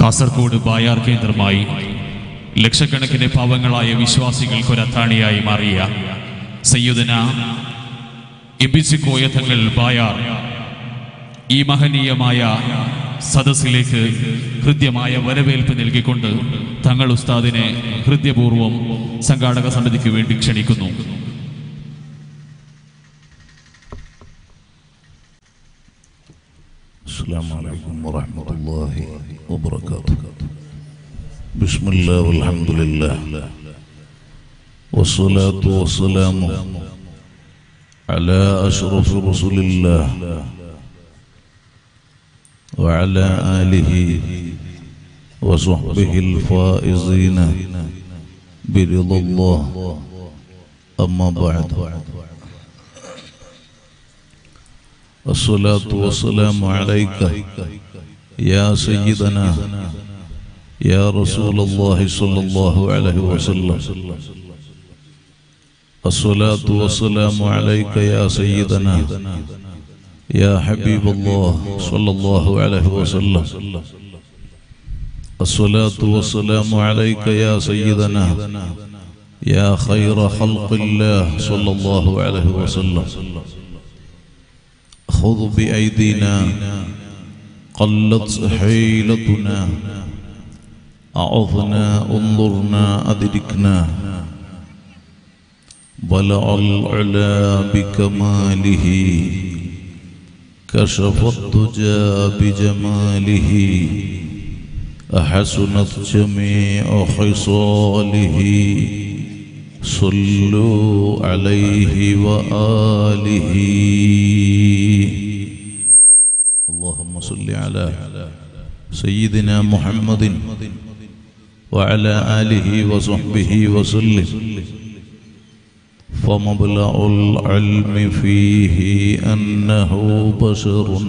കാസർഗോഡ് ബായാർ കേന്ദ്രമായി ലക്ഷക്കണക്കിന് പാവങ്ങളായ വിശ്വാസികൾക്കൊരത്താണിയായി മാറിയ സയ്യുദന എബിസിക്കോയ തങ്ങൾ ബായാർ ഈ മഹനീയമായ സദസ്സിലേക്ക് ഹൃദ്യമായ വരവേൽപ്പ് നൽകിക്കൊണ്ട് തങ്ങൾ ഉസ്താദിനെ ഹൃദ്യപൂർവം സംഘാടക സമിതിക്ക് വേണ്ടി ക്ഷണിക്കുന്നു. അസ്സലാമു അലൈക്കും വാഹമത്തല്ലാഹി وبركاته. بسم الله والحمد لله. والصلاة والسلام على أشرف رسول الله وعلى آله وصحبه الفائزين برضا الله. أما بعد. الصلاة والسلام عليك. يا سيدنا يا رسول الله صلى الله عليه وسلم. الصلاة والسلام عليك يا سيدنا يا حبيب الله صلى الله عليه وسلم. الصلاة والسلام عليك يا سيدنا يا خير خلق الله صلى الله عليه وسلم. خذ بأيدينا قلت حيلتنا. أعظنا انظرنا أدركنا. بلع العلا بكماله. كشف الدجى بجماله. أحسنت جميع خصاله. صلوا عليه وآله. على سيدنا محمد وعلى آله وصحبه وسلم فمبلغ العلم فيه أنه بشر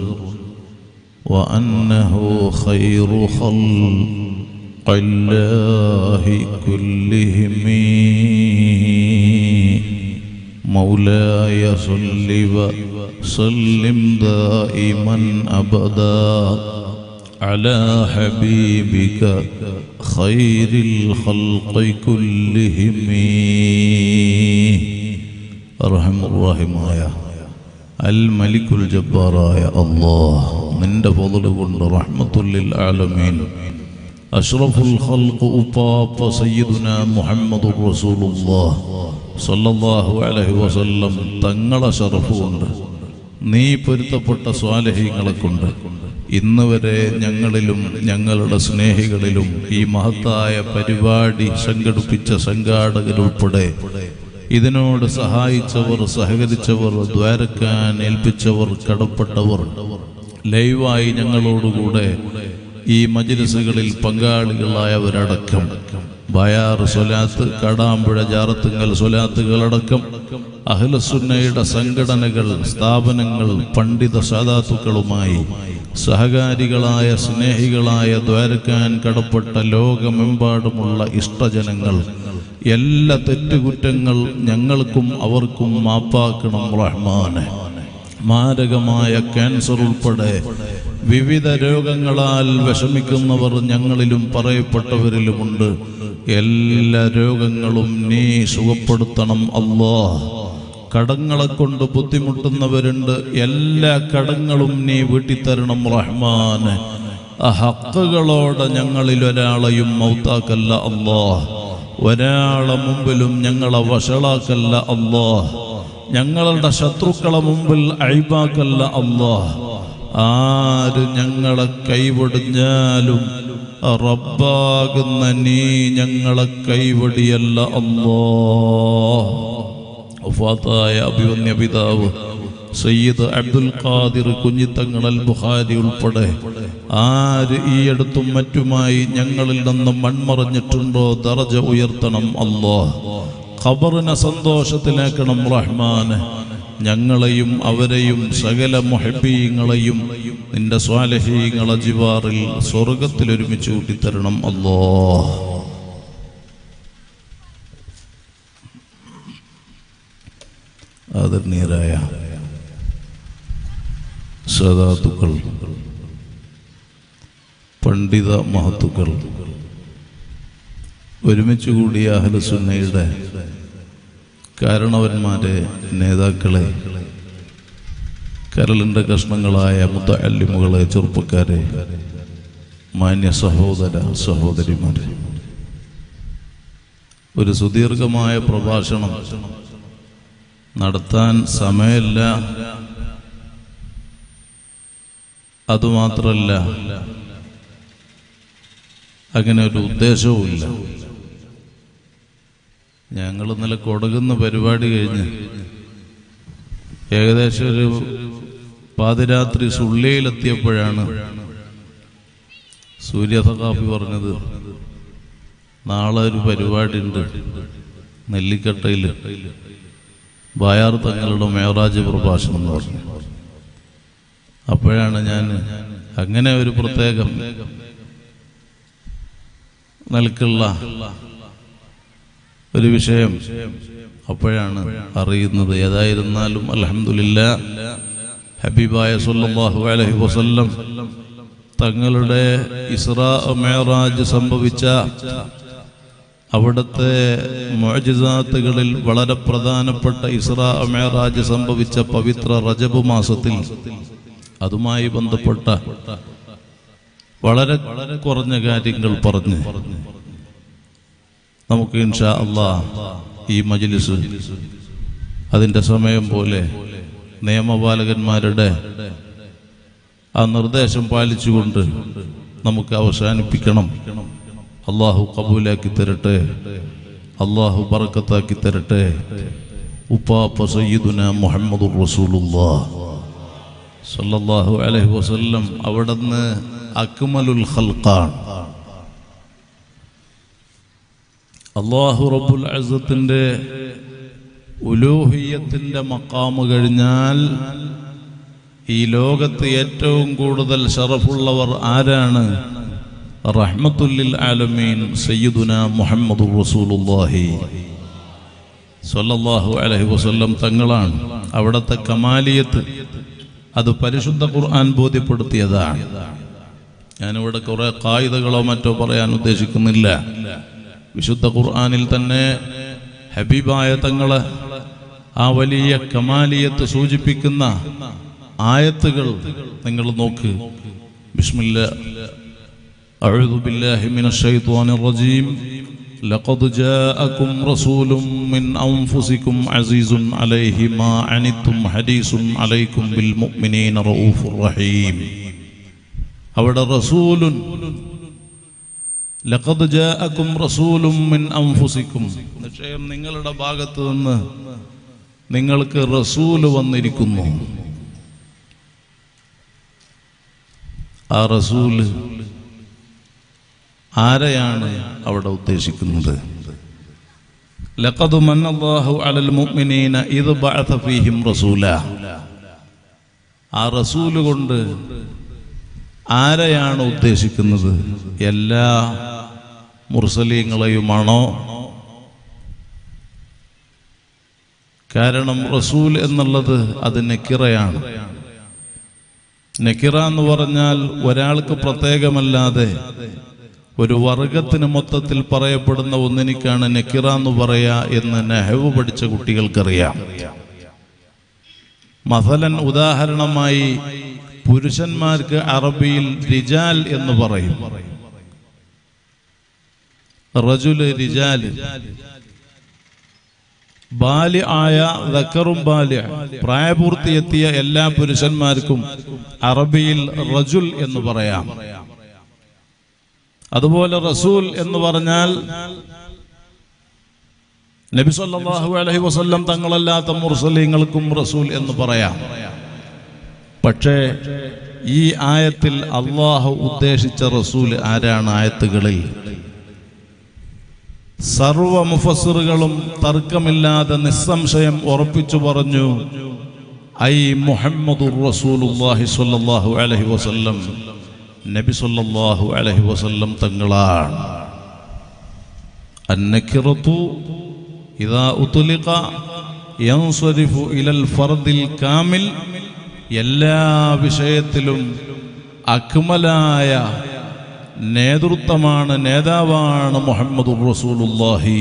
وأنه خير خلق الله كلهم. مولاي صل دائما أبدا على حبيبك خير الخلق كلهم أرحم الراحمايا الملك الجبار يا الله من فضل كل رحمة للعالمين أشرف الخلق أباب سيدنا محمد رسول الله സല്ലല്ലാഹു അലൈഹി വസല്ലം തങ്ങളെ ഷറഫുകൊണ്ട് നീ പൊരുത്തപ്പെട്ട സ്വാലഹ്യങ്ങളെ കൊണ്ട് ഇന്ന് വരെ ഞങ്ങളിലും ഞങ്ങളുടെ സ്നേഹികളിലും ഈ മഹത്തായ പരിപാടി സംഘടിപ്പിച്ച സംഘാടകരുൾപ്പെടെ ഇതിനോട് സഹായിച്ചവർ സഹകരിച്ചവർ ദ്വാരക്കാൻ ഏൽപ്പിച്ചവർ കടപ്പെട്ടവർ ലൈവായി ഞങ്ങളോടുകൂടെ ഈ മജിലിസുകളിൽ പങ്കാളികളായവരടക്കം. ബയാർ സ്വലാത്ത് കടാമ്പുഴ ജാറത്തുങ്കൽ സ്വലാത്തുകളടക്കം അഹ്ലസുന്നയുടെ സംഘടനകൾ സ്ഥാപനങ്ങൾ പണ്ഡിത സാധാത്തുക്കളുമായി സഹകാരികളായ സ്നേഹികളായ ദ്വാരക്കാൻ കടപ്പെട്ട ലോകമെമ്പാടുമുള്ള ഇഷ്ടജനങ്ങൾ എല്ലാ തെറ്റുകുറ്റങ്ങൾ ഞങ്ങൾക്കും അവർക്കും മാപ്പാക്കണം റഹ്മാനെ. മാരകമായ ക്യാൻസർ ഉൾപ്പെടെ വിവിധ രോഗങ്ങളാൽ വിഷമിക്കുന്നവർ ഞങ്ങളിലും പറയപ്പെട്ടവരിലുമുണ്ട്. എല്ലാ രോഗങ്ങളും നീ സുഖപ്പെടുത്തണം അല്ലോ കടങ്ങളെ കൊണ്ട് ബുദ്ധിമുട്ടുന്നവരുണ്ട്. എല്ലാ കടങ്ങളും നീ വീട്ടിത്തരണം റഹ്മാന് ആ ഹക്കുകളോടെ ഞങ്ങളിൽ ഒരാളെയും മൗത്താക്കല്ല അല്ലോ ഒരാളെ മുമ്പിലും ഞങ്ങളെ വഷളാക്കല്ല അല്ലോ ഞങ്ങളുടെ ശത്രുക്കളെ മുമ്പിൽ അഴിബാക്കല്ല അല്ലാ ആര് ഞങ്ങളെ കൈവടിഞ്ഞാലും റബ്ബാകുന്ന നീ ഞങ്ങളെ കൈവടിയല്ല അല്ലോ. വഫാത്തായ അഭിവന്യ പിതാവ് സയ്യിദ് അബ്ദുൽ ഖാദിർ കുഞ്ഞിത്തങ്ങൾ അൽ ബുഖാരി ഉൾപ്പെടെ ആര് ഈ അടുത്തും മറ്റുമായി ഞങ്ങളിൽ നിന്നും മൺമറഞ്ഞിട്ടുണ്ടോ ദറജ ഉയർത്തണം അല്ലോ. ഖബറിനെ സന്തോഷത്തിലേക്കണം റഹ്മാന്. ഞങ്ങളെയും അവരെയും സകല മൊഹബീങ്ങളെയും നിന്റെ സ്വാലഹീങ്ങളെ ജിവാറിൽ സ്വർഗത്തിൽ ഒരുമിച്ച് കൂട്ടിത്തരണം. അല്ലോ. ആദരണീയരായ സദാതുക്കൾ പണ്ഡിത മഹത്തുക്കൾ ഒരുമിച്ച് കൂടിയ അഹ്ലുസുന്നയുടെ കാരണവന്മാരെ നേതാക്കളെ കരളിന്റെ കഷ്ണങ്ങളായ മുത്തല്ലിമുകളെ ചെറുപ്പക്കാരെ മാന്യ സഹോദര സഹോദരിമാരെ. ഒരു സുദീർഘമായ പ്രഭാഷണം നടത്താൻ സമയമില്ല. അതുമാത്രല്ല അങ്ങനെ ഒരു ഉദ്ദേശവുമില്ല. ഞങ്ങൾ ഇന്നലെ കൊടുക്കുന്ന പരിപാടി കഴിഞ്ഞ്. ഏകദേശം ഒരു പാതിരാത്രി സുള്ളിയിലെത്തിയപ്പോഴാണ് സൂര്യസഖാഫി പറഞ്ഞത് നാളെ ഒരു പരിപാടി ഉണ്ട് നെല്ലിക്കട്ടയിൽ ബായാർ തങ്ങളുടെ മേറാജ് പ്രഭാഷണം എന്ന് പറഞ്ഞു. അപ്പോഴാണ് ഞാൻ അങ്ങനെ ഒരു പ്രത്യേകം നൽകുള്ള ഒരു വിഷയം അപ്പോഴാണ് അറിയുന്നത്. ഏതായിരുന്നാലും അലഹമില്ല ഹബീബായ സല്ലല്ലാഹു അലൈഹി വസല്ലം തങ്ങളുടെ ഇസ്ര മേറാജ് സംഭവിച്ച അവിടുത്തെ മോജിദാത്തുകളിൽ വളരെ പ്രധാനപ്പെട്ട ഇസ്രാ മേറാജ് സംഭവിച്ച പവിത്ര റജബ് മാസത്തിൽ അതുമായി ബന്ധപ്പെട്ട വളരെ കുറഞ്ഞ കാര്യങ്ങൾ പറഞ്ഞ് നമുക്ക് ഇൻഷാ അള്ളാ ഈ മജ്ലിസ് അതിന്റെ സമയം പോലെ നിയമപാലകന്മാരുടെ ആ നിർദ്ദേശം പാലിച്ചുകൊണ്ട് നമുക്ക് അവസാനിപ്പിക്കണം. അള്ളാഹു കബൂലാക്കി തരട്ടെ അള്ളാഹു പറക്കത്താക്കി തരട്ടെ. ഉപ്പാപ്പ സയ്യിദുന മുഹമ്മദ് റസൂലുല്ലാ സല്ലല്ലാഹു അലൈഹി വസല്ലം അവിടുന്ന് അക്മലുൽ ഖൽഖാണ് അള്ളാഹു റബ്ബുൽ അസത്തിന്റെ ഉലൂഹിയത്തിന്റെ മക്കാമ് കഴിഞ്ഞാൽ ഈ ലോകത്ത് ഏറ്റവും കൂടുതൽ ഷറഫുള്ളവർ ആരാണ്? റഹ്മത്തുല്ലിൽ ആലമീൻ സയ്യിദുന മുഹമ്മദ് റസൂലുല്ലാഹി സല്ലല്ലാഹു അലഹി വസ്ല്ലം തങ്ങളാണ് അവിടുത്തെ കമാലിയത്ത്. അത് പരിശുദ്ധ ഖുർആൻ ബോധ്യപ്പെടുത്തിയതാണ്. ഞാനിവിടെ കുറേ കായികകളോ മറ്റോ പറയാൻ ഉദ്ദേശിക്കുന്നില്ല. വിശുദ്ധ ഖുർആനിൽ തന്നെ ഹബീബായ തങ്ങളെ ആ വലിയ കമാലിയത്ത് സൂചിപ്പിക്കുന്ന ആയത്തുകൾ നിങ്ങൾ നോക്ക് ബിസ്മില്ല أعوذ بالله من الشيطان الرجيم لقد جاءكم رسول من أنفسكم عزيز عليه ما عنتم حديث عليكم بالمؤمنين رؤوف رحيم അവിടെ റസൂലുൻ ലഖദ് റസൂലും മിൻ നിശ്ചയം നിങ്ങളുടെ ഭാഗത്ത് നിന്ന് നിങ്ങൾക്ക് റസൂൽ വന്നിരിക്കുന്നു. ആ റസൂൽ ആരെയാണ് അവിടെ ഉദ്ദേശിക്കുന്നത്? ലഖദ് മന്നല്ലാഹു അലൽ മുഅ്മിനീന ഫീഹിം റസൂല. ആ റസൂൽ കൊണ്ട് ആരെയാണ് ഉദ്ദേശിക്കുന്നത്? എല്ലാ മുർസലീങ്ങളെയുമാണോ? കാരണം റസൂൽ എന്നുള്ളത് അത് നെക്കിറയാണ്. നെക്കിറ എന്ന് പറഞ്ഞാൽ ഒരാൾക്ക് പ്രത്യേകമല്ലാതെ ഒരു വർഗത്തിന് മൊത്തത്തിൽ പറയപ്പെടുന്ന ഒന്നിനിക്കാണ് നെക്കിറ എന്ന് പറയാ എന്ന് നെഹവ് പഠിച്ച കുട്ടികൾക്കറിയാം. മസലൻ ഉദാഹരണമായി പുരുഷന്മാർക്ക് അറബിയിൽ റിജാൽ എന്ന് പറയും. റജുൽ റിജാൽ ബാലി ആയ ദക്കറും ബാലി. പ്രായപൂർത്തിയെത്തിയ എല്ലാ പുരുഷന്മാർക്കും അറബിയിൽ റജുൽ എന്ന് പറയാം. അതുപോലെ റസൂൽ എന്ന് പറഞ്ഞാൽ നബി സല്ലല്ലാഹു അലൈഹി വസല്ലം തങ്ങളല്ലാത്ത മുർസലീങ്ങൾക്കും റസൂൽ എന്ന് പറയാം. പക്ഷേ ഈ ആയത്തിൽ അള്ളാഹു ഉദ്ദേശിച്ച റസൂൽ ആരാണ് ആയത്തുകളിൽ? സർവ മുഫസറുകളും തർക്കമില്ലാതെ നിസ്സംശയം ഉറപ്പിച്ചു പറഞ്ഞു ഐ മുഹമ്മദുർ റസൂലുള്ളാഹി സ്വല്ലല്ലാഹു അലൈഹി വസല്ലം നബി സ്വല്ലല്ലാഹു അലൈഹി വസല്ലം തങ്ങളാണ്. അന്നക്കിറത്തു ഇദാ ഉത്ലിഖ യൻസരിഫു ഇലൽ ഫർദിൽ കാമിൽ എല്ലാ വിഷയത്തിലും അക്മലായ നേതൃത്വമാണ് നേതാവാണ് മുഹമ്മദ് റസൂലുല്ലാഹി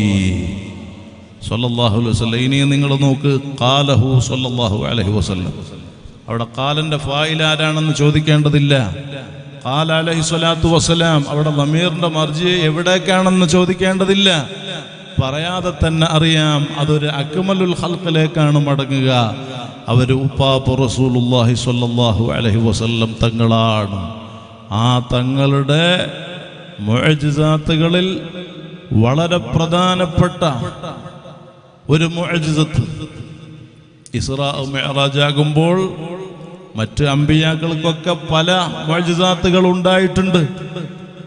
സല്ലല്ലാഹു അലൈഹി ഇനി നിങ്ങൾ നോക്ക് കാലഹു സല്ലല്ലാഹു അലൈഹി വസല്ലം. അവിടെ കാലന്റെ ഫായിൽ ആരാണെന്ന് ചോദിക്കേണ്ടതില്ല. കാല അലഹി സ്വലാത്തു വസ്സലാം അവിടെ നമീറിന്റെ മർജി എവിടേക്കാണെന്ന് ചോദിക്കേണ്ടതില്ല. പറയാതെ തന്നെ അറിയാം അതൊരു അക്മലുൽ ഹൽക്കിലേക്കാണ് മടങ്ങുക. അവർ ഉപ്പാപ്പ് റസൂലുല്ലാഹി സ്വല്ലല്ലാഹു അലൈഹി വസല്ലം തങ്ങളാണ്. ആ തങ്ങളുടെ മുഴജിസാത്തുകളിൽ വളരെ പ്രധാനപ്പെട്ട ഒരു മുഴജിസത്ത് ഇസ്രാ മെഹറാജാകുമ്പോൾ മറ്റ് അമ്പിയാക്കൾക്കൊക്കെ പല മുഴജിസാത്തുകൾ ഉണ്ടായിട്ടുണ്ട്.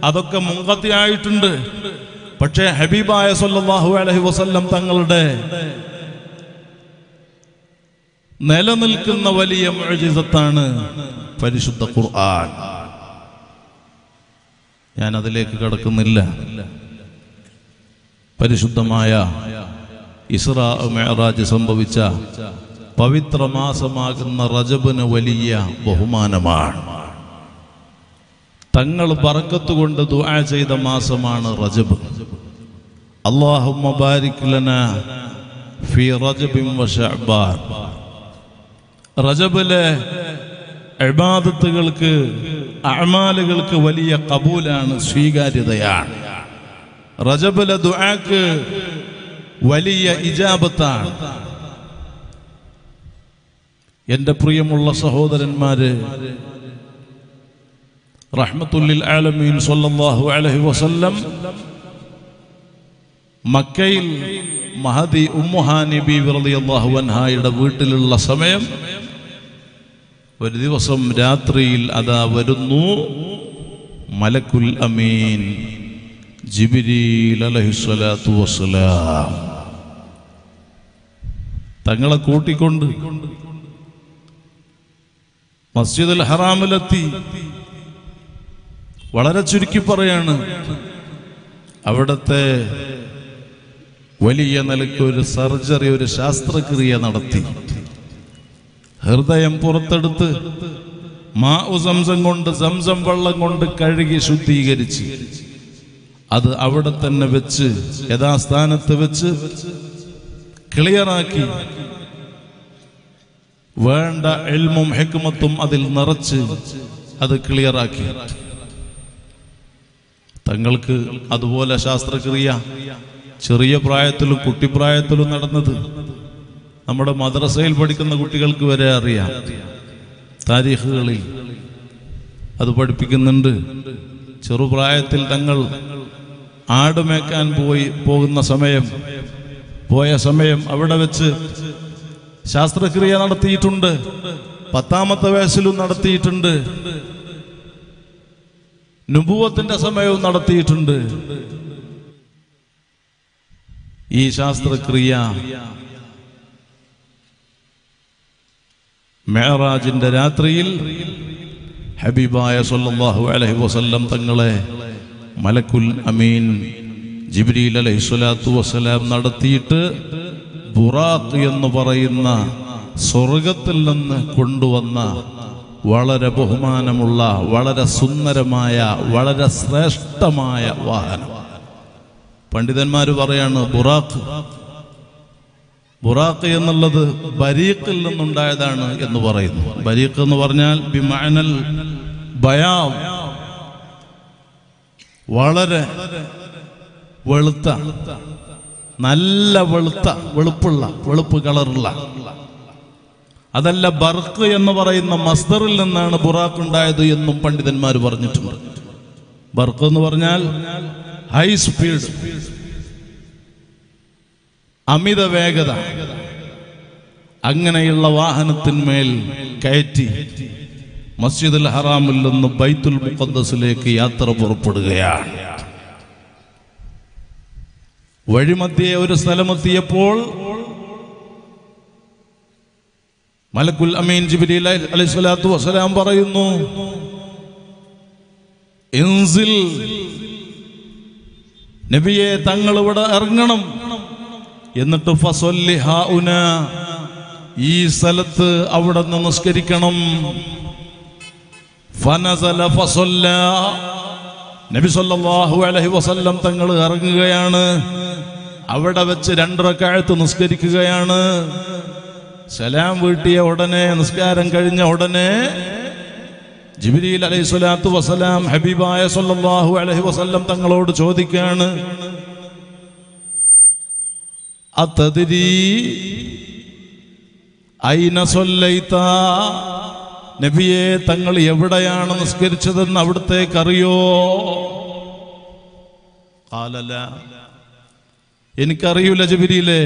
അതൊക്കെ മുങ്കത്തിയായിട്ടുണ്ട് പക്ഷേ ഹബീബായ സല്ലാഹു അലഹി വസല്ലം തങ്ങളുടെ നിലനിൽക്കുന്ന വലിയ മുഴജിസത്താണ് പരിശുദ്ധ ഖുർആൻ. ഞാൻ അതിലേക്ക് കടക്കുന്നില്ല. പരിശുദ്ധമായ ഇസ്ര മെഹറാജ് സംഭവിച്ച പവിത്ര മാസമാകുന്ന റജബിന് വലിയ ബഹുമാനമാണ്. തങ്ങൾ പറക്കത്തുകൊണ്ട് ദുആ ചെയ്ത മാസമാണ് റജബ്. ലനാ ഫി റജബിം റജബിലെ ഇബാദത്തുകൾക്ക് അഅമാലുകൾക്ക് വലിയ കബൂലാണ് സ്വീകാര്യതയാണ്. റജബല ദുആക്ക് വലിയ ഇജാബത്താണ്. എന്റെ പ്രിയമുള്ള സഹോദരന്മാര് റഹ്മത്തുല്ലിൽ ആലമീൻ സല്ലല്ലാഹു അലൈഹി വസല്ലം മക്കയിൽ മഹദി ഉമ്മുഹാനി ബി റളിയല്ലാഹു അൻഹായുടെ വീട്ടിലുള്ള സമയം ഒരു ദിവസം രാത്രിയിൽ അതാ വരുന്നു മലക്കുൽ അമീൻ ജിബിരീൽ വസ്സലാം. തങ്ങളെ കൂട്ടിക്കൊണ്ട് മസ്ജിദുൽ ഹറാമിലെത്തി. വളരെ ചുരുക്കി പറയാണ് അവിടത്തെ വലിയ നിലയ്ക്ക് ഒരു സർജറി ഒരു ശാസ്ത്രക്രിയ നടത്തി. ഹൃദയം പുറത്തെടുത്ത് മാ സംസം കൊണ്ട് സംസം വെള്ളം കൊണ്ട് കഴുകി ശുദ്ധീകരിച്ച് അത് അവിടെ തന്നെ വെച്ച് യഥാസ്ഥാനത്ത് വെച്ച് ക്ലിയറാക്കി വേണ്ട എൽമും ഹെക്കുമത്തും അതിൽ നിറച്ച് അത് ക്ലിയറാക്കി. തങ്ങൾക്ക് അതുപോലെ ശാസ്ത്രക്രിയ ചെറിയ പ്രായത്തിലും കുട്ടിപ്രായത്തിലും നടന്നത് നമ്മുടെ മദ്രസയിൽ പഠിക്കുന്ന കുട്ടികൾക്ക് വരെ അറിയാം. താരീഖുകളിൽ അത് പഠിപ്പിക്കുന്നുണ്ട്. ചെറുപ്രായത്തിൽ തങ്ങൾ ആടുമേക്കാൻ പോയി പോകുന്ന സമയം പോയ സമയം അവിടെ വെച്ച് ശാസ്ത്രക്രിയ നടത്തിയിട്ടുണ്ട്. പത്താമത്തെ വയസ്സിലും നടത്തിയിട്ടുണ്ട്. നുപൂവത്തിന്റെ സമയവും നടത്തിയിട്ടുണ്ട്. ഈ ശാസ്ത്രക്രിയ മേറാജിന്റെ രാത്രിയിൽ ഹബീബായ സല്ലല്ലാഹു അലഹി വസല്ലം തങ്ങളെ മലക്കുൽ അമീൻ ജിബ്രീൽ അലഹി സ്വലാത്തു വസ്സലാം നടത്തിയിട്ട് ബുറാഖ് എന്ന് പറയുന്ന സ്വർഗത്തിൽ നിന്ന് കൊണ്ടുവന്ന വളരെ ബഹുമാനമുള്ള വളരെ സുന്ദരമായ വളരെ ശ്രേഷ്ഠമായ വാഹനം. പണ്ഡിതന്മാർ പറയാണ് ബുറാഖ് ബുറാഖ് എന്നുള്ളത് ബരീഖിൽ നിന്നുണ്ടായതാണ് എന്ന് പറയുന്നു. ബരീഖ് എന്ന് പറഞ്ഞാൽ ബിമാനൽ ബയാം. വളരെ വെളുത്ത നല്ല വെളുത്ത വെളുപ്പുള്ള വെളുപ്പ് കളറുള്ള. അതല്ല ബർക്ക് എന്ന് പറയുന്ന മസ്ദറിൽ നിന്നാണ് ബുറാഖ് ഉണ്ടായത് എന്നും പണ്ഡിതന്മാർ പറഞ്ഞിട്ടുണ്ട്. ബർക്ക് എന്ന് പറഞ്ഞാൽ ഹൈ സ്പീഡ്. അമിത വേഗത. അങ്ങനെയുള്ള വാഹനത്തിന്മേൽ കയറ്റി മസ്ജിദുൽ ഹറാമിൽ നിന്ന് ബൈത്തുൽ മുഖദ്ദസിലേക്ക് യാത്ര പുറപ്പെടുകയാണ്. വഴിമധ്യേ ഒരു സ്ഥലമെത്തിയപ്പോൾ മലക്കുൽ അമീൻ ജിബ്രീൽ അലൈഹി സ്വലാത്തു വസ്സലാം പറയുന്നു നബിയെ തങ്ങൾ ഇവിടെ ഇറങ്ങണം. എന്നിട്ട് ഈ സ്ഥലത്ത് അവിടെ നിന്ന് നിസ്കരിക്കണം. ഫനസല നബി സല്ലല്ലാഹു അലൈഹി വസല്ലം തങ്ങൾ ഇറങ്ങുകയാണ്. അവിടെ വെച്ച് രണ്ടരക്കാലത്ത് നിസ്കരിക്കുകയാണ്. സലാം വീട്ടിയ ഉടനെ നിസ്കാരം കഴിഞ്ഞ ഉടനെ ജിബിരിയിൽ അലൈഹി സ്വലാത്തു വസലാം ഹബീബായ സല്ലല്ലാഹു അലൈഹി വസല്ലം തങ്ങളോട് ചോദിക്കാണ് അതദ്രി ഐന സൊല്ലൈത്ത നബിയെ തങ്ങൾ എവിടെയാണ് നിസ്കരിച്ചതെന്ന് അവിടത്തേക്ക് അറിയോ കാലല്ല എനിക്കറിയൂല ജിബിരിയിലെ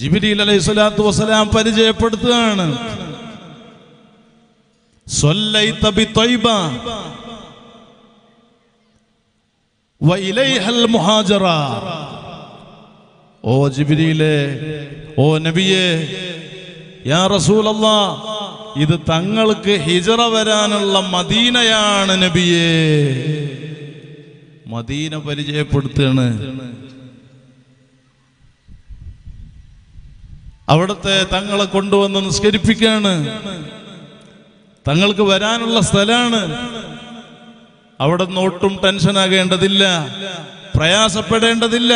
ജിബിരിയിൽ അലൈഹി സ്വലാത്തു വസ്സലാം പരിചയപ്പെടുത്തുകയാണ്. മുഹാജറ ഓ ജിബിരിയിലെ ഓ നബിയെ യാ റസൂലല്ല ഇത് തങ്ങൾക്ക് ഹിജറ വരാനുള്ള മദീനയാണ് നബിയെ. മദീന പരിചയപ്പെടുത്തുകയാണ് അവിടുത്തെ തങ്ങളെ കൊണ്ടുവന്ന് നിസ്കരിപ്പിക്കുകയാണ് തങ്ങൾക്ക് വരാനുള്ള സ്ഥലമാണ് അവിടെ ഒട്ടും ടെൻഷനാകേണ്ടതില്ല പ്രയാസപ്പെടേണ്ടതില്ല.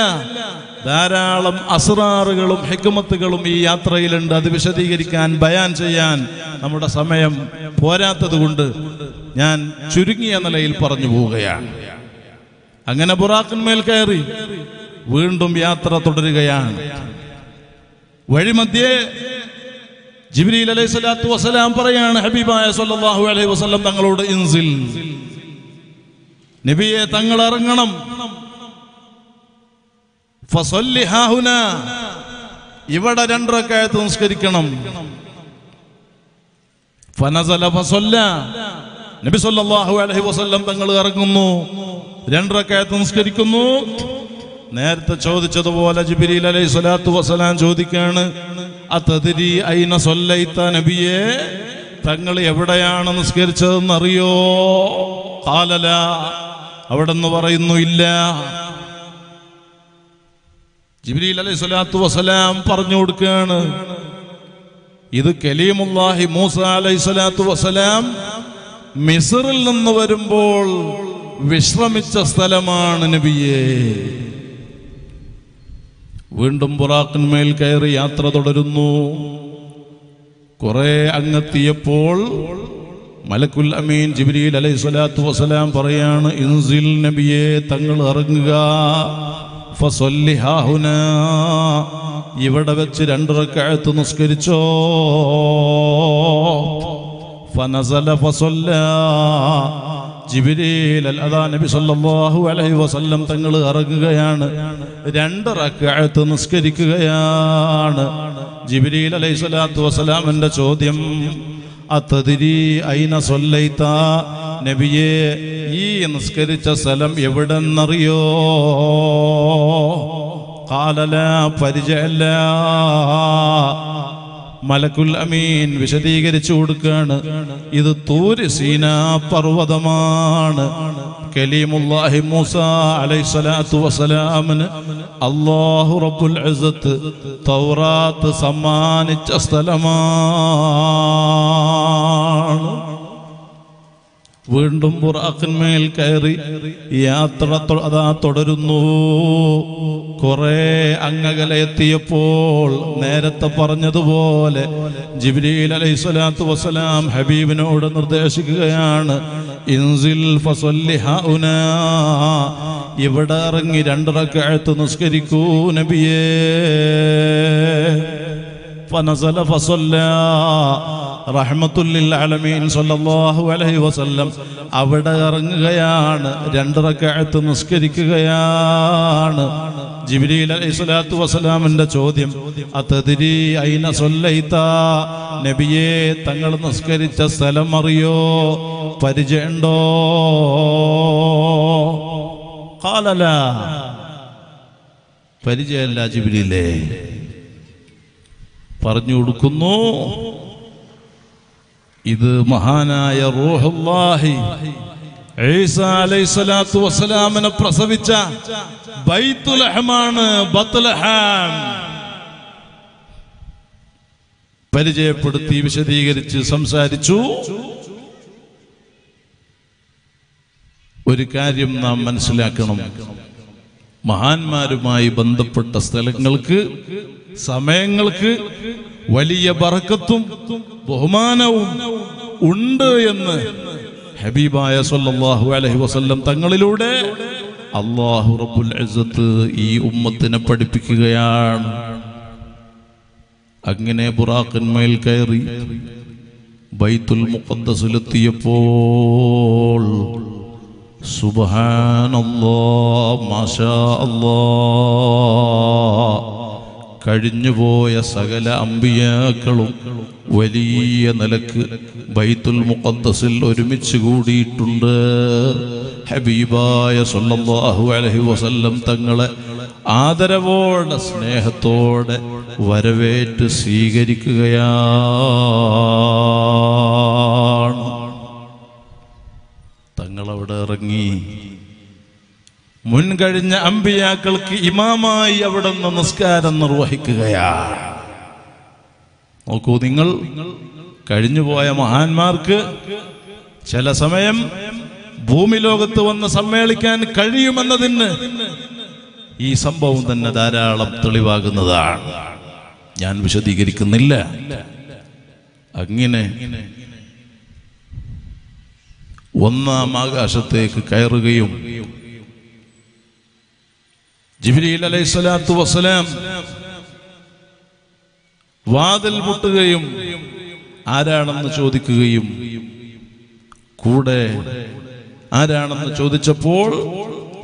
ധാരാളം അസുറാറുകളും ഹെക്കുമത്തുകളും ഈ യാത്രയിലുണ്ട്. അത് വിശദീകരിക്കാൻ ബയാൻ ചെയ്യാൻ നമ്മുടെ സമയം പോരാത്തതുകൊണ്ട് ഞാൻ ചുരുങ്ങിയ നിലയിൽ പറഞ്ഞു പോവുകയാണ്. അങ്ങനെ ബുറാക്കിന്മേൽ കയറി വീണ്ടും യാത്ര തുടരുകയാണ്. വഴിമധ്യേ ജിബ്രീൽ അലൈഹി സ്വലാത്തു വസ്സലാം പറയാണ് ഹബീബായ സല്ലല്ലാഹു അലൈഹി വസല്ലം തങ്ങളോട് ഇൻസിൽ. നബിയെ തങ്ങൾ ഇറങ്ങണം. ഇവിടെ രണ്ടരക്കായത്ത് നിസ്കരിക്കണം. നബി സല്ലല്ലാഹു അലൈഹി വസല്ലം തങ്ങൾ ഇറങ്ങുന്നു. രണ്ടരക്കായത്ത് നിസ്കരിക്കുന്നു. നേരത്തെ ചോദിച്ചതുപോലെ ജിബിരിൽ അലൈഹി സ്വലാത്തു വസ്സലാം ചോദിക്കാണ് അതതിരി ഐന സൊല്ലൈത്ത നബിയെ? തങ്ങൾ എവിടെയാണ് നിസ്കരിച്ചതെന്ന് അറിയോ കാലല അവിടെ നിന്ന് പറയുന്നു ഇല്ല. ജിബ്രീൽ അലൈഹി സ്വലാത്തു വസ്സലാം പറഞ്ഞു കൊടുക്കുകയാണ് ഇത് കലീമുല്ലാഹി മൂസ അലൈഹി സ്വലാത്തു വസ്സലാം മിസറിൽ നിന്ന് വരുമ്പോൾ വിശ്രമിച്ച സ്ഥലമാണ് നബിയെ. വീണ്ടും ബുറാക്കിന്മേൽ കയറി യാത്ര തുടരുന്നു. കുറെ അങ്ങെത്തിയപ്പോൾ മലക്കുൽ അമീൻ ജിബ്രീൽ അലൈഹി സ്വലാത്തു വസ്സലാം പറയാണ് ഇൻസിൽ നബിയെ തങ്ങൾ ഇറങ്ങുക. ഇവിടെ വെച്ച് രണ്ടിറക്കഴത്ത് നിസ്കരിച്ചോ. ഫനസല ഫസല്ല. ജിബിരിൽ അതാ നബി സല്ലല്ലാഹു അലൈഹി വസല്ലം തങ്ങൾ ഇറങ്ങുകയാണ്. രണ്ട് റക്അത്ത് നിസ്കരിക്കുകയാണ്. ജിബിരിയിൽ അലൈഹി സ്വലാത്തു വസ്സലാമിന്റെ ചോദ്യം അത്തതിരി ഐന സൊല്ലൈത്ത നബിയെ ഈ നിസ്കരിച്ച സ്ഥലം എവിടെന്നറിയോ? കാലല പരിചയല്ല. മലക്കുൽ അമീൻ വിശദീകരിച്ചു കൊടുക്കാണ്. ഇത് തൂര് സീനാ പർവതമാണ്. കലീമുല്ലാഹി മൂസ അലൈഹിസ്സലാത്തു വസ്സലാമിന് അല്ലാഹു റബ്ബുൽ ഇസ്സത്ത് തൗറാത്ത് സമ്മാനിച്ച സ്ഥലമാണ് വീണ്ടും ബുറാഖിന്മേൽ കയറി യാത്ര അതാ തുടരുന്നു. കുറെ അങ്ങകലെത്തിയപ്പോൾ നേരത്തെ പറഞ്ഞതുപോലെ ജിബ്രീൽ അലൈഹി സ്വലാത്തു വസ്സലാം ഹബീബിനോട് നിർദ്ദേശിക്കുകയാണ് ഇൻസിൽ ഇവിടെ ഇറങ്ങി രണ്ടിറക്കഴത്ത് നിസ്കരിക്കൂ നബിയേ. ഫനസല ഫസല്ല റഹ്മത്തുല്ലിൽ അലമീൻ സല്ലല്ലാഹു അലൈഹി വസല്ലം അവിടെ ഇറങ്ങുകയാണ് രണ്ടിറക്കഴത്ത് നിസ്കരിക്കുകയാണ്. ജിബ്രീൽ അലൈഹി സ്വലാത്തു വസ്സലാമിന്റെ ചോദ്യം അതതിരി ഐന സൊല്ലൈത്ത നബിയെ തങ്ങൾ നിസ്കരിച്ച സ്ഥലം അറിയോ? പരിചയണ്ടോ കാലല പരിചയമല്ല ജിബ്രീലേ. പറഞ്ഞു കൊടുക്കുന്നു. ഇത് മഹാനായ റൂഹുല്ലാഹി ഈസ വസ്സലാമിനെ പ്രസവിച്ച ബൈത്തുലഹമാണ് പരിചയപ്പെടുത്തി വിശദീകരിച്ച് സംസാരിച്ചു. ഒരു കാര്യം നാം മനസ്സിലാക്കണം. മഹാന്മാരുമായി ബന്ധപ്പെട്ട സ്ഥലങ്ങൾക്ക് സമയങ്ങൾക്ക് വലിയ ബറക്കത്തും ബഹുമാനവും ഉണ്ട് എന്ന് ഹബീബായ സല്ലല്ലാഹു അലഹി വസല്ലം തങ്ങളിലൂടെ അള്ളാഹു റബുൽ ഈ ഉമ്മത്തിനെ പഠിപ്പിക്കുകയാണ്. അങ്ങനെ ബുറാഖന്മേൽ കയറി ബൈത്തുൽ മുക്കന്തസിലെത്തിയപ്പോൾ സുബഹാനല്ലാ മാഷാ അല്ലാ കഴിഞ്ഞുപോയ സകല അമ്പിയാക്കളും വലിയ നിലയ്ക്ക് ബൈത്തുൽ മുഖത്തസിൽ ഒരുമിച്ച് കൂടിയിട്ടുണ്ട്. ഹബീബായ സല്ലല്ലാഹു അലഹി വസല്ലം തങ്ങളെ ആദരവോടെ സ്നേഹത്തോടെ വരവേറ്റ് സ്വീകരിക്കുകയാണ്. തങ്ങളവിടെ ഇറങ്ങി മുൻകഴിഞ്ഞ അമ്പിയാക്കൾക്ക് ഇമാമായി അവിടെ നിന്ന് നമസ്കാരം നിർവഹിക്കുകയാണ്. നോക്കൂ നിങ്ങൾ കഴിഞ്ഞുപോയ മഹാന്മാർക്ക് ചില സമയം ഭൂമി ലോകത്ത് വന്ന് സമ്മേളിക്കാൻ കഴിയുമെന്നതിന് ഈ സംഭവം തന്നെ ധാരാളം തെളിവാകുന്നതാണ്. ഞാൻ വിശദീകരിക്കുന്നില്ല. അങ്ങനെ ഒന്നാം ആകാശത്തേക്ക് കയറുകയും ജിബ്രീൽ അലൈഹി സ്വലാത്തു വസ്സലാം വാതിൽ മുട്ടുകയും ആരാണെന്ന് ചോദിക്കുകയും കൂടെ ആരാണെന്ന് ചോദിച്ചപ്പോൾ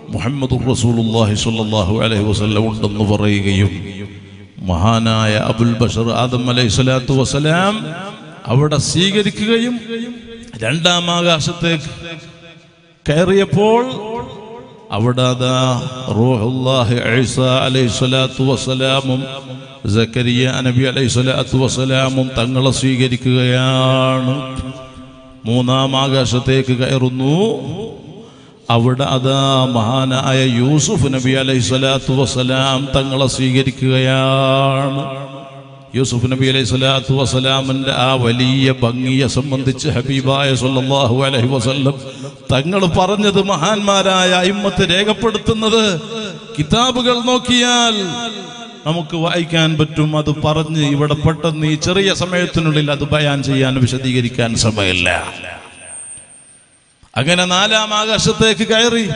മുഹമ്മദ് റസൂലുള്ളാഹി സ്വല്ലല്ലാഹു അലൈഹി വസല്ലം ഉണ്ടെന്ന് പറയുകയും മഹാനായ അബുൽ ബഷർ ആദം അലൈഹി സ്വലാത്തു വസ്സലാം അവിടെ സ്വീകരിക്കുകയും രണ്ടാം ആകാശത്തേക്ക് കയറിയപ്പോൾ അവിടെ റൂഹുല്ലാഹി ഈസ അലൈഹി സ്വലാത്തു വസ്സലാമും സക്കരിയ നബി അലൈഹി സ്വലാത്തു വസ്സലാമും തങ്ങളെ സ്വീകരിക്കുകയാണ്. മൂന്നാം ആകാശത്തേക്ക് കയറുന്നു. അവിടെ അതാ മഹാനായ യൂസുഫ് നബി അലൈഹി സ്വലാത്തു വസ്സലാം തങ്ങളെ സ്വീകരിക്കുകയാണ്. യൂസുഫ് നബി അലൈഹി സ്വലാത്തു വസ്സലാമിന്റെ ആ വലിയ ഭംഗിയെ സംബന്ധിച്ച് ഹബീബായ സല്ലല്ലാഹു അലഹി വസ്ല്ലം തങ്ങൾ പറഞ്ഞത് മഹാന്മാരായ അയിമ്മത്ത് രേഖപ്പെടുത്തുന്നത്. കിതാബുകൾ നോക്കിയാൽ നമുക്ക് വായിക്കാൻ പറ്റും. അത് പറഞ്ഞ് ഇവിടെ പെട്ടെന്ന് ഈ ചെറിയ സമയത്തിനുള്ളിൽ അത് ബയാൻ ചെയ്യാൻ വിശദീകരിക്കാൻ സമയമില്ല. അങ്ങനെ നാലാം ആകാശത്തേക്ക് കയറി.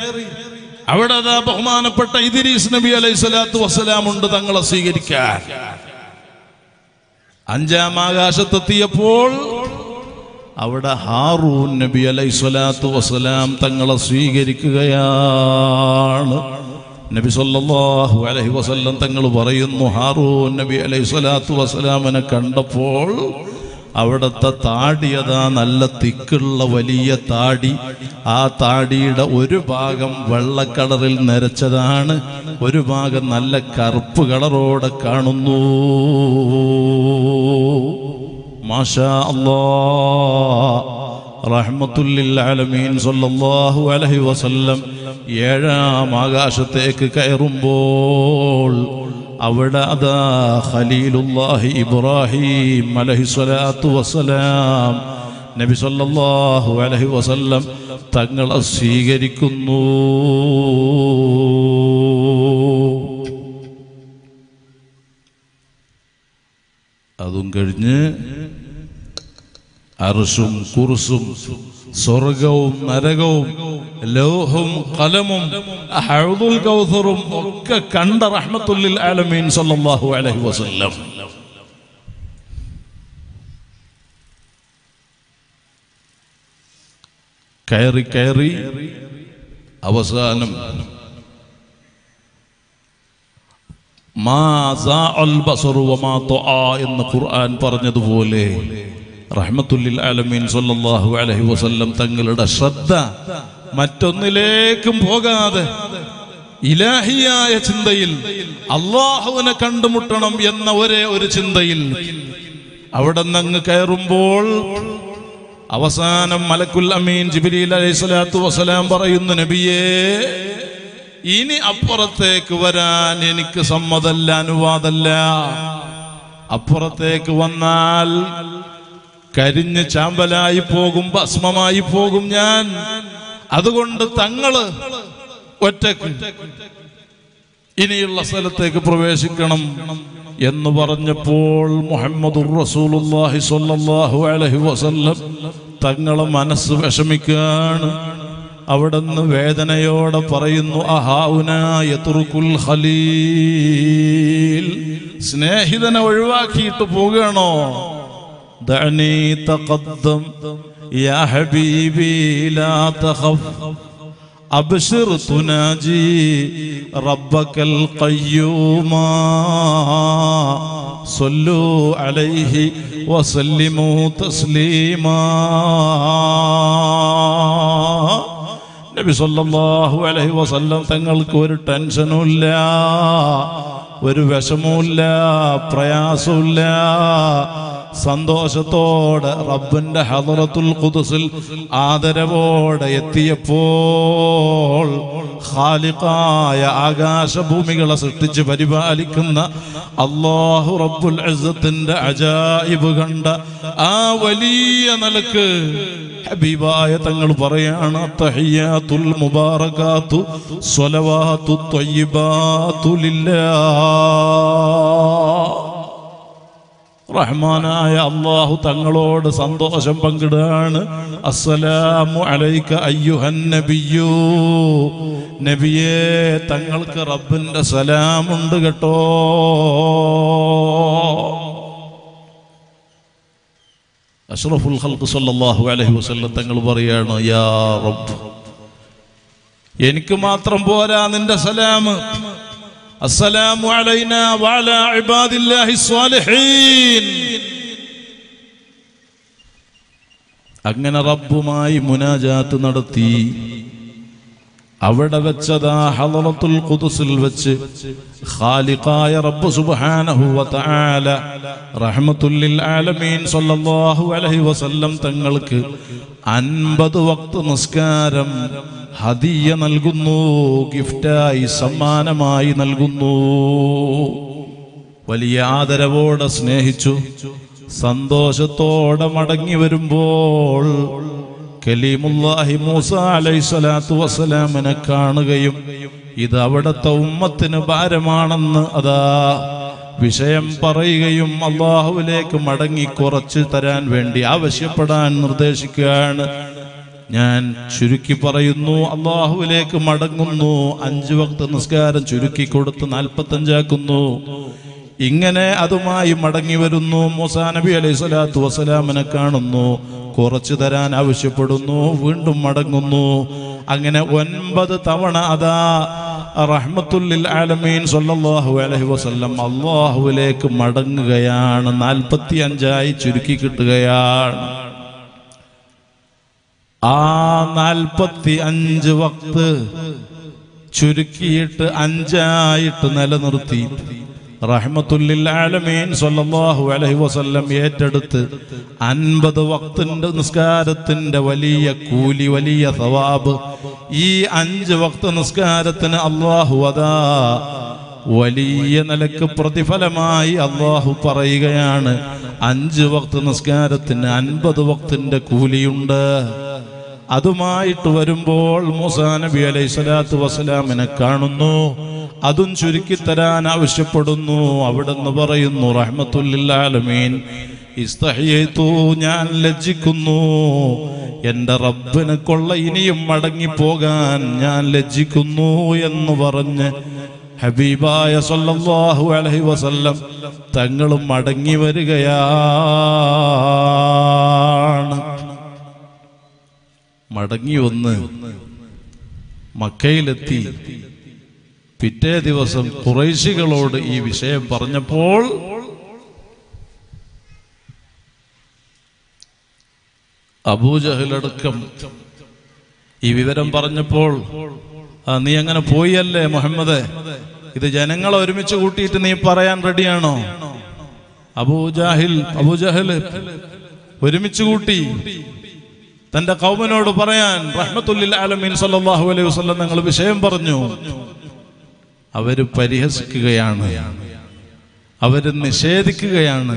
അവിടെ ബഹുമാനപ്പെട്ട ഇദിരീസ് നബി അലൈഹി സ്വലാത്തു വസ്സലാം ഉണ്ട് തങ്ങളെ സ്വീകരിക്കാൻ. അഞ്ചാം ആകാശത്തെത്തിയപ്പോൾ അവിടെ ഹാറൂൻ നബി അലൈഹി സ്വലാത്തു വസ്സലാം തങ്ങളെ സ്വീകരിക്കുകയാണ്. നബി സല്ലല്ലാഹു അലഹി വസല്ലം തങ്ങൾ പറയുന്നു ഹാറൂൻ നബി അലൈഹി സ്വലാത്തു വസ്സലാമിനെ കണ്ടപ്പോൾ അവിടുത്തെ താടി അതാ നല്ല തിക്കുള്ള വലിയ താടി. ആ താടിയുടെ ഒരു ഭാഗം വെള്ളക്കളറിൽ നിരച്ചതാണ് ഒരു ഭാഗം നല്ല കറുപ്പ് കളറോടെ കാണുന്നു. അലൈഹി വസല്ലം. ഏഴാം ആകാശത്തേക്ക് കയറുമ്പോൾ അവിടെ അതാ ഖലീലുല്ലാഹി ഇബ്രാഹിം അലൈഹി സ്വലാത്തു വസ്സലാം. നബി സല്ലല്ലാഹു അലൈഹി വസല്ലം തങ്ങളെ സ്വീകരിക്കുന്നു. അതും കഴിഞ്ഞ് അറുസും കുറുസും സ്വർഗവും നരകവും ലോഹവും കലമും ഹൗദുൽ കൗസറും ഒക്കെ കണ്ട റഹ്മത്തുല്ലിൽ ആലമീൻ സല്ലല്ലാഹു അലൈഹി വസല്ലം. കയറി കയറി അവസാനം മാ സാഅൽ ബസറു വമാ തുആ എന്ന് ഖുർആൻ പറഞ്ഞതുപോലെ റഹ്മത്തുല്ലിൽ ആലമീൻ സല്ലല്ലാഹു അലൈഹി വസല്ലം തങ്ങളുടെ ശ്രദ്ധ മറ്റൊന്നിലേക്കും പോകാതെ ഇലാഹിയായ ചിന്തയിൽ അള്ളാഹുവിനെ കണ്ടുമുട്ടണം എന്ന ഒരേ ഒരു ചിന്തയിൽ അവിടെ നിന്ന് കയറുമ്പോൾ അവസാനം മലക്കുൽ അമീൻ ജിബിലീൽ അലൈഹി സ്വലാത്തു വസ്സലാം പറയുന്നു നബിയേ ഇനി അപ്പുറത്തേക്ക് വരാൻ എനിക്ക് സമ്മതല്ല അനുവാദല്ല. അപ്പുറത്തേക്ക് വന്നാൽ കരിഞ്ഞ് ചാമ്പലായി പോകും ഭസ്മമായി പോകും ഞാൻ. അതുകൊണ്ട് തങ്ങൾ ഒറ്റയ്ക്ക് ഇനിയുള്ള സ്ഥലത്തേക്ക് പ്രവേശിക്കണം എന്ന് പറഞ്ഞപ്പോൾ മുഹമ്മദ് റസൂലുള്ളാഹി സ്വല്ലല്ലാഹു അലൈഹി വസല്ലം തങ്ങളെ മനസ്സ് വിഷമിക്കുകയാണ്. അവിടുന്ന് വേദനയോടെ പറയുന്നു അഹാഉനായ തുറുക്കുൽ ഖലീൽ. സ്നേഹിതനെ ഒഴിവാക്കിയിട്ട് പോകണോ ദഅനി തഖദ്ദം യാ ഹബീബി ലാ തഖഫ് أبشر تناجي ربك القيوم صلوا عليه وسلموا تسليما നബി സല്ലല്ലാഹു അലൈഹി വസല്ലം തങ്ങൾക്ക് ഒരു ടെൻഷനും ഇല്ല ഒരു വിഷമവുമില്ല പ്രയാസമില്ല സന്തോഷത്തോടെ റബ്ബിന്റെ ഹദറത്തുൽ ഖുദ്സിൽ ആദരവോടെ എത്തിയപ്പോൾ ഖാലിഖായ ആകാശഭൂമികളെ സൃഷ്ടിച്ച് പരിപാലിക്കുന്ന അള്ളാഹു റബ്ബുൽ ഇസ്സത്തിന്റെ അജായിബ് കണ്ട ആ വലിയ നിലയ്ക്ക് ഹബീബായ തങ്ങൾ പറയാണ് തഹിയാത്തുൽ മുബാറകാത്തു സ്വലവാത്തു ത്വയ്യിബാത്തു റഹ്മാനായ അള്ളാഹു തങ്ങളോട് സന്തോഷം പങ്കിടുകയാണ് അസ്സലാമു അലൈക അയ്യുഹൻ നബിയൂ നബിയേ തങ്ങൾക്ക് റബ്ബിന്റെ സലാമുണ്ട് കേട്ടോ. അഷ്റഫുൽ ഖൽഖ് സല്ലല്ലാഹു അലൈഹി വസല്ലം തങ്ങൾ പറയാണ് യാ റബ്ബ് എനിക്ക് മാത്രം പോരാ നിന്റെ സലാം അസ്സലാമു وعلى عباد الله الصالحين അങ്ങനെ റബ്ബുമായി മുനാജാത്ത് നടത്തി. അവിടെ വെച്ചതാ ഹലറത്തുൽ ഖുദുസിൽ വെച്ച്. ഖാലിഖായ റബ്ബ് സുബ്ഹാനഹു വ തആല റഹ്മത്തുൽ ലിൽ ആലമീൻ സല്ലല്ലാഹു അലൈഹി വസല്ലം തങ്ങൾക്ക് അൻപത് വക്ത് നിസ്കാരം ഹദിയ നൽകുന്നു ഗിഫ്റ്റായി സമ്മാനമായി നൽകുന്നു. വലിയ ആദരവോടെ സ്നേഹിച്ചു സന്തോഷത്തോടെ മടങ്ങി വരുമ്പോൾ കലീമുല്ലാഹി മൂസ അലൈഹി സ്വലാത്തു വസ്സലാമിനെ കാണുകയും ഇത് അവിടുത്തെ ഉമ്മത്തിന് ഭാരമാണെന്ന് അതാ വിഷയം പറയുകയും അള്ളാഹുവിലേക്ക് മടങ്ങി കുറച്ച് തരാൻ വേണ്ടി ആവശ്യപ്പെടാൻ നിർദ്ദേശിക്കുകയാണ്. ഞാൻ ചുരുക്കി പറയുന്നു അള്ളാഹുവിലേക്ക് മടങ്ങുന്നു അഞ്ചു വക്ത നിസ്കാരം ചുരുക്കി കൊടുത്ത് നാൽപ്പത്തഞ്ചാക്കുന്നു. ഇങ്ങനെ അതുമായി മടങ്ങി വരുന്നു മൂസാ നബി അലൈഹി സ്വലാത്തു വസ്സലാമിനെ കാണുന്നു. കുറച്ചു തരാൻ ആവശ്യപ്പെടുന്നു വീണ്ടും മടങ്ങുന്നു. അങ്ങനെ ഒൻപത് തവണ അതാ റഹ്മത്തുല്ലിൽ ആലമീൻ സൊല്ലാഹു അലഹി വസ്ല്ലം അള്ളാഹുവിലേക്ക് മടങ്ങുകയാണ്. നാൽപ്പത്തി അഞ്ചായി ചുരുക്കി കിട്ടുകയാണ്. ആ നാൽപ്പത്തി അഞ്ച് വക്ത് ചുരുക്കിയിട്ട് അഞ്ചായിട്ട് നിലനിർത്തി. റഹ്മത്തുല്ലിൽ ആലമീൻ സല്ലല്ലാഹു അലൈഹി വസല്ലം ഏറ്റെടുത്ത് അൻപത് വക്തിന്റെ നിസ്കാരത്തിന്റെ വലിയ കൂലി വലിയ സവാബ്. ഈ അഞ്ച് വക്ത നിസ്കാരത്തിന് അള്ളാഹു അതാ വലിയ നിലയ്ക്ക് പ്രതിഫലമായി അള്ളാഹു പറയുകയാണ്. അഞ്ച് വക്ത് നിസ്കാരത്തിന് അൻപത് വക്തിന്റെ കൂലിയുണ്ട്. അതുമായിട്ട് വരുമ്പോൾ മൂസാ നബി അലൈഹി സ്വലാത്തു വസ്സലാമിനെ കാണുന്നു. അതും ചുരുക്കി തരാൻ ആവശ്യപ്പെടുന്നു. അവിടെന്ന് പറയുന്നു റഹ്മത്തുല്ലാലമീൻ ഞാൻ ലജ്ജിക്കുന്നു. എന്റെ റബ്ബിന് കൊള്ള ഇനിയും മടങ്ങിപ്പോകാൻ ഞാൻ ലജ്ജിക്കുന്നു എന്ന് പറഞ്ഞ് ഹബീബായ സല്ലല്ലാഹു അലൈഹി വസല്ലം തങ്ങളും മടങ്ങി വരികയാണ്. മടങ്ങി വന്ന് മക്കയിലെത്തി. പിറ്റേ ദിവസം കുറേശികളോട് ഈ വിഷയം പറഞ്ഞപ്പോൾ അബൂജഹലടക്കം ഈ വിവരം പറഞ്ഞപ്പോൾ നീ അങ്ങനെ പോയല്ലേ മുഹമ്മദ്? ഇത് ജനങ്ങളെ ഒരുമിച്ച് കൂട്ടിയിട്ട് നീ പറയാൻ റെഡിയാണോ? അബൂജാഹിൽ അബൂജഹൽ ഒരുമിച്ച് കൂട്ടി തന്റെ കൗമനോട് പറയാൻ റഹ്മത്തുല്ലിൽ ആലമീൻ അലൈഹി വസ്ലം നിങ്ങൾ വിഷയം പറഞ്ഞു. അവർ പരിഹസിക്കുകയാണ്. അവർ നിഷേധിക്കുകയാണ്.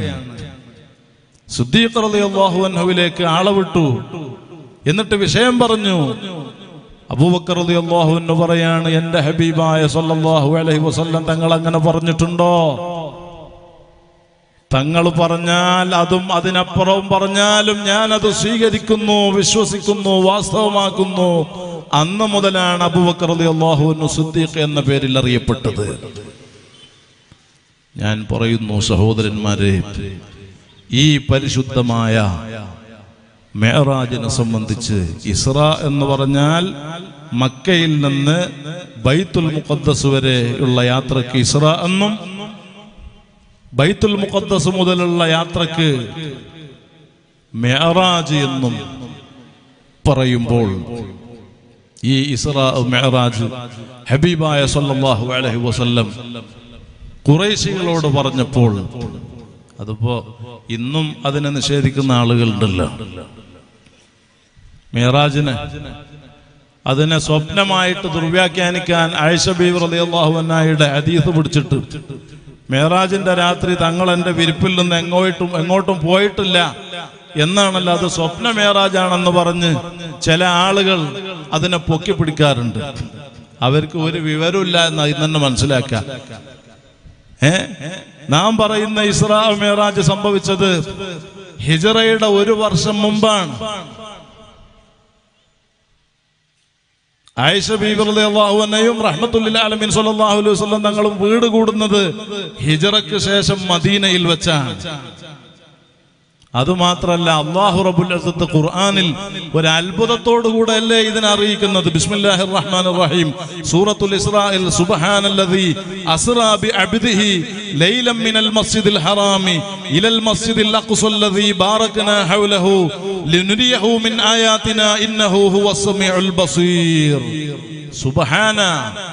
സുദ്ദീഖ് റളിയല്ലാഹു ആളെ വിട്ടു എന്നിട്ട് വിഷയം പറഞ്ഞു. അബൂബക്കർ റളിയല്ലാഹു അൻഹു പറയാണ് എന്റെ ഹബീബായ സല്ലല്ലാഹു അലൈഹി വസല്ലം തങ്ങൾ അങ്ങനെ പറഞ്ഞിട്ടുണ്ടോ? തങ്ങൾ പറഞ്ഞാൽ അതും അതിനപ്പുറവും പറഞ്ഞാലും ഞാൻ അത് സ്വീകരിക്കുന്നു വിശ്വസിക്കുന്നു വാസ്തവമാക്കുന്നു. അന്ന് മുതലാണ് അബൂബക്കർ റളിയല്ലാഹു അൻഹു സിദ്ദീഖ് എന്ന പേരിൽ അറിയപ്പെട്ടത്. ഞാൻ പറയുന്നു സഹോദരന്മാരെ ഈ പരിശുദ്ധമായ മേറാജിനെ സംബന്ധിച്ച് ഇസ്ര എന്ന് പറഞ്ഞാൽ മക്കയിൽ നിന്ന് ബൈത്തുൽ മുഖദ്ദസ് വരെ ഉള്ള യാത്രയ്ക്ക് ഇസ്ര എന്നും ബൈത്തുൽ മുഖദ്ദസ് മുതലുള്ള യാത്രയ്ക്ക് മെഹറാജ് എന്നും പറയുമ്പോൾ ഈ ഇസ്ര മെഹറാജ് ഹബീബായ സല്ലല്ലാഹു അലൈഹി വസല്ലം കുറേശികളോട് പറഞ്ഞപ്പോൾ അതിപ്പോ ഇന്നും അതിനെ നിഷേധിക്കുന്ന ആളുകളുണ്ടല്ലോ. മെഹറാജിന് അതിനെ സ്വപ്നമായിട്ട് ദുർവ്യാഖ്യാനിക്കാൻ ആയിഷ ബീവി റളിയല്ലാഹു അൻഹയുടെ ഹദീസ് പിടിച്ചിട്ട് മേറാജിന്റെ രാത്രി തങ്ങൾ എന്റെ വിരിപ്പിൽ നിന്ന് എങ്ങോട്ടും എങ്ങോട്ടും പോയിട്ടില്ല. എന്നാണല്ലോ അത് സ്വപ്ന മേറാജാണെന്ന് പറഞ്ഞ് ചില ആളുകൾ അതിനെ പൊക്കി പിടിക്കാറുണ്ട്. അവർക്ക് ഒരു വിവരമില്ല എന്ന് അതിൽ തന്നെ മനസ്സിലാക്കാം ഏ? നാം പറയുന്ന ഇസ്രാ മേറാജ് സംഭവിച്ചത് ഹിജറയുടെ ഒരു വർഷം മുമ്പാണ്. ആയിഷ അലൈഹി തങ്ങളും വീട് കൂടുന്നത് ഹിജറയ്ക്ക് ശേഷം മദീനയിൽ വെച്ചാണ്. അതുമാത്രല്ല അള്ളാഹു റബുൽ അസത്ത് ഖുർആനിൽ ഒരു അത്ഭുതത്തോടു കൂടെ അല്ലേ ഇതിനെ അറിയിക്കുന്നത്. ബിസ്മില്ലാഹിർ റഹ്മാനിർ റഹീം സൂറത്തുൽ ഇസ്രായിൽ സുബ്ഹാനല്ലദീ അസ്റാ ബി അബ്ദിഹി ലൈലം മിനൽ മസ്ജിദിൽ ഹറാമി ഇലൽ മസ്ജിദിൽ അഖ്സല്ലദീ ബാറക്നാ ഹൗലഹു ലിനുരിയഹു മിൻ ആയാതിനാ ഇന്നഹു ഹുവസ് സമീഉൽ ബസീർ. സുബഹാന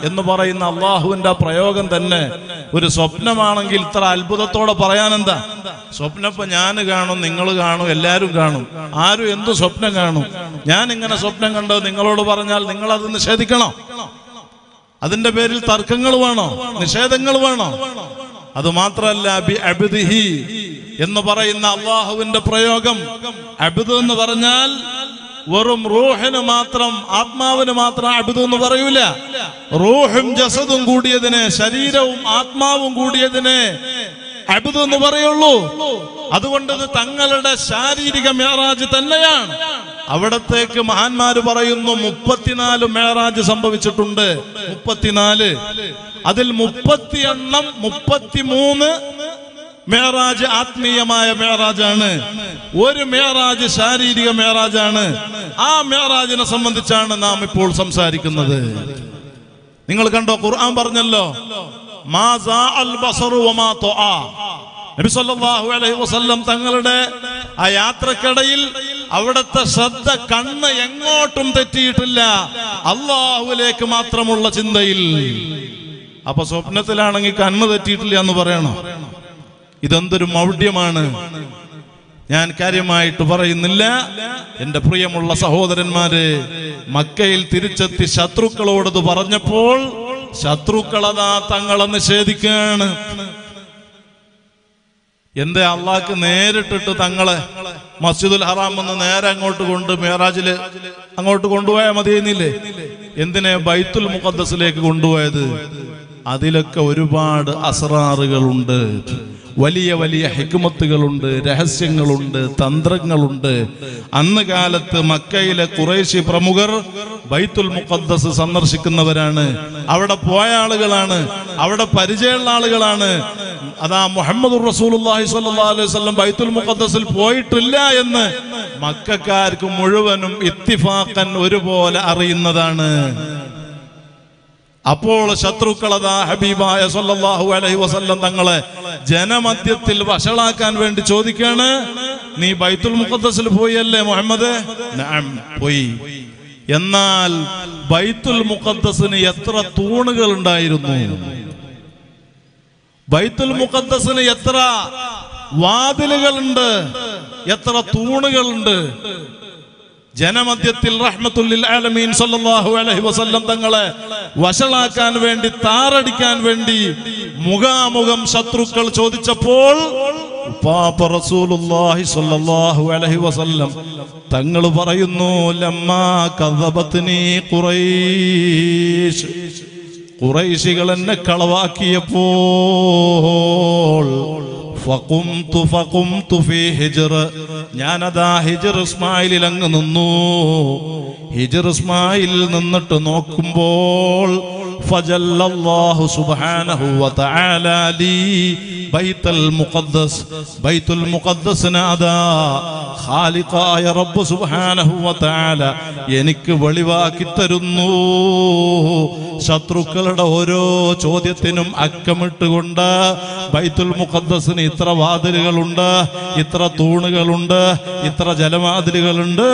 എന്ന് പറയുന്ന അള്ളാഹുവിന്റെ പ്രയോഗം തന്നെ. ഒരു സ്വപ്നമാണെങ്കിൽ ഇത്ര അത്ഭുതത്തോടെ പറയാനെന്താ? സ്വപ്നം ഇപ്പൊ ഞാൻ കാണും നിങ്ങൾ കാണും എല്ലാവരും കാണും. ആരും എന്ത് സ്വപ്നം കാണും? ഞാൻ ഇങ്ങനെ സ്വപ്നം കണ്ടോ നിങ്ങളോട് പറഞ്ഞാൽ നിങ്ങൾ അത് നിഷേധിക്കണോ. അതിന്റെ പേരിൽ തർക്കങ്ങൾ വേണോ? നിഷേധങ്ങൾ വേണോ? അത് മാത്രല്ല എന്ന് പറയുന്ന അള്ളാഹുവിന്റെ പ്രയോഗം. അബിദ് എന്ന് പറഞ്ഞാൽ വെറും റൂഹിന് മാത്രം ആത്മാവിന് മാത്രം അബിദ് എന്ന് പറയൂല. റൂഹും ജസദും കൂടിയതിന് ശരീരവും ആത്മാവും കൂടിയതിന് അബിദ് എന്ന് പറയുള്ളൂ. അതുകൊണ്ട് തങ്ങളുടെ ശാരീരിക മേറാജ് തന്നെയാണ്. അവിടത്തേക്ക് മഹാന്മാര് പറയുന്നു മുപ്പത്തിനാല് മേറാജ് സംഭവിച്ചിട്ടുണ്ട്. മുപ്പത്തിനാല്. അതിൽ മുപ്പത്തി എണ്ണം മുപ്പത്തിമൂന്ന് മേറാജ് ആത്മീയമായ മേറാജാണ്. ഒരു മേറാജ് ശാരീരിക മേറാജാണ്. ആ മേറാജിനെ സംബന്ധിച്ചാണ് നാം ഇപ്പോൾ സംസാരിക്കുന്നത്. നിങ്ങൾ കണ്ടോ ഖുർആൻ പറഞ്ഞല്ലോ തങ്ങളുടെ ആ യാത്രക്കിടയിൽ അവിടുത്തെ ശ്രദ്ധ കണ്ണ് എങ്ങോട്ടും തെറ്റിയിട്ടില്ല. അള്ളാഹുലേക്ക് മാത്രമുള്ള ചിന്തയിൽ. അപ്പൊ സ്വപ്നത്തിലാണെങ്കിൽ കണ്ണ് തെറ്റിയിട്ടില്ല എന്ന് പറയണോ? ഇതെന്തൊരു മൗഢ്യമാണ്. ഞാൻ കാര്യമായിട്ട് പറയുന്നില്ല. എന്റെ പ്രിയമുള്ള സഹോദരന്മാരെ മക്കയിൽ തിരിച്ചെത്തി ശത്രുക്കളോടത് പറഞ്ഞപ്പോൾ ശത്രുക്കളതാ തങ്ങളെ നിഷേധിക്കുകയാണ്. എന്തേ അള്ളാഹ്ക്ക് നേരിട്ടിട്ട് തങ്ങളെ മസ്ജിദുൽ ഹറാം എന്ന് നേരെ അങ്ങോട്ട് കൊണ്ട് മേറാജിൽ അങ്ങോട്ട് കൊണ്ടുപോയാൽ മതിയെന്നില്ലേ? എന്തിനെ ബൈത്തുൽ മുഖദ്ദസിലേക്ക് കൊണ്ടുപോയത്? അതിലൊക്കെ ഒരുപാട് അസറാറുകളുണ്ട് വലിയ വലിയ ഹിക്മത്തുകളുണ്ട് രഹസ്യങ്ങളുണ്ട് തന്ത്രങ്ങളുണ്ട്. അന്ന് കാലത്ത് മക്കയിലെ കുറേശ്ശി പ്രമുഖർ ബൈത്തുൽ മുഖദ്ദസ് സന്ദർശിക്കുന്നവരാണ്. അവിടെ പോയ ആളുകളാണ്. അവിടെ പരിചയമുള്ള ആളുകളാണ്. അതാ മുഹമ്മദ് റസൂലുള്ളാഹി സ്വല്ലം ബൈത്തുൽ മുഖദ്ദസിൽ പോയിട്ടില്ല എന്ന് മക്കാർക്ക് മുഴുവനും ഇത്തിഫാക്കൻ ഒരുപോലെ അറിയുന്നതാണ്. അപ്പോൾ ശത്രുക്കളതാ ഹബീബായ സല്ലല്ലാഹു അലൈഹി വസല്ലം തങ്ങളെ ജനമധ്യത്തിൽ വഷളാക്കാൻ വേണ്ടി ചോദിക്കാണ് നീ ബൈത്തുൽ മുഖദ്സിൽ പോയല്ലേ മുഹമ്മദ്? പോയി. എന്നാൽ ബൈത്തുൽ മുഖദ്സിന് എത്ര തൂണുകൾ ഉണ്ടായിരുന്നു? ബൈത്തുൽ മുഖദ്സിന് എത്ര വാതിലുകളുണ്ട് എത്ര തൂണുകളുണ്ട് ജനമധ്യത്തിൽ ആലമീൻ സല്ലല്ലാഹു അലൈഹി വസല്ലം തങ്ങളെ വഷളാക്കാൻ വേണ്ടി താറടിക്കാൻ വേണ്ടി മുഖാമുഖം ശത്രുക്കൾ ചോദിച്ചപ്പോൾ അലൈഹി വസല്ലം തങ്ങൾ പറയുന്നു ഖുറൈശികൾ എന്നെ കളവാക്കിയപ്പോൾ ഞാനതാ ഹിജ്ർ ഇസ്മായിലിൽ അങ്ങ് നിന്നു. ഹിജ്ർ ഇസ്മായിൽ നിന്നിട്ട് നോക്കുമ്പോൾ ഫജല്ലല്ലാഹു സുബ്ഹാനഹു വതആല ലീ ബൈത്തുൽ മുഖദ്ദസ് ബൈത്തുൽ മുഖദ്ദസിന് അതാ ഖാലിഖായ റബ്ബ് സുബ്ഹാനഹു വതആല എനിക്ക് വെളിവാക്കി തരുന്നു. ശത്രുക്കളുടെ ഓരോ ചോദ്യത്തിനും അക്കമിട്ടുകൊണ്ട് ബൈത്തുൽ മുഖദ്ദസിന് ഇത്ര വാതിലുകളുണ്ട് ഇത്ര തൂണുകളുണ്ട് ഇത്ര ജലവാതിലുകളുണ്ട്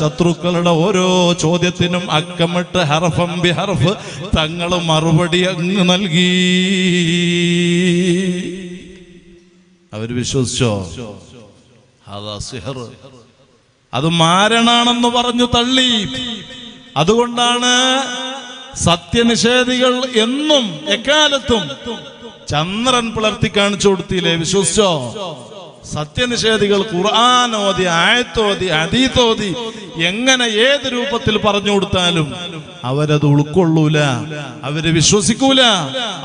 ശത്രുക്കളുടെ ഓരോ ചോദ്യത്തിനും അക്കമിട്ട് ഹർഫം ബി ഹർഫ് തങ്ങൾ മറുപടി അങ്ങ് നൽകി. അവർ വിശ്വസിച്ചോ? സിഹർ. അത് മാരണാണെന്ന് പറഞ്ഞു തള്ളി. അതുകൊണ്ടാണ് സത്യനിഷേധികൾ എന്നും എക്കാലത്തും ചന്ദ്രൻ പുലർത്തി കാണിച്ചു കൊടുത്തില്ലേ? വിശ്വസിച്ചോ? സത്യനിഷേധികൾ ഖുർആൻ ഓതി ആയത്തോതി അതീത്തോതി എങ്ങനെ ഏത് രൂപത്തിൽ പറഞ്ഞു കൊടുത്താലും അവരത് ഉൾക്കൊള്ളൂല അവർ വിശ്വസിക്കൂല.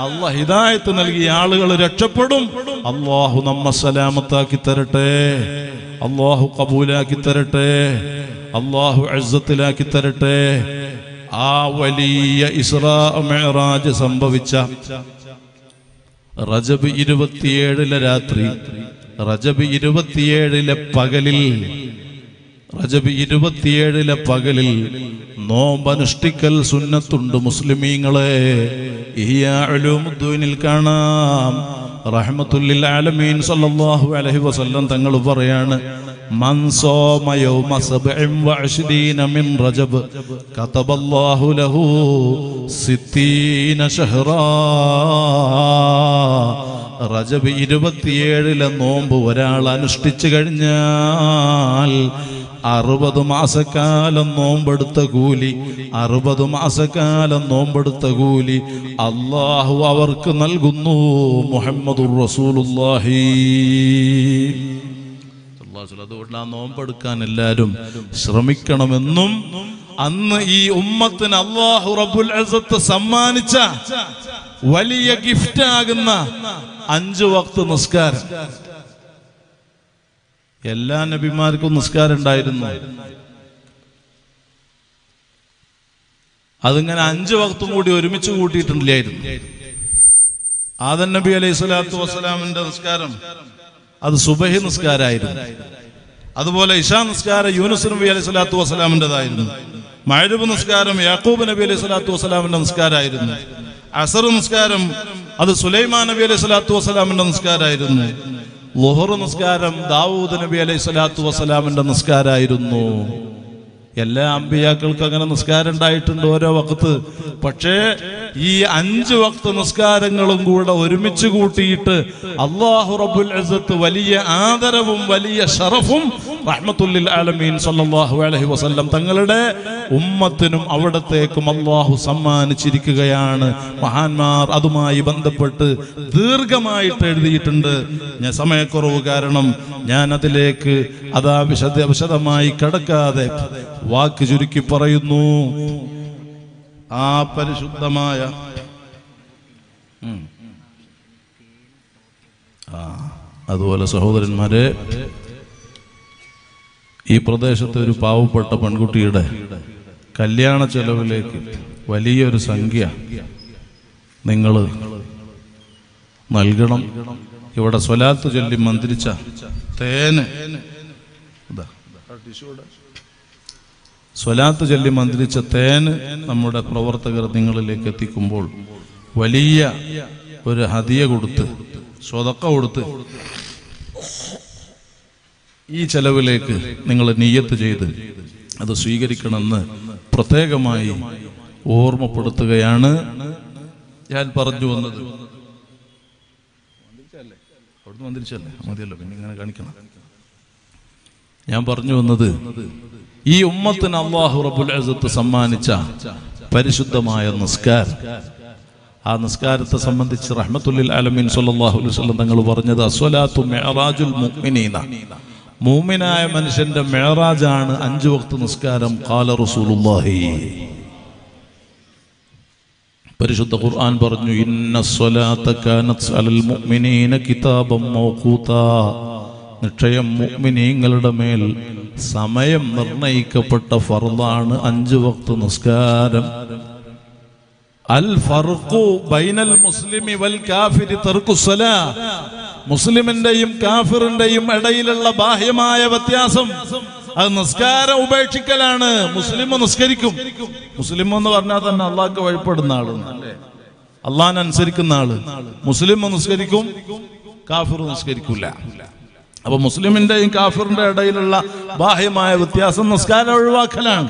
അള്ളാഹ് ഹിദായത്ത് നൽകിയ ആളുകൾ രക്ഷപ്പെടും. അള്ളാഹു നമ്മ സലാമത്താക്കി തരട്ടെ. അള്ളാഹു കബൂലാക്കി തരട്ടെ. അള്ളാഹു അഴ്സത്തിലാക്കി തരട്ടെ. ആ വലിയ ഇസ്രാ മെഹറാജ് സംഭവിച്ച റജബ് ഇരുപത്തിയേഴിലെ രാത്രി റജബ് ഇരുപത്തിയേഴിലെ പകലിൽ റജബ് ഇരുപത്തിയേഴിലെ പകലിൽ നോമ്പനുഷ്ഠിക്കൽ സുന്നത്തുണ്ട് മുസ്ലിമീങ്ങളെ. ഈയാലുദ്ദീനിൽ കാണാം. റഹ്മത്തുല്ലിൽ ആലമീൻ സല്ലല്ലാഹു അലൈഹി വസല്ലം തങ്ങൾ പറയാണ് മൻ സോമ യൗമ സബ്ഇൻ വഅശ്രീന മിൻ റജബ് കതബല്ലാഹു ലഹു സിത്തീന ശഹ്റാ. റജബ് ഇരുപത്തിയേഴിലെ നോമ്പ് ഒരാൾ അനുഷ്ഠിച്ചു കഴിഞ്ഞാൽ അറുപത് മാസക്കാലം നോമ്പെടുത്ത കൂലി അറുപത് മാസക്കാലം നോമ്പെടുത്ത കൂലി അള്ളാഹു അവർക്ക് നൽകുന്നു. മുഹമ്മദുർ റസൂലുള്ളാഹി. അതുകൊണ്ട് ആ നോമ്പെടുക്കാൻ എല്ലാരും ശ്രമിക്കണമെന്നും അന്ന് ഈ ഉമ്മത്തിന് അള്ളാഹു റബുൽ സമ്മാനിച്ച വലിയ ഗിഫ്റ്റ് ആകുന്ന അഞ്ചു വക്ത് നിസ്കാരം. എല്ലാ നബിമാർക്കും നിസ്കാരം ഉണ്ടായിരുന്നു. അതിങ്ങനെ അഞ്ചു വക്തും കൂടി ഒരുമിച്ച് കൂട്ടിയിട്ടില്ലായിരുന്നു ആദൻ നബി അലൈഹി സ്വലാത്തു വസ്സലാമിന്റെ നിസ്കാരം അത് സുബഹി നിസ്കാരമായിരുന്നു. അതുപോലെ ഇഷാ നിസ്കാരം യൂനുസ് നബി അലൈഹി സ്വലാത്തു വസ്സലാമിന്റെതായിരുന്നു മഴരബ് നിസ്കാരം യാക്കൂബ് നബി അലൈഹി സ്വലാത്തു വസ്സലാമിന്റെ നിസ്കാരമായിരുന്നു. അസർ നിസ്കാരം അത് സുലൈമാൻ നബി അലൈഹി സ്വലാത്തു വസ്സലാമിന്റെ നിസ്കാരമായിരുന്നു. ലുഹർ നിസ്കാരം ദാവൂദ് നബി അലൈഹി സ്വലാത്തു വസ്സലാമിന്റെ നിസ്കാരമായിരുന്നു. എല്ലാ അമ്പിയാക്കൾക്കും അങ്ങനെ നിസ്കാരം ഉണ്ടായിട്ടുണ്ട് ഓരോ വക്കത്ത് പക്ഷേ ഈ അഞ്ച് വക്ത നിസ്കാരങ്ങളും കൂടെ ഒരുമിച്ച് കൂട്ടിയിട്ട് അള്ളാഹു റബുൽ അസത്ത് വലിയ ആദരവും വലിയ ഷറഫും റഹ്മത്തുല്ലിൽ ആലമീൻ സല്ലാഹു അലഹി വസ്ല്ലം തങ്ങളുടെ ഉമ്മത്തിനും അവിടത്തേക്കും അള്ളാഹു സമ്മാനിച്ചിരിക്കുകയാണ്. മഹാന്മാർ അതുമായി ബന്ധപ്പെട്ട് ദീർഘമായിട്ട് എഴുതിയിട്ടുണ്ട്. ഞാൻ സമയക്കുറവ് കാരണം ഞാൻ അതിലേക്ക് അതാ വിശദ വിശദമായി കടക്കാതെ വാക്ക് ചുരുക്കി പറയുന്നു. ആ പരിശുദ്ധമായ അതുപോലെ സഹോദരന്മാരെ ഈ പ്രദേശത്തെ ഒരു പാവപ്പെട്ട പെൺകുട്ടിയുടെ കല്യാണ ചെലവിലേക്ക് വലിയൊരു സംഖ്യ നിങ്ങൾ നൽകണം. ഇവിടെ സ്വലാത്ത് ചൊല്ലി മന്ത്രിച്ച തേന്. ഇതാ, സ്വലാത്ത് ചൊല്ലി മന്ത്രിച്ച തേന് നമ്മുടെ പ്രവർത്തകർ നിങ്ങളിലേക്ക് എത്തിക്കുമ്പോൾ വലിയ ഒരു ഹതിയ കൊടുത്ത് സ്വതക്ക കൊടുത്ത് ഈ ചെലവിലേക്ക് നിങ്ങൾ നീയത്ത് ചെയ്ത് അത് സ്വീകരിക്കണമെന്ന് പ്രത്യേകമായി ഓർമ്മപ്പെടുത്തുകയാണ് ഞാൻ പറഞ്ഞു വന്നത്. മന്ത്രിച്ചല്ലേ മതിയല്ലോ പിന്നെ ഇങ്ങനെ കാണിക്കണം. ഞാൻ പറഞ്ഞു വന്നത് ഈ ഉമ്മത്തിന് അള്ളാഹു റബുൽ അസത്ത് സമ്മാനിച്ച പരിശുദ്ധമായ നിസ്കാരം. ആ നിസ്കാരത്തെ സംബന്ധിച്ച് റഹ്മത്തുല്ലിൽ അലമീൻ സല്ലല്ലാഹു അലൈഹി വസല്ലം തങ്ങൾ പറഞ്ഞത് അസ്വലാത്തു മൂമിനായ മനുഷ്യന്റെ മേറാജാണ് അഞ്ചു വക്ത് നിസ്കാരം കാല റസൂലുല്ലാഹി പരിശുദ്ധ ഖുർആൻ പറഞ്ഞു ഇന്ന സ്വലാത്ത അലൽ മുഅ്മിനീന കിതാബം മൗഖൂതാ. നിശ്ചയം മുഅ്മിനീങ്ങളുടെ മേൽ സമയം നിർണയിക്കപ്പെട്ട ഫർദാണ് അഞ്ചു വക്ത് നിസ്കാരം. അൽ ഫർഖു ബൈനൽ മുസ്ലിമി വൽ കാഫിരി തർക്കുസല മുസ്ലിമിന്റെയും കാഫിറിന്റെയും ഇടയിലുള്ള ബാഹ്യമായ വ്യത്യാസം. അത് നിസ്കാരം ഉപേക്ഷിക്കലാണ്. മുസ്ലിം നിസ്കരിക്കും. മുസ്ലിം എന്ന് പറഞ്ഞാൽ തന്നെ അള്ളാഹ്ക്ക് വഴിപ്പെടുന്ന ആൾ. അള്ളാഹിനെ അനുസരിക്കുന്ന ആൾ. മുസ്ലിം നിസ്കരിക്കും കാഫിർ നിസ്കരിക്കൂല. അപ്പൊ മുസ്ലിമിന്റെയും കാഫിറിന്റെ ഇടയിലുള്ള ബാഹ്യമായ വ്യത്യാസം നിസ്കാരം ഒഴിവാക്കലാണ്.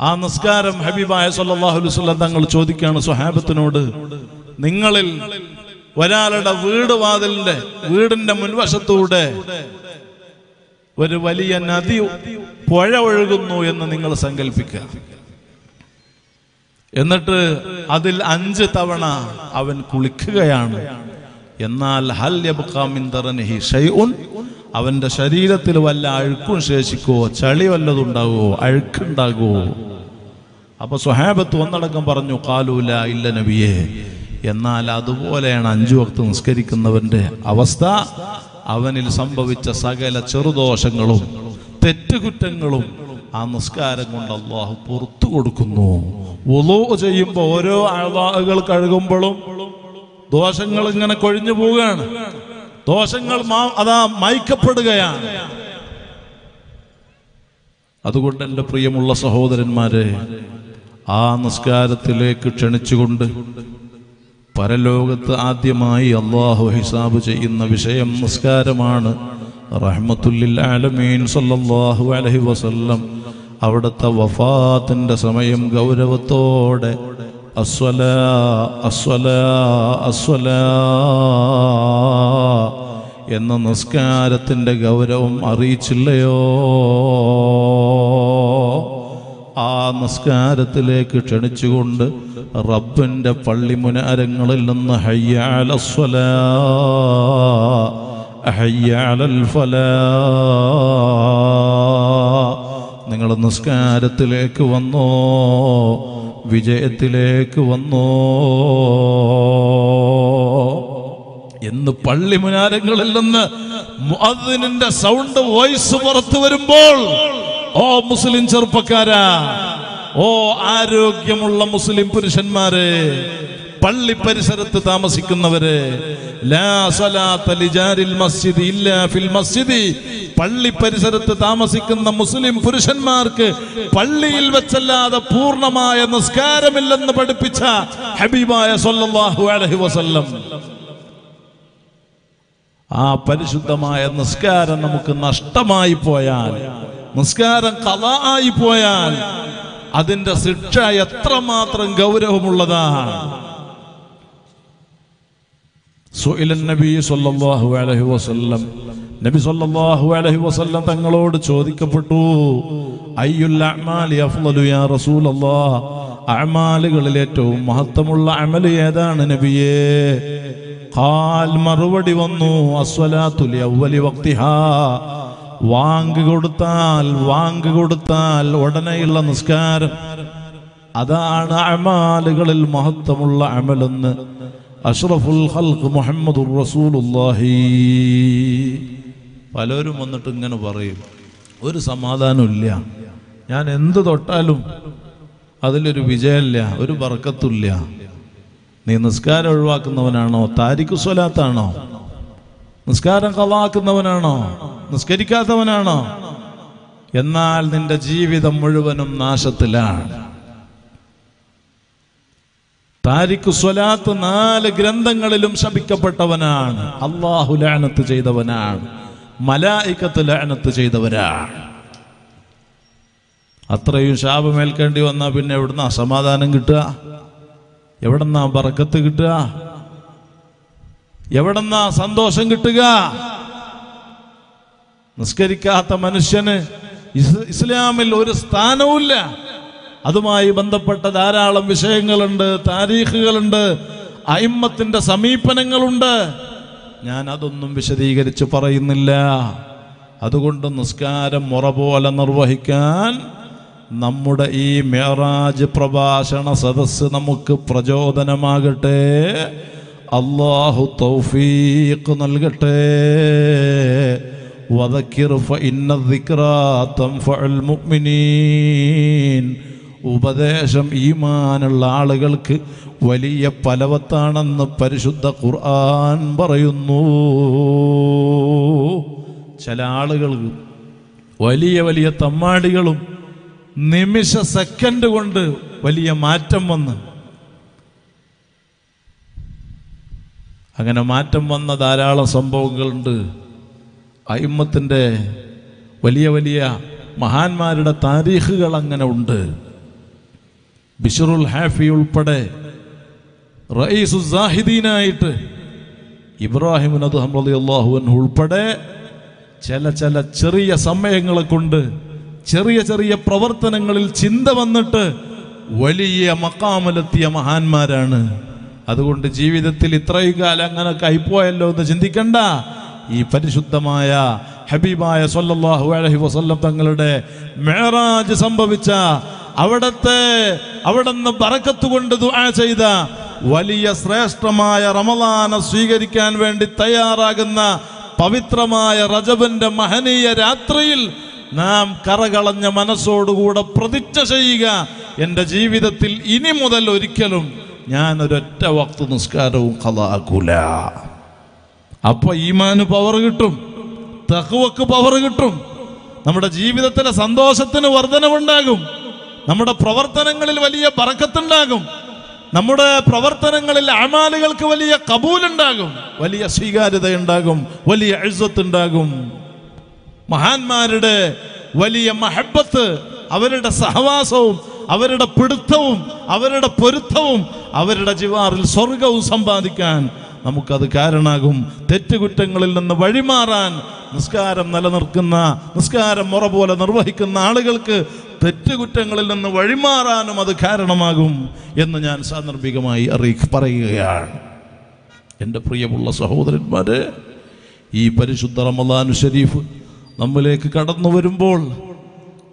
ആ നിസ്കാരം ഹബീബായ വസല്ലം തങ്ങൾ ചോദിക്കുകയാണ് സുഹാബത്തിനോട് നിങ്ങളിൽ ഒരാളുടെ വീട് വാതിലിന്റെ വീടിന്റെ മുൻവശത്തൂടെ ഒരു വലിയ നദി പുഴ ഒഴുകുന്നു എന്ന് നിങ്ങൾ സങ്കല്പിക്കുക എന്നിട്ട് അതിൽ അഞ്ച് തവണ അവൻ കുളിക്കുകയാണ്. എന്നാൽ ഹൽ യബ്ഖാ മിൻ ദറനിഹി ഷൈഉൻ അവന്റെ ശരീരത്തിൽ വല്ല അഴുക്കും ശേഷിക്കോ ചളി വല്ലതുണ്ടാകുമോ അഴുക്കുണ്ടാകുമോ അപ്പൊ സ്വഹാബത്ത് ഒന്നടക്കം പറഞ്ഞു കാലൂല ഇല്ല നബിയെ. എന്നാൽ അതുപോലെയാണ് അഞ്ചു വക്ത് നിസ്കരിക്കുന്നവന്റെ അവസ്ഥ. അവനിൽ സംഭവിച്ച സകല ചെറുദോഷങ്ങളും തെറ്റുകുറ്റങ്ങളും ആ നിസ്കാരം കൊണ്ട് അള്ളാഹു പുറത്തു കൊടുക്കുന്നു. വുളൂ ചെയ്യുമ്പോൾ ഓരോ അഴകൾ കഴുകുമ്പോഴും ദോഷങ്ങൾ ഇങ്ങനെ കൊഴിഞ്ഞു പോവുകയാണ്. ദോഷങ്ങൾ അതാ മയക്കപ്പെടുകയാണ്. അതുകൊണ്ട് എന്റെ പ്രിയമുള്ള സഹോദരന്മാരെ ആ നിസ്കാരത്തിലേക്ക് ക്ഷണിച്ചുകൊണ്ട് പരലോകത്ത് ആദ്യമായി അള്ളാഹു ഹിസാബ് ചെയ്യുന്ന വിഷയം നിസ്കാരമാണ്. ആലമീൻ അലൈഹി വസല്ലം. അവിടുത്തെ വഫാത്തിന്റെ സമയം ഗൗരവത്തോടെ അസ്വലാ അസ്വല അസ്വല എന്ന നിസ്കാരത്തിന്റെ ഗൗരവം അറിയിച്ചില്ലയോ? ആ നിസ്കാരത്തിലേക്ക് ക്ഷണിച്ചുകൊണ്ട് റബ്ബിന്റെ പള്ളിമുനാരങ്ങളിൽ നിന്ന് ഹയ്യാലസ്വല ഹയ്യാലൽ ഫലാ നിങ്ങൾ നിസ്കാരത്തിലേക്ക് വന്നോ? വിജയത്തിലേക്ക് വന്നോ? എന്ന് പള്ളി മുനാരങ്ങളിൽ നിന്ന് മുഅദ്ദിനിന്റെ സൗണ്ട് വോയിസ് പുറത്തു വരുമ്പോൾ ഓ മുസ്ലിം ചെറുപ്പക്കാരാ ഓ ആരോഗ്യമുള്ള മുസ്ലിം പുരുഷന്മാരെ പള്ളി പരിസരത്ത് താമസിക്കുന്നവര് ഫിൽ മസ്ജിദി. പള്ളി പരിസരത്ത് താമസിക്കുന്ന മുസ്ലിം പുരുഷന്മാർക്ക് പള്ളിയിൽ വെച്ചല്ലാതെ പൂർണമായ നിസ്കാരമില്ലെന്ന് പഠിപ്പിച്ച ഹബീബായ വസല്ലം. ആ പരിശുദ്ധമായ നിസ്കാരം നമുക്ക് നഷ്ടമായി പോയാൽ നിസ്കാരം ആയി പോയാൽ അതിന്റെ ശിക്ഷ എത്രമാത്രം ഗൗരവമുള്ളതാണ്. നബി സല്ലല്ലാഹു അലൈഹി വസല്ലം. തങ്ങളോട് ചോദിക്കപ്പെട്ടു യാ റസൂലല്ലാഹ് അഅ്മാലുകളിൽ ഏറ്റവും മഹത്വമുള്ള അമൽ ഏതാണ് നബിയേ? ഖാൽ മറുപടി വന്നു അസ്വലാത്തുൽ അവ്വലി വഖ്തിഹാ വാങ്ക് കൊടുത്താൽ വാങ്ക് കൊടുത്താൽ ഉടനെയുള്ള നിസ്കാരം. അതാണ് അമാലുകളിൽ മഹത്വമുള്ള അമലെന്ന് അഷ്റഫുൽ ഖൽഖ് മുഹമ്മദുർ റസൂലുള്ളാഹി. പലരും വന്നിട്ട് ഇങ്ങനെ പറയും ഒരു സമാധാനമില്ല ഞാൻ എന്ത് തൊട്ടാലും അതിലൊരു വിജയമില്ല ഒരു ബർക്കത്തുമില്ല. നീ നിസ്കാരം ഒഴിവാക്കുന്നവനാണോ? താരിഖു സ്വലാത്താണോ? നിസ്കാരം കളാക്കുന്നവനാണോ? നിസ്കരിക്കാത്തവനാണോ? എന്നാൽ നിന്റെ ജീവിതം മുഴുവനും നാശത്തിലാണ്. താരിഖു സ്വലാത്ത് നാല് ഗ്രന്ഥങ്ങളിലും ശപിക്കപ്പെട്ടവനാണ്. അള്ളാഹു ലാനത്ത് ചെയ്തവനാണ്. മലായിക്കത്ത് ലാനത്ത് ചെയ്തവരാണ്. അത്രയും ശാപമേൽക്കേണ്ടി വന്നാൽ പിന്നെ എവിടുന്ന അസമാധാനം കിട്ടുക? എവിടെന്നാ ബറക്കത്ത് കിട്ടുക? എവിടെന്നാ സന്തോഷം കിട്ടുക? നിസ്കരിക്കാത്ത മനുഷ്യന് ഇസ്ലാമിൽ ഒരു സ്ഥാനവുമില്ല. അതുമായി ബന്ധപ്പെട്ട ധാരാളം വിഷയങ്ങളുണ്ട് താരീഖുകളുണ്ട് അയിമ്മത്തിന്റെ സമീപനങ്ങളുണ്ട്. ഞാൻ അതൊന്നും വിശദീകരിച്ച് പറയുന്നില്ല. അതുകൊണ്ട് നിസ്കാരം മുറ പോലെ നിർവഹിക്കാൻ നമ്മുടെ ഈ മേറാജ് പ്രഭാഷണ സദസ്സ് നമുക്ക് പ്രചോദനമാകട്ടെ. അള്ളാഹു തൗഫീഖ് നൽകട്ടെ. വദക്കിർ ഫ ഇന്ന തംഫഉൽ മുഅ്മിനീൻ. ഉപദേശം ഈമാനുള്ള ആളുകൾക്ക് വലിയ ഫലവത്താണെന്ന് പരിശുദ്ധ ഖുർആൻ പറയുന്നു. ചില ആളുകൾ വലിയ വലിയ തമ്മാടികളും നിമിഷ സെക്കൻഡ് കൊണ്ട് വലിയ മാറ്റം വന്ന്. അങ്ങനെ മാറ്റം വന്ന ധാരാളം സംഭവങ്ങളുണ്ട്. അയിമ്മത്തിന്റെ വലിയ വലിയ മഹാന്മാരുടെ താരീഖുകൾ അങ്ങനെ ഉണ്ട്. ബിഷറുൽ ഹാഫി ഉൾപ്പെടെ റയീസു സാഹിദീനായിട്ട് ഇബ്രാഹിം നദ്ഹം റളിയല്ലാഹു അൻഹു ഉൾപ്പെടെ ചില ചില ചെറിയ സമയങ്ങളെ കൊണ്ട് ചെറിയ ചെറിയ പ്രവർത്തനങ്ങളിൽ ചിന്ത വന്നിട്ട് വലിയ മക്കാമലെത്തിയ മഹാന്മാരാണ്. അതുകൊണ്ട് ജീവിതത്തിൽ ഇത്രയും കാലം അങ്ങനെ കൈപ്പോയല്ലോ എന്ന് ചിന്തിക്കണ്ട. ഈ പരിശുദ്ധമായ ഹബീബായ സല്ലല്ലാഹു അലഹി വസല്ലം തങ്ങളുടെ മേറാജ് സംഭവിച്ച അവിടത്തെ അവിടുന്ന് ബറക്കത്ത് കൊണ്ട് ദുആ ചെയ്ത വലിയ ശ്രേഷ്ഠമായ റമലാന സ്വീകരിക്കാൻ വേണ്ടി തയ്യാറാകുന്ന പവിത്രമായ റജബന്റെ മഹനീയ രാത്രിയിൽ നാം കറകളഞ്ഞ മനസ്സോടുകൂടെ പ്രതിജ്ഞ ചെയ്യുക. എന്റെ ജീവിതത്തിൽ ഇനി മുതൽ ഒരിക്കലും ഞാൻ ഒരൊറ്റ വക്ത് നിസ്കാരവും കലാക്കൂല അപ്പൊ ഈമാന് പവർ കിട്ടും തഹുവക്ക് പവർ കിട്ടും. നമ്മുടെ ജീവിതത്തിലെ സന്തോഷത്തിന് വർധനവുണ്ടാകും. നമ്മുടെ പ്രവർത്തനങ്ങളിൽ വലിയ പറക്കത്തുണ്ടാകും നമ്മുടെ പ്രവർത്തനങ്ങളിൽ അമാലുകൾക്ക് വലിയ കബൂലുണ്ടാകും. വലിയ സ്വീകാര്യത ഉണ്ടാകും വലിയ എഴുത്തുണ്ടാകും മഹാന്മാരുടെ വലിയ മഹബത്ത് അവരുടെ സഹവാസവും അവരുടെ പിടുത്തവും അവരുടെ പൊരുത്തവും അവരുടെ ജിവാറിൽ സ്വർഗവും സമ്പാദിക്കാൻ നമുക്കത് കാരണാകും. തെറ്റുകുറ്റങ്ങളിൽ നിന്ന് വഴിമാറാൻ നിസ്കാരം നിലനിർക്കുന്ന നിസ്കാരം മുറ പോലെ നിർവഹിക്കുന്ന ആളുകൾക്ക് തെറ്റുകുറ്റങ്ങളിൽ നിന്ന് വഴിമാറാനും അത് കാരണമാകും എന്ന് ഞാൻ സാന്ദർഭികമായി അറിയി പറയുകയാണ്. എന്റെ പ്രിയമുള്ള സഹോദരന്മാരെ ഈ പരിശുദ്ധ റമദാനു ഷരീഫ് നമ്മിലേക്ക് കടന്നു വരുമ്പോൾ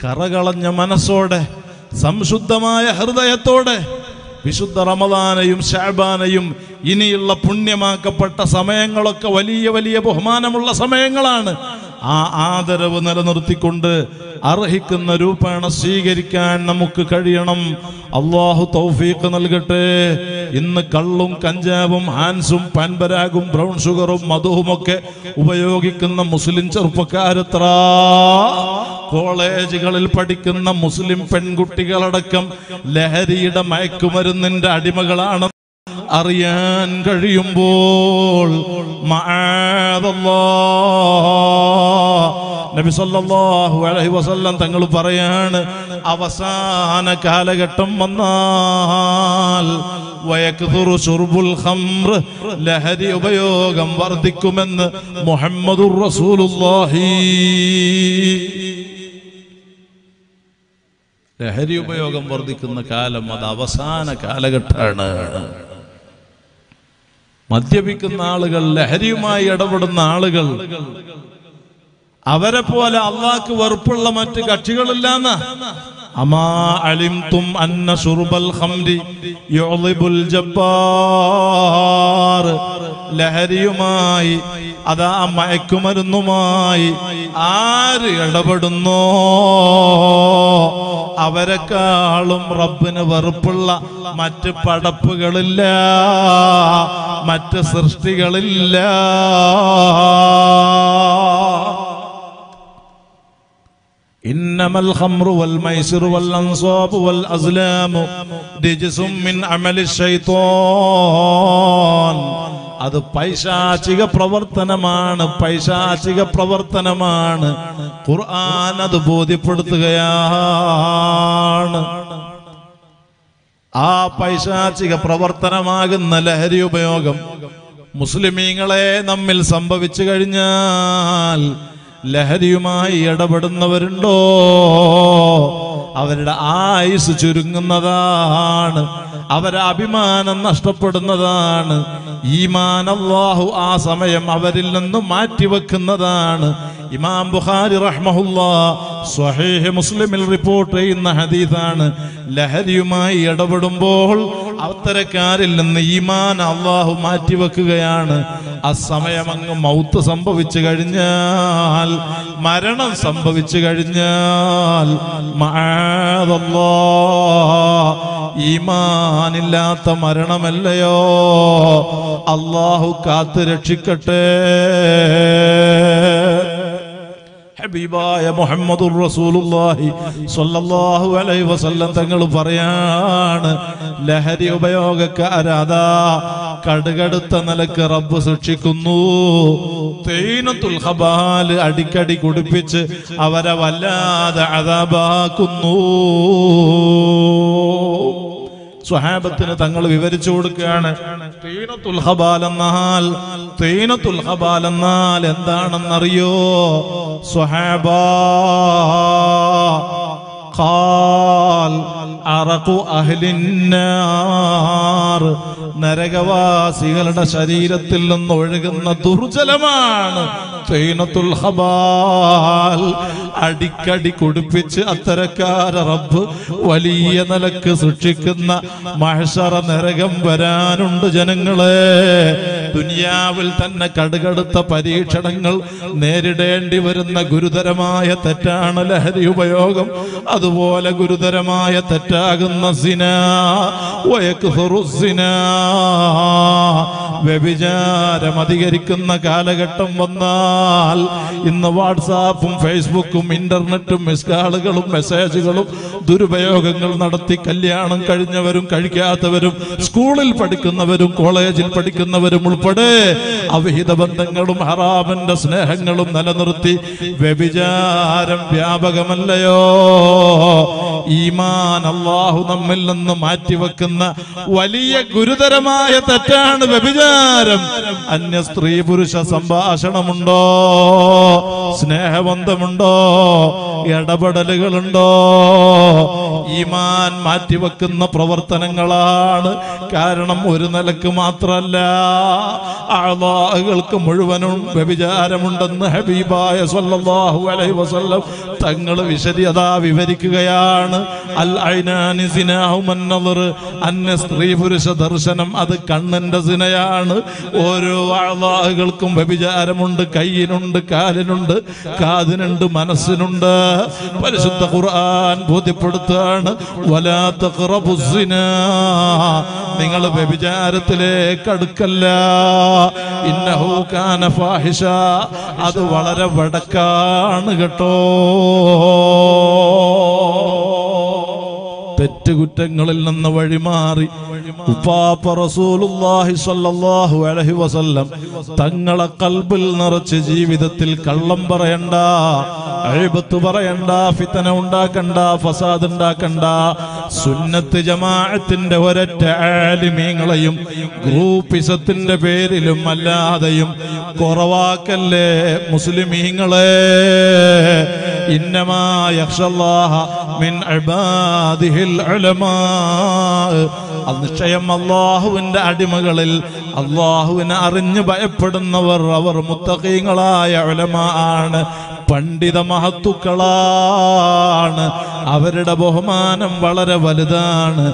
കറകളഞ്ഞ മനസ്സോടെ സംശുദ്ധമായ ഹൃദയത്തോടെ വിശുദ്ധ റമദാനയും ഷാബാനയും ഇനിയുള്ള പുണ്യമാക്കപ്പെട്ട സമയങ്ങളൊക്കെ വലിയ വലിയ ബഹുമാനമുള്ള സമയങ്ങളാണ്. ആ ആദരവ് നിലനിർത്തിക്കൊണ്ട് അർഹിക്കുന്ന രൂപേണ സ്വീകരിക്കാൻ നമുക്ക് കഴിയണം. അള്ളാഹു തൗഫീഖ് നൽകട്ടെ. ഇന്ന് കള്ളും കഞ്ചാവും ഹാൻസും പാൻപരാഗും ബ്രൗൺ ഷുഗറും മധുവുമൊക്കെ ഉപയോഗിക്കുന്ന മുസ്ലിം ചെറുപ്പക്കാരത്ര? കോളേജുകളിൽ പഠിക്കുന്ന മുസ്ലിം പെൺകുട്ടികളടക്കം ലഹരിയുടെ മയക്കുമരുന്നിന്റെ അടിമകളാണ് അറിയാൻ കഴിയുമ്പോൾ. നബി സല്ലല്ലാഹു അലൈഹി വസല്ലം തങ്ങൾ പറയാണ് അവസാന കാലഘട്ടം വന്നാൽ ലഹരി ഉപയോഗം വർദ്ധിക്കുമെന്ന് മുഹമ്മദുർ റസൂലുള്ളാഹി ലഹരി ഉപയോഗം വർദ്ധിക്കുന്ന കാലം അത് അവസാന കാലഘട്ടമാണ് മദ്യപിക്കുന്ന ആളുകൾ ലഹരിയുമായി ഇടപെടുന്ന ആളുകൾ. അവരെ പോലെ അള്ളാക്ക് വെറുപ്പുള്ള മറ്റ് കക്ഷികളില്ലാന്ന. അമാ ലഹരിയുമായി അതാ മയക്കുമരുന്നുമായി ആര് ഇടപെടുന്നോ? അവരെക്കാളും റബ്ബിന് വെറുപ്പുള്ള മറ്റ് പടപ്പുകളില്ല മറ്റ് സൃഷ്ടികളില്ല إنما الخمر والميسر والأنصاب والأزلام رجس من عمل الشيطان അത് പൈശാചിക പ്രവർത്തനമാണ് പൈശാചിക പ്രവർത്തനമാണ്. ഖുർആൻ അത് ബോധ്യപ്പെടുത്തുകയാണ്. ആ പൈശാചിക പ്രവർത്തനമാകുന്ന ലഹരി ഉപയോഗം മുസ്ലിമീങ്ങളെ നമ്മിൽ സംഭവിച്ചു കഴിഞ്ഞാൽ ലഹരിയുമായി ഇടപെടുന്നവരുണ്ടോ? അവരുടെ ആയുസ് ചുരുങ്ങുന്നതാണ്. അവരെ അഭിമാനം നഷ്ടപ്പെടുന്നതാണ്. ഈമാൻ അള്ളാഹു ആ സമയം അവരിൽ നിന്ന് മാറ്റിവെക്കുന്നതാണ്. ഇമാം ബുഖാരി റഹ്മഹുല്ലാ മുസ്ലിമിൽ റിപ്പോർട്ട് ചെയ്യുന്ന ഹദീസാണ്. ലഹരിയുമായി ഇടപെടുമ്പോൾ അത്തരക്കാരിൽ നിന്ന് ഈമാൻ അള്ളാഹു മാറ്റിവെക്കുകയാണ്. ആ സമയം അങ്ങ് മൗത്ത് സംഭവിച്ചു കഴിഞ്ഞാൽ മരണം സംഭവിച്ചു കഴിഞ്ഞാൽ ഈമാനില്ലാത്ത മരണമല്ലയോ? അള്ളാഹു കാത്തു രക്ഷിക്കട്ടെ. ഹബീബായ മുഹമ്മദുർ റസൂലുള്ളാഹി സ്വല്ലല്ലാഹു അലൈഹി വസല്ലം തങ്ങൾ പറയാണ് ലഹരി ഉപയോഗക്കാരാതാ കടുകടുത്ത നിലയ്ക്ക് റബ്ബ് സൂക്ഷിക്കുന്നു തേനത്തുൽ ഹബാൽ അടിക്കടി കുടിപ്പിച്ച് അവരെ വല്ലാതെ അതാബാക്കുന്നു സ്വഹാബത്തിന് തങ്ങൾ വിവരിച്ചു കൊടുക്കുകയാണ്. എന്നാൽ എന്താണെന്നറിയോ? സ്വഹാബ ഖാൽ അറഖു അഹ്ലിന്നാർ. നരകവാസികളുടെ ശരീരത്തിൽ നിന്ന് ഒഴുകുന്ന ദുർജലമാണ് തൈനത്തുൽ ഹബാൽ. അടിക്കടി കുടിപ്പിച്ച് അത്തരക്കാര റബ്ബ് വലിയ നിലയ്ക്ക് സൃഷ്ടിക്കുന്ന മഹഷറ നരകം വരാനുണ്ട് ജനങ്ങളെ. ദുനിയാവിൽ തന്നെ കടുകടുത്ത പരീക്ഷണങ്ങൾ നേരിടേണ്ടി വരുന്ന ഗുരുതരമായ തെറ്റാണ് ലഹരി ഉപയോഗം. അതുപോലെ ഗുരുതരമായ തെറ്റാകുന്ന സിന. വയക്ഫുറു സിന. വ്യഭിചാരം അധികരിക്കുന്ന കാലഘട്ടം വന്നാൽ ഇന്ന് വാട്സാപ്പും ഫേസ്ബുക്കും ഇന്റർനെറ്റും മിസ്കാളുകളും മെസ്സേജുകളും ദുരുപയോഗങ്ങൾ നടത്തി കല്യാണം കഴിഞ്ഞവരും കഴിക്കാത്തവരും സ്കൂളിൽ പഠിക്കുന്നവരും കോളേജിൽ പഠിക്കുന്നവരും ഉൾപ്പെടെ അവിഹിത ബന്ധങ്ങളും ഹറാമിന്റെ സ്നേഹങ്ങളും നിലനിർത്തി വ്യഭിചാരം വ്യാപകമല്ലയോ? ഈമാൻ അള്ളാഹു നമ്മിൽ നിന്ന് മാറ്റിവെക്കുന്ന വലിയ ഗുരുതരമായ തെറ്റാണ് വ്യഭിചാരം. അന്യ സ്ത്രീ പുരുഷ സംഭാഷണമുണ്ടോ? സ്നേഹബന്ധമുണ്ടോ? ഇടപെടലുകളുണ്ടോ? ഈമാൻ മാറ്റിവെക്കുന്ന പ്രവർത്തനങ്ങളാണ് കാരണം ഒരു നിലയ്ക്ക് മാത്രല്ല. ആളുകൾക്ക് മുഴുവനും വ്യഭിചാരമുണ്ടെന്ന് ഹബീബായ സല്ലാഹു അലൈഹി വസല്ലം തങ്ങൾ വിശദീയത വിവരിക്കുകയാണ് അൽ അന്യ സ്ത്രീ പുരുഷ ദർശനം അത് കണ്ണന്റെ സിനയാണ്. ഓരോ ആളുകൾക്കും വ്യഭിചാരമുണ്ട് കയ്യിനുണ്ട് കാലിനുണ്ട് കാതിനുണ്ട് മനസ്സിനുണ്ട്. പരിശുദ്ധ ഖുർആൻ ബോധ്യപ്പെടുത്താണ് വലാത്ത നിങ്ങൾ വ്യഭിചാരത്തിലേക്ക് അടുക്കല്ല. കാന ഫാഹിഷ. അത് വളരെ വടക്കാണ് കേട്ടോ. but തെറ്റുകുറ്റങ്ങളിൽ നിന്ന് വഴിമാറി. ഉപ്പാപ്പ റസൂലുള്ളാഹി സ്വല്ലല്ലാഹു അലൈഹി വസല്ലം തങ്ങളെ കൽബിൽ നിറച്ച് ജീവിതത്തിൽ കള്ളം പറയണ്ട അഴിബത്ത് പറയണ്ട ഫിത്തന ഉണ്ടാക്കണ്ട ഫസാദ് ഉണ്ടാക്കണ്ട. സുന്നത്ത് ജമാഅത്തിന്റെ ഒരറ്റ ആലിമീങ്ങളെയും ഗ്രൂപ്പിസത്തിന്റെ പേരിലും അല്ലാതെയും കുറവാക്കല്ലേ മുസ്ലിമീങ്ങളെ? ഇന്നമാ യക്ഷല്ലാഹ മിൻ ഇബാദിഹിൽ ഉലമാ അത് നിശ്ചയം അള്ളാഹുവിന്റെ അടിമകളിൽ അള്ളാഹുവിനെ അറിഞ്ഞു ഭയപ്പെടുന്നവർ അവർ മുത്തഖീങ്ങളായ ആണ്. പണ്ഡിത മഹത്തുക്കളാണ്. അവരുടെ ബഹുമാനം വളരെ വലുതാണ്.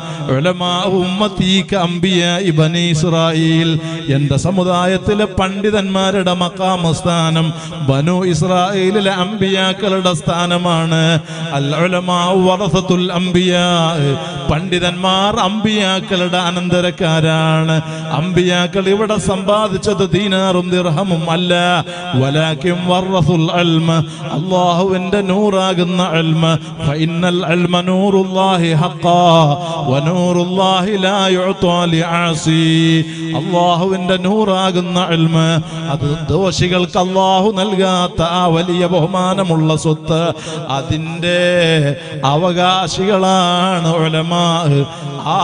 ഇസ്രായേൽ. എന്റെ സമുദായത്തിലെ പണ്ഡിതന്മാരുടെ മക്കാമ സ്ഥാനം ബനു ഇസ്രായേലിലെ അമ്പിയാക്കളുടെ സ്ഥാനമാണ്. അൽ വറസത്തുൽ അമ്പിയാ പണ്ഡിതന്മാർ അമ്പിയാക്കളുടെ അനന്തരക്കാരാണ്. അമ്പിയാക്കൾ ഇവിടെ സമ്പാദിച്ചത് ദീനാറും ദിർഹമും അല്ല. വലാക്കും വറസുൽ അൽമ അള്ളാഹുവിന്റെ നൂറാകുന്ന അൽമ. ഫൈനൽ അൽമ നൂറുല്ലാഹി ഹഖാ വനൂറുല്ലാഹി ലാ യുഅ്താ ലിആസി അള്ളാഹുവിന്റെ നൂറാകുന്ന അൽമ അത് ദോഷികൾക്ക് അള്ളാഹു നൽകാത്ത ആ വലിയ ബഹുമാനമുള്ള സ്വത്ത്. സ്വത്ത് അതിന്റെ അവകാശികളാണ് ഉലമാ ആ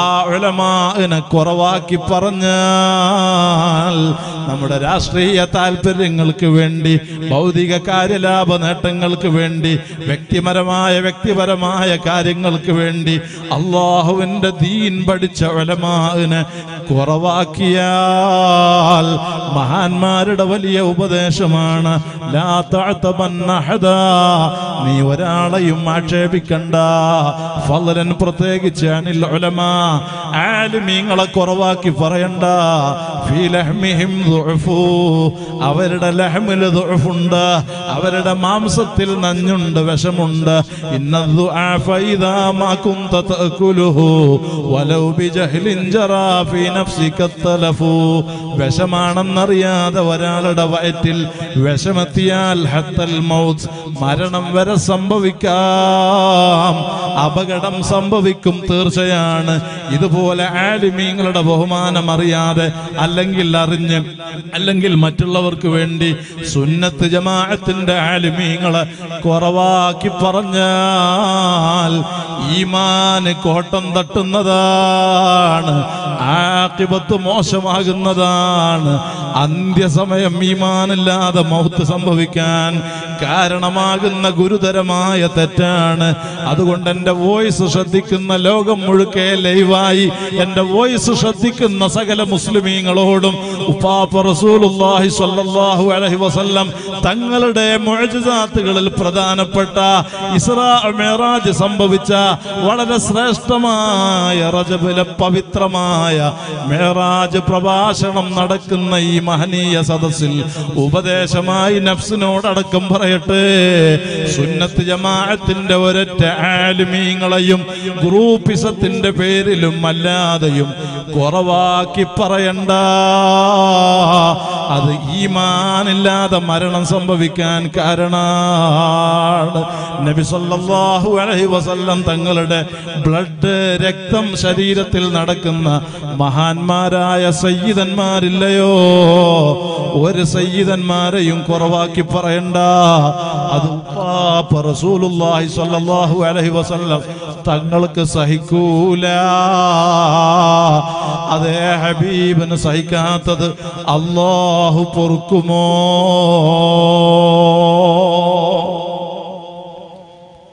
ഉലമാനെ കുറവാക്കി പറഞ്ഞാൽ നമ്മുടെ രാഷ്ട്രീയ താല്പര്യങ്ങൾക്ക് വേണ്ടി ഭൗതിക കാര്യലാഭ നേട്ടങ്ങൾക്ക് വേണ്ടി വ്യക്തിപരമായ വ്യക്തിപരമായ കാര്യങ്ങൾക്ക് വേണ്ടി അള്ളാഹുവിന്റെ ദീൻ പഠിച്ച ഉലമാനെ കുറവാക്കിയാൽ മഹാന്മാരുടെ വലിയ ഉപദേശമാണ്. നീ ഒരാളെയും ആക്ഷേപിക്കണ്ട ഫലൻ പ്രത്യേകിച്ച് അനിൽ ഉലമാ ആലിമീങ്ങളെ കുറവാക്കി പറയണ്ട. അവരുടെ ലഹ്മിൽ ദുഅഫുണ്ട്. അവരുടെ മാംസത്തിൽ നഞ്ഞുണ്ട് വിഷമുണ്ട്. വിഷമാണെന്നറിയാതെ ഒരാളുടെ വയറ്റിൽ വിഷമെത്തിയാൽ ഹത്തൽ മൗത്ത്. മരണം വരെ സംഭവിക്കാം. അപകടം സംഭവിക്കും തീർച്ചയാണ്. ഇതുപോലെ ആലിമീങ്ങളുടെ ബഹുമാനം അറിയാതെ അല്ലെങ്കിൽ അറിഞ്ഞ് അല്ലെങ്കിൽ മറ്റുള്ളവർക്ക് വേണ്ടി സുന്നത്ത് ജമാഅത്തിന്റെ ആലിമീങ്ങളെ കുറവാക്കി പറഞ്ഞാൽ ഈമാന് കോട്ടം തട്ടുന്നതാണ് ആക്കിപത്ത് മോശമാകുന്നതാണ്. അന്ത്യസമയം ഈമാനില്ലാതെ മൗത്ത് സംഭവിക്കാൻ കാരണമാകുന്ന ഗുരുതരമായ തെറ്റാണ്. അതുകൊണ്ട് എന്റെ വോയിസ് ശ്രദ്ധിക്കുന്ന ലോകം മുഴുക്കെ ലൈവായി എന്റെ വോയിസ് ശ്രദ്ധിക്കുന്ന സകല മുസ്ലിമീങ്ങളോടും ഉപ്പാപ്പ റസൂലുള്ളാഹി സ്വല്ലല്ലാഹു അലൈഹി വസല്ലം തങ്ങളുടെ മുഅ്ജിസാത്തുകളിൽ പ്രധാനപ്പെട്ട ഇസ്രാ മിഅ്റാജ് സംഭവിച്ച വളരെ ശ്രേഷ്ഠമായ റജബിലെ പവിത്രമായ മേറാജ് പ്രഭാഷണം നടക്കുന്ന ഈ മഹനീയ സദസ്സിൽ ഉപദേശമായി നഫ്സിനോടടക്കം പറയട്ടെ. സുന്നത്ത് ജമാഅത്തിന്റെ ഒരൊറ്റ ആലിമീങ്ങളെയും ഗ്രൂപ്പിസത്തിന്റെ പേരിലും അല്ലാതെയും കുറവാക്കി പറയണ്ട. അത് ഈമാനില്ലാതെ മരണം സംഭവിക്കാൻ കാരണമാണ് നബി സല്ലല്ലാഹു അലൈഹി വസല്ലം തങ്ങളുടെ ബ്ലഡ് രക്തം ശരീരത്തിൽ നടക്കുന്ന മഹാന്മാരായ സയ്യിദന്മാരില്ലയോ? ഒരു സയ്യിദന്മാരെയും കുറവാക്കി പറയണ്ട. അത് ഉപ്പാപ്പ റസൂലുള്ളാഹി സല്ലല്ലാഹു അലൈഹി വസല്ലം തങ്ങൾക്ക് സഹിക്കൂല. അതേ ഹബീബിന് സഹിക്കാത്തത് അള്ളാഹു പൊറുക്കുമോ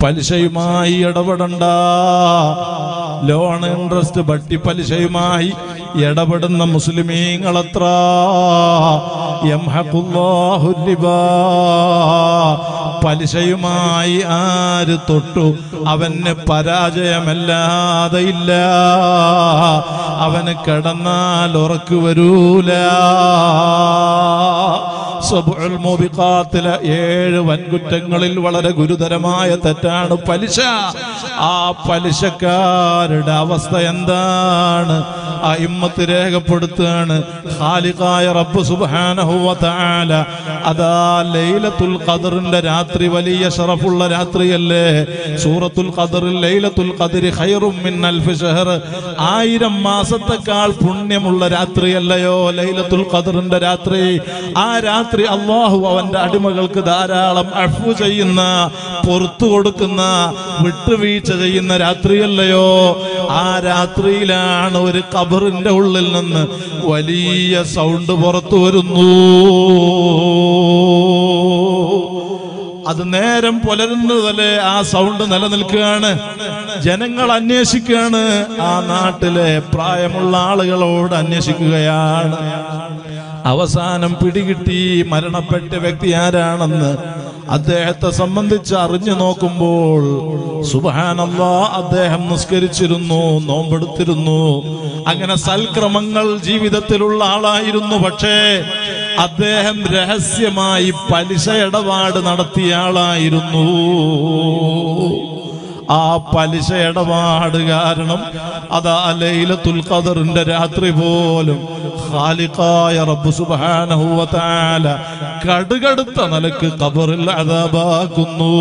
പലിശയുമായി ഇടപെടണ്ട ലോൺ ഇൻട്രസ്റ്റ് വട്ടി പലിശയുമായി ഇടപെടുന്ന മുസ്ലിമീങ്ങളത്ര. പലിശയുമായി ആര് തൊട്ടു? അവന് പരാജയമല്ലാതെ ഇല്ല. അവന് കിടന്നാൽ ഉറക്കു വരൂല. ഏഴ് വൻകുറ്റങ്ങളിൽ വളരെ ഗുരുതരമായ തെറ്റാണ് പലിശ. ആ പലിശക്കാരുടെ അവസ്ഥ എന്താണ്? ആ ഇമ്മത്ത് രേഖപ്പെടുത്തുകയാണ് ഖാലിഖായ റബ്ബ് സുബ്ഹാനഹു വ തആല അതാ ലൈലത്തുൽ ഖദറിന്റെ രാത്രി വലിയ ഷറഫുള്ള രാത്രിയല്ലേ? സൂറത്തുൽ ഖദറിൽ ലൈലത്തുൽ ഖദരി ഖൈറും മിൻ അൽഫ് ഷഹർ ആയിരം മാസത്തെക്കാൾ പുണ്യമുള്ള രാത്രിയല്ലയോ ലൈലത്തുൽ ഖദറിന്റെ രാത്രി? ആ രാത്രി അള്ളാഹു അവന്റെ അടിമകൾക്ക് ധാരാളം അഫു ചെയ്യുന്ന പുറത്തു കൊടുക്കുന്ന വിട്ടുവീഴ്ച ചെയ്യുന്ന രാത്രിയല്ലയോ? ആ രാത്രിയിലാണ് ഒരു കബറിന്റെ ഉള്ളിൽ നിന്ന് വലിയ സൗണ്ട് പുറത്തു വരുന്നു. അത് നേരം പുലരുന്നതല്ലേ ആ സൗണ്ട് നിലനിൽക്കുകയാണ്. ജനങ്ങൾ അന്വേഷിക്കുകയാണ്. ആ നാട്ടിലെ പ്രായമുള്ള ആളുകളോട് അന്വേഷിക്കുകയാണ്. അവസാനം പിടികിട്ടി മരണപ്പെട്ട വ്യക്തി ആരാണെന്ന് അദ്ദേഹത്തെ സംബന്ധിച്ച് അറിഞ്ഞു നോക്കുമ്പോൾ സുബാനല്ല അദ്ദേഹം നിസ്കരിച്ചിരുന്നു നോമ്പെടുത്തിരുന്നു. അങ്ങനെ സൽക്രമങ്ങൾ ജീവിതത്തിലുള്ള ആളായിരുന്നു. പക്ഷേ അദ്ദേഹം രഹസ്യമായി പലിശ ഇടപാട് നടത്തിയ ആളായിരുന്നു. ആ പലിശ ഇടപാട് കാരണം അതാ ലൈലത്തുൽ ഖദറിന്റെ രാത്രി പോലും ഖാലിഖായ റബ്ബ് സുബ്ഹാനഹു വ തആല കടുകടുത്ത നിലയ്ക്ക് ഖബറിൽ അദാബാക്കുന്നു.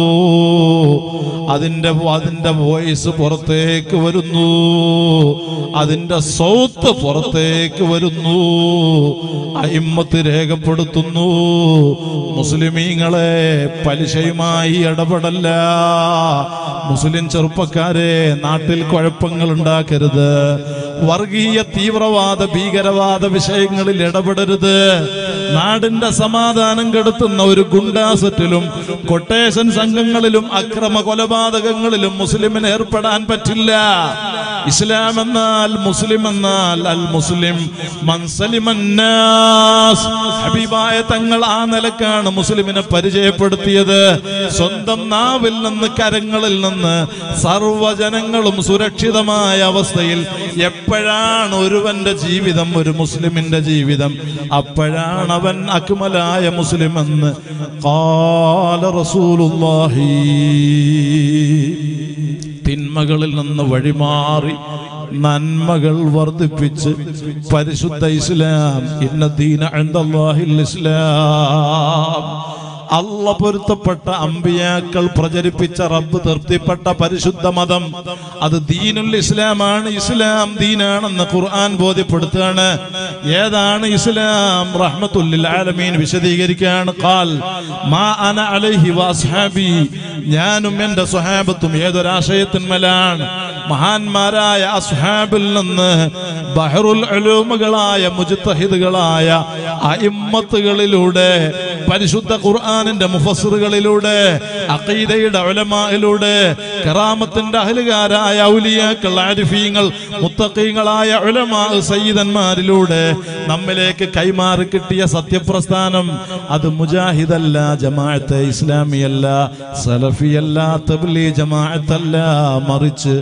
അതിന്റെ അതിന്റെ വോയിസ് പുറത്തേക്ക് വരുന്നു. അതിന്റെ സൗത്ത് പുറത്തേക്ക് വരുന്നു. അയിമ്മത്ത് രേഖപ്പെടുത്തുന്നു. മുസ്ലിമീങ്ങളെ പലിശയുമായി ഇടപെടല്ല. മുസ്ലിം ചെറുപ്പക്കാരെ നാട്ടിൽ കുഴപ്പങ്ങൾ ഉണ്ടാക്കരുത് വർഗീയ തീവ്രവാദ ഭീകരവാദ വിഷയങ്ങളിൽ ഇടപെടരുത്. നാടിന്റെ സമാധാനം കെടുത്തുന്ന ഒരു ഗുണ്ടാസറ്റിലും കൊട്ടേഷൻ സംഘങ്ങളിലും അക്രമ കൊലപാതകങ്ങളിലും മുസ്ലിമിന് ഏർപ്പെടാൻ പറ്റില്ല. ഇസ്ലാം എന്നാൽ മുസ്ലിം എന്നാൽ അൽ മുസ്ലിം ഹബീബായ തങ്ങൾ ആ നിലക്കാണ് മുസ്ലിമിനെ പരിചയപ്പെടുത്തിയത്. സ്വന്തം നാവിൽ നിന്ന് കരങ്ങളിൽ നിന്ന് സർവജനങ്ങളും സുരക്ഷിതമായ അവസ്ഥയിൽ എപ്പോഴാണ് ഒരുവന്റെ ജീവിതം ഒരു മുസ്ലിമിന്റെ ജീവിതം. അപ്പോഴാണ് അവൻ അക്മലായ മുസ്ലിം എന്ന്. കാല റസൂലുള്ളാഹി. തിന്മകളിൽ നിന്ന് വഴിമാറി നന്മകൾ വർദ്ധിപ്പിച്ച് പരിശുദ്ധ ഇസ്ലാം ഇന്ന ദീന ഇസ്ലാം. അല്ല പൊരുത്തപ്പെട്ട അമ്പിയാക്കൾ പ്രചരിപ്പിച്ച റബ്ബ് തൃപ്തിപ്പെട്ട പരിശുദ്ധ മതം. അത് ദീനുൽ ഇസ്ലാമാണ് ഇസ്ലാം ദീനാണെന്ന് ഖുർആൻ ബോധ്യപ്പെടുത്തുകയാണ്. ഏതാണ് ഇസ്ലാം? റഹ്മത്തുല്ലിൽ ആലമീൻ വിശദീകരിക്കുകയാണ്. കാൽ മാ അന അലൈഹി വഅസ്ഹാബി ഞാനും എന്റെ സ്വഹാബത്തും ഏതൊരാശയത്തിന്മേലാണ്? മഹാന്മാരായ അസ്ഹാബിൽ നിന്ന് ബഹറുൽ അലൂമുകളായ മുജിത്തഹിദുകളായ അയിമ്മത്തുകളിലൂടെ പരിശുദ്ധ ഖുർആനിന്റെ മുഫസറുകളിലൂടെ അഖീദയുടെ ഉലമായിലൂടെ കറാമത്തിന്റെ അഹലുകാരായ ഔലിയാക്കൾ ആരിഫീങ്ങൾ മുത്തഖീങ്ങളായ ഉലമാ സയ്യിദന്മാരിലൂടെ നമ്മിലേക്ക് കൈമാറി കിട്ടിയ സത്യപ്രസ്ഥാനം അത് മുജാഹിദല്ല ജമാഅത്തെ ഇസ്ലാമിയല്ല സലഫിയല്ല തബ്ലി ജമാഅത്തല്ല. മറിച്ച്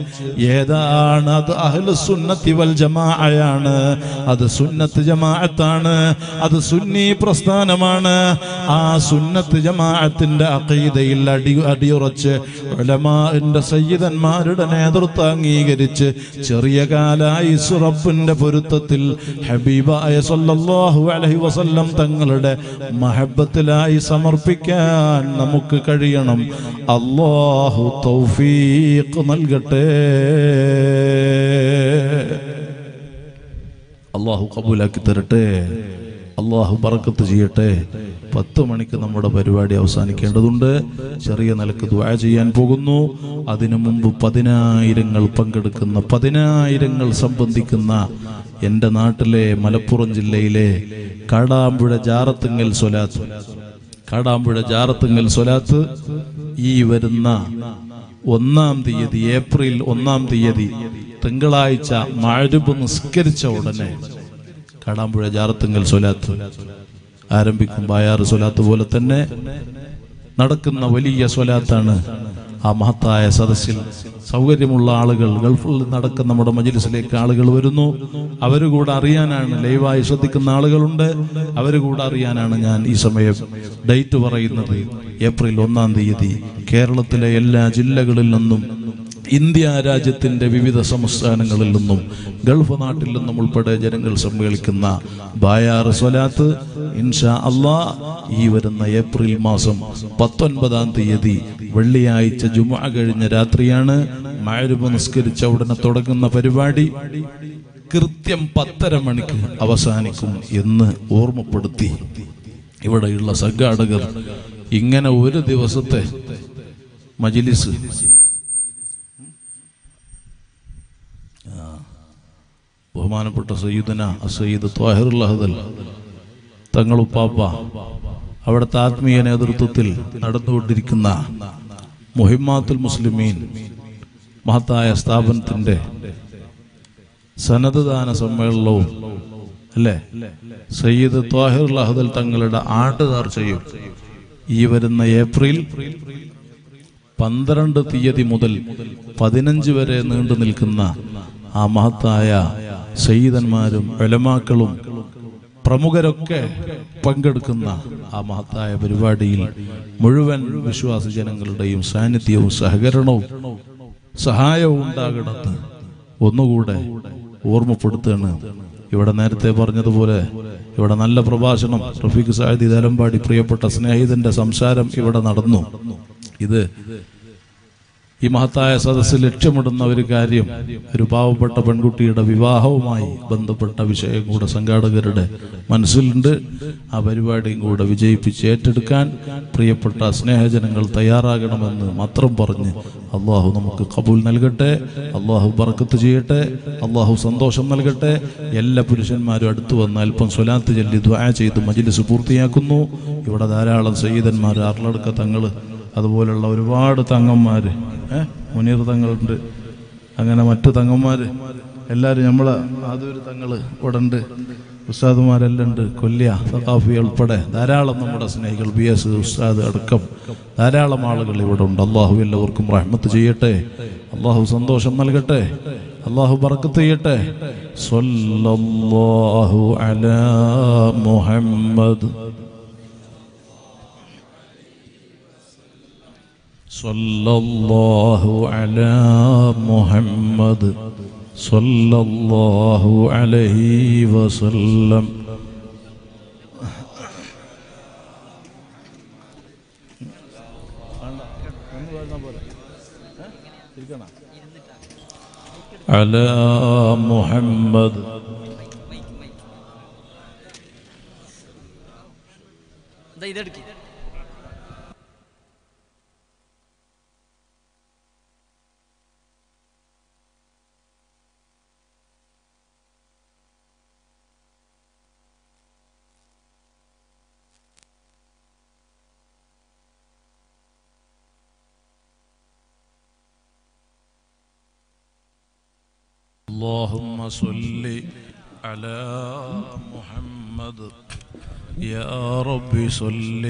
ഏതാണ് അത് അഹ്ലു സുന്നത്തി വൽ ജമാഅയാണ്? അത് സുന്നത്ത് ജമാഅത്താണ് അത് സുന്നി പ്രസ്ഥാനമാണ്. ആ സുന്നത്ത് ജമാഅത്തിന്റെ അഖീദയിൽ അടി അടിയുറച്ച് ഉലമാന്റെ സയ്യിദന്മാരുടെ നേതൃത്വം അംഗീകരിച്ച് ചെറിയ കാലായി റബ്ബിന്റെ പൊരുത്തത്തിൽ ഹബീബായ സല്ലല്ലാഹു അലൈഹി വസല്ലം തങ്ങളുടെ മഹബത്തിലായി സമർപ്പിക്കാൻ നമുക്ക് കഴിയണം. അല്ലാഹു തൗഫീഖ് നൽകട്ടെ. അള്ളാഹു കബൂലാക്കി തരട്ടെ. അള്ളാഹു ബർക്കത്ത് ചെയ്യട്ടെ. പത്ത് മണിക്ക് നമ്മുടെ പരിപാടി അവസാനിക്കേണ്ടതുണ്ട്. ചെറിയ നിലയ്ക്ക് ദ്വാ ചെയ്യാൻ പോകുന്നു. അതിനു മുമ്പ് പതിനായിരങ്ങൾ പങ്കെടുക്കുന്ന പതിനായിരങ്ങൾ സംബന്ധിക്കുന്ന എന്റെ നാട്ടിലെ മലപ്പുറം ജില്ലയിലെ കാടാമ്പുഴ ജാറത്തുങ്ങൽ സ്വലാത്ത്. കാടാമ്പുഴ ജാറത്തുങ്ങൽ സ്വലാത്ത് ഈ വരുന്ന ഒന്നാം തീയതി ഏപ്രിൽ ഒന്നാം തീയതി തിങ്കളാഴ്ച മഴരുമ്പ് നിസ്കരിച്ച ഉടനെ കാടാമ്പുഴ ജാറത്തുങ്ങൽ സ്വലാത്ത്. ആരംഭിക്കും. ബായാറ് സ്വലാത്ത് പോലെ തന്നെ നടക്കുന്ന വലിയ സ്വലാത്താണ് ആ മഹത്തായ സദസ്സിൽ സൗകര്യമുള്ള ആളുകൾ ഗൾഫിൽ നടക്കുന്ന നമ്മുടെ മജിലിസിലേക്ക് ആളുകൾ വരുന്നു. അവർ കൂടെ അറിയാനാണ് ലൈവായി ശ്രദ്ധിക്കുന്ന ആളുകളുണ്ട്. അവർ കൂടെ അറിയാനാണ് ഞാൻ ഈ സമയം ഡേറ്റ് പറയുന്നത്. ഏപ്രിൽ ഒന്നാം തീയതി കേരളത്തിലെ എല്ലാ ജില്ലകളിൽ നിന്നും ഇന്ത്യ രാജ്യത്തിന്റെ വിവിധ സംസ്ഥാനങ്ങളിൽ നിന്നും ഗൾഫ് നാട്ടിൽ നിന്നും ഉൾപ്പെടെ ജനങ്ങൾ സമ്മേളിക്കുന്ന ബായാർ സ്വലാത്ത് ഇൻഷാ അള്ളാ ഈ വരുന്ന ഏപ്രിൽ മാസം പത്തൊൻപതാം തീയതി വെള്ളിയാഴ്ച ജുമ കഴിഞ്ഞ രാത്രിയാണ് മഴരുമ നിസ്കരിച്ച ഉടനെ തുടങ്ങുന്ന പരിപാടി. കൃത്യം പത്തര മണിക്ക് അവസാനിക്കും എന്ന് ഓർമ്മപ്പെടുത്തി. ഇവിടെയുള്ള സംഘാടകർ ഇങ്ങനെ ഒരു ദിവസത്തെ മജിലിസ് ബഹുമാനപ്പെട്ട സയ്യിദന സയ്യിദ് ത്വാഹിറുൽ തങ്ങൾ തങ്ങളുപ്പാപ്പ അവിടുത്തെ ആത്മീയ നേതൃത്വത്തിൽ നടന്നുകൊണ്ടിരിക്കുന്ന മുഹിമാത്തുൽ മുസ്ലിമീൻ മഹത്തായ സ്ഥാപനത്തിന്റെ സന്നദ്ധദാന സമ്മേളനവും അല്ലേ? സയ്യിദ് അഹദൽ തങ്ങളുടെ നേർച്ചയും ഈ വരുന്ന ഏപ്രിൽ പന്ത്രണ്ട് തീയതി മുതൽ പതിനഞ്ച് വരെ നീണ്ടു നിൽക്കുന്ന ആ മഹത്തായ സയ്യിദന്മാരും എലമാക്കളും പ്രമുഖരൊക്കെ പങ്കെടുക്കുന്ന ആ മഹത്തായ പരിപാടിയിൽ മുഴുവൻ വിശ്വാസ ജനങ്ങളുടെയും സാന്നിധ്യവും സഹകരണവും സഹായവും ഉണ്ടാകണമെന്ന് ഒന്നുകൂടെ ഓർമ്മപ്പെടുത്തുകയാണ്. ഇവിടെ നേരത്തെ പറഞ്ഞതുപോലെ ഇവിടെ നല്ല പ്രഭാഷണം റഫീഖ് സാഹിദ് തലമ്പാടി പ്രിയപ്പെട്ട സ്നേഹിതന്റെ സംസാരം ഇവിടെ നടന്നു. ഇത് ഈ മഹത്തായ സദസ്സ് ലക്ഷ്യമിടുന്ന ഒരു കാര്യം ഒരു പാവപ്പെട്ട പെൺകുട്ടിയുടെ വിവാഹവുമായി ബന്ധപ്പെട്ട വിഷയം കൂടെ സംഘാടകരുടെ മനസ്സിലുണ്ട്. ആ പരിപാടിയും കൂടെ വിജയിപ്പിച്ച് ഏറ്റെടുക്കാൻ പ്രിയപ്പെട്ട സ്നേഹജനങ്ങൾ തയ്യാറാകണമെന്ന് മാത്രം പറഞ്ഞ് അള്ളാഹു നമുക്ക് കബൂൽ നൽകട്ടെ അള്ളാഹു ബർക്കത്ത് ചെയ്യട്ടെ അള്ളാഹു സന്തോഷം നൽകട്ടെ. എല്ലാ പുരുഷന്മാരും അടുത്തു വന്ന് അല്പം സ്വലാത്ത് ചൊല്ലി ദ്വായ ചെയ്ത് മജിലിസ് പൂർത്തിയാക്കുന്നു. ഇവിടെ ധാരാളം സയ്യിദന്മാർ ആറിലടക്ക തങ്ങൾ അതുപോലുള്ള ഒരുപാട് തങ്ങന്മാർ മുനീർ തങ്ങളുണ്ട്. അങ്ങനെ മറ്റു തങ്ങന്മാർ എല്ലാവരും നമ്മളെ ആദൂര് തങ്ങൾ ഇവിടെ ഉണ്ട് ഉസ്താദുമാരെല്ലാം ഉണ്ട് കൊല്ലിയ സഖാഫി ഉൾപ്പെടെ ധാരാളം നമ്മുടെ സ്നേഹികൾ ബി എസ് ഉസ്താദ് അടക്കം. ധാരാളം ആളുകൾ ഇവിടെ ഉണ്ട്. അള്ളാഹു എല്ലാവർക്കും റഹ്മത്ത് ചെയ്യട്ടെ. അള്ളാഹു സന്തോഷം നൽകട്ടെ. അള്ളാഹു ബർക്കത്ത് ചെയ്യട്ടെ. സ്വല്ലല്ലാഹു അലാ മുഹമ്മദ് صلى الله على محمد صلى الله عليه وسلم. على محمد. ദാ اللهم صل على محمد يا رب صل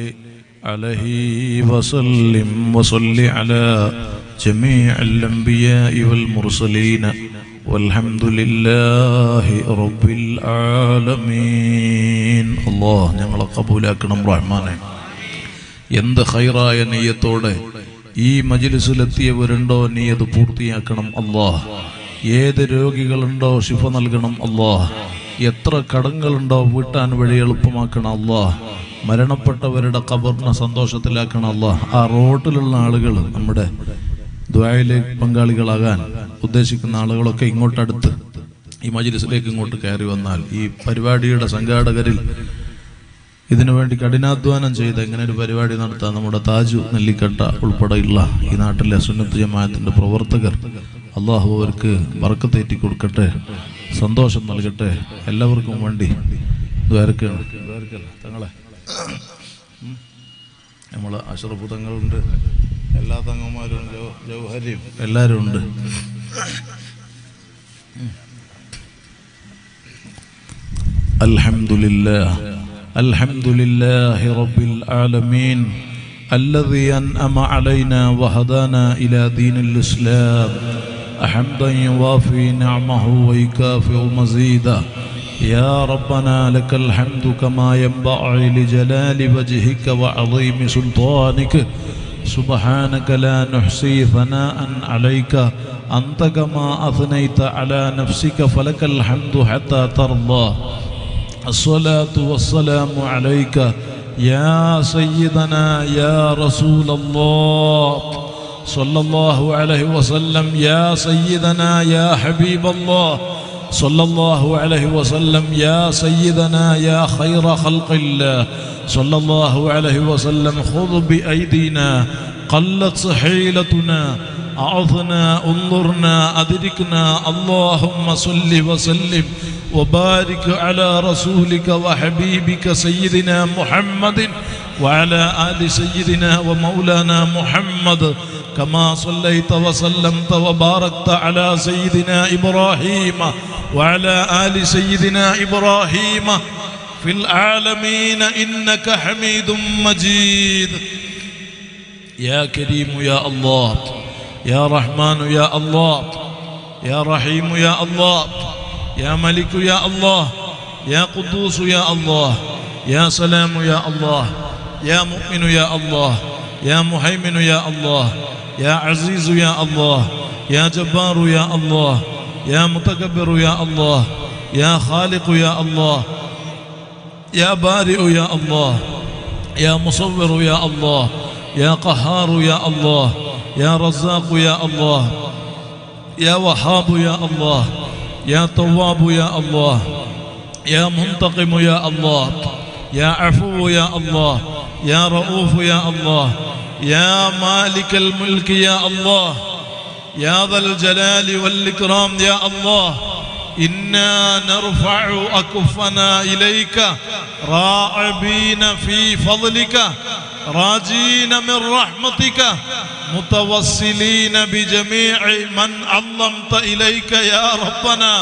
عليه وسلم وصل على جميع الأنبياء والمرسلين والحمد لله رب العالمين الله ഞങ്ങളെ കബൂലാക്കണം റഹ്മാനെ എന്ത് ഹൈറായ നെയ്യത്തോടെ ഈ മജിലിസിലെത്തിയവരുണ്ടോ നീ അത് പൂർത്തിയാക്കണം അള്ളാഹ് ഏത് രോഗികളുണ്ടോ ശിഫ നൽകണം അള്ളാഹ്. എത്ര കടങ്ങളുണ്ടോ വീട്ടാൻ വഴി എളുപ്പമാക്കണം അള്ളാഹ്. മരണപ്പെട്ടവരുടെ കബറിനെ സന്തോഷത്തിലാക്കണം അള്ളാഹ്. ആ റോട്ടിലുള്ള ആളുകൾ നമ്മുടെ ദ്വായിലെ പങ്കാളികളാകാൻ ഉദ്ദേശിക്കുന്ന ആളുകളൊക്കെ ഇങ്ങോട്ടടുത്ത് ഈ മജിലിസിലേക്ക് ഇങ്ങോട്ട് കയറി വന്നാൽ ഈ പരിപാടിയുടെ സംഘാടകരിൽ ഇതിനു വേണ്ടി കഠിനാധ്വാനം ചെയ്ത് എങ്ങനെ ഒരു പരിപാടി നടത്താൻ നമ്മുടെ താജു നെല്ലിക്കട്ട ഉൾപ്പെടെയുള്ള ഈ നാട്ടിലെ സുന്നത്ത് ജമാഅത്തിന്റെ പ്രവർത്തകർ അള്ളാഹു അവർക്ക് വറക്കത്തേറ്റി കൊടുക്കട്ടെ സന്തോഷം നൽകട്ടെ എല്ലാവർക്കും വേണ്ടി ദ്വാരക്കാണ് തങ്ങളെ നമ്മൾ അഷറഫ് തങ്ങളുണ്ട് എല്ലാ തങ്ങന്മാരും ജൗ- ജൗഹരിയും എല്ലാവരും ഉണ്ട് الحمد لله الحمد لله رب العالمين الذي أنأم علينا وهدانا إلى دين الإسلام حمدا يوافي نعمه ويكافئ مزيدا يا ربنا لك الحمد كما ينبغي لجلال وجهك وعظيم سلطانك. سبحانك لا نحصي ثناء عليك. أنت كما أثنيت على نفسك فلك الحمد حتى ترضى. الصلاة والسلام عليك. يا سيدنا يا رسول الله. صلى الله عليه وسلم يا سيدنا يا حبيب الله. صلى الله عليه وسلم يا سيدنا يا خير خلق الله. صلى الله عليه وسلم خذ بأيدينا. قلت حيلتنا أعظنا انظرنا أدركنا. اللهم صل وسلم. وبارك على رسولك وحبيبك سيدنا محمد وعلى آل سيدنا ومولانا محمد كما صليت وسلمت وباركت على سيدنا إبراهيم وعلى آل سيدنا إبراهيم في العالمين إنك حميد مجيد. يا كريم يا الله يا رحمن يا الله يا رحيم يا الله. يا ملك يا الله يا قدوس يا الله يا سلام يا الله يا مؤمن يا الله يا مهيمن يا الله يا عزيز يا الله يا جبار يا الله يا متكبر يا الله يا خالق يا الله يا بارئ يا الله يا مصور يا الله يا قهار يا الله يا رزاق يا الله يا وهاب يا الله يا تواب يا الله يا منتقم يا الله يا عفو يا الله يا رؤوف يا الله يا مالك الملك يا الله يا ذا الجلال والإكرام يا الله. إنا نرفع أكفنا إليك راعبين في فضلك راجين من رحمتك متوسلين بجميع من علمت إليك يا ربنا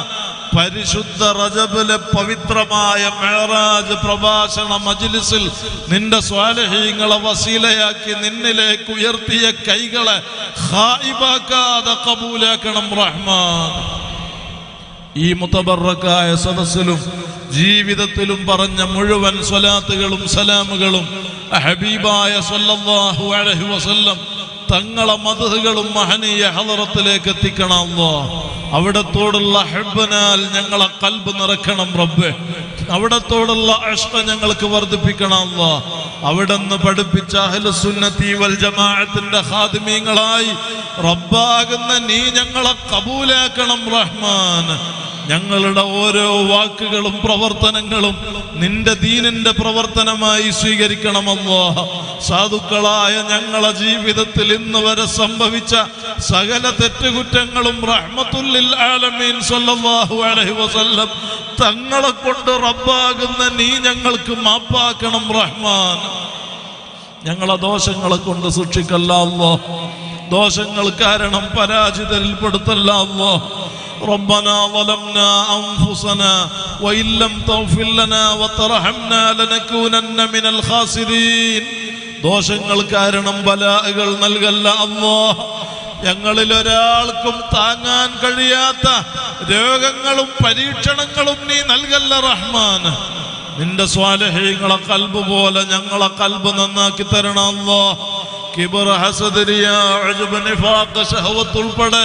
പരിശുദ്ധ റജബിലെ പവിത്രമായ മേറാജ് പ്രഭാഷണ മജ്ലിസിൽ നിന്റെ സ്വാലഹീങ്ങളെ വസീലയാക്കി നിന്നിലേക്ക് ഉയർത്തിയ കൈകളെ ഹായിബാക്കാതെ കബൂലാക്കണം റഹ്മാൻ ഈ മുത്തബറക്കായ സദസ്സിലും ജീവിതത്തിലും പറഞ്ഞ മുഴുവൻ സ്വലാത്തുകളും സലാമുകളും ഹബീബായ സല്ലല്ലാഹു അലൈഹി വസല്ലം തങ്ങളെ മതകളും മഹനീയ ഹലറത്തിലേക്ക് എത്തിക്കണം അവിടത്തോടുള്ള ഹെബനാൽ ഞങ്ങളെ കൽബ് നിറക്കണം റബ്ബ്. അവിടത്തോടുള്ള അഷ്ട ഞങ്ങൾക്ക് വർദ്ധിപ്പിക്കണം അവിടെ നിന്ന് പഠിപ്പിച്ച അഹ്ലുസുന്നത്തി വൽ ജമാഅത്തിന്റെ ഖാദിമീങ്ങളായി റബ്ബാകുന്ന നീ ഞങ്ങളെ കബൂലാക്കണം റഹ്മാൻ. ഞങ്ങളുടെ ഓരോ വാക്കുകളും പ്രവർത്തനങ്ങളും നിന്റെ ദീനിന്റെ പ്രവർത്തനമായി സ്വീകരിക്കണമല്ലോ. സാധുക്കളായ ഞങ്ങളെ ജീവിതത്തിൽ ഇന്ന് വരെ സംഭവിച്ച സകല തെറ്റുകുറ്റങ്ങളും റഹ്മത്തുല്ലിൽ ആലമീൻ സല്ലല്ലാഹു അലൈഹി വസല്ലം തങ്ങളെ കൊണ്ട് റബ്ബാകുന്ന നീ ഞങ്ങൾക്ക് മാപ്പാക്കണം റഹ്മാൻ. ഞങ്ങളെ ദോഷങ്ങളെ കൊണ്ട് സൂക്ഷിക്കല്ലോ ദോഷങ്ങൾ കാരണം പരാജിതരിൽപ്പെടുത്തല്ലോ ربنا ظلمنا أنفسنا وإن لم تغفر لنا وترحمنا لنكونن من الخاسرين ദോഷങ്ങൾ കാരണം ബലാകൾ നൽകല്ല അല്ലോ ഞങ്ങളിൽ ഒരാൾക്കും താങ്ങാൻ കഴിയാത്ത രോഗങ്ങളും പരീക്ഷണങ്ങളും നീ നൽകല്ല റഹ്മാൻ നിന്റെ സ്വാലഹ്യങ്ങളെ കൽബ് പോലെ ഞങ്ങളെ കൽബ് നന്നാക്കി തരണം അല്ലോ കിബർ ഹസദരിയ ഉജ്ബ്, നിഫാഖ്, ശഹവത്ത് ഉൾപ്പെടെ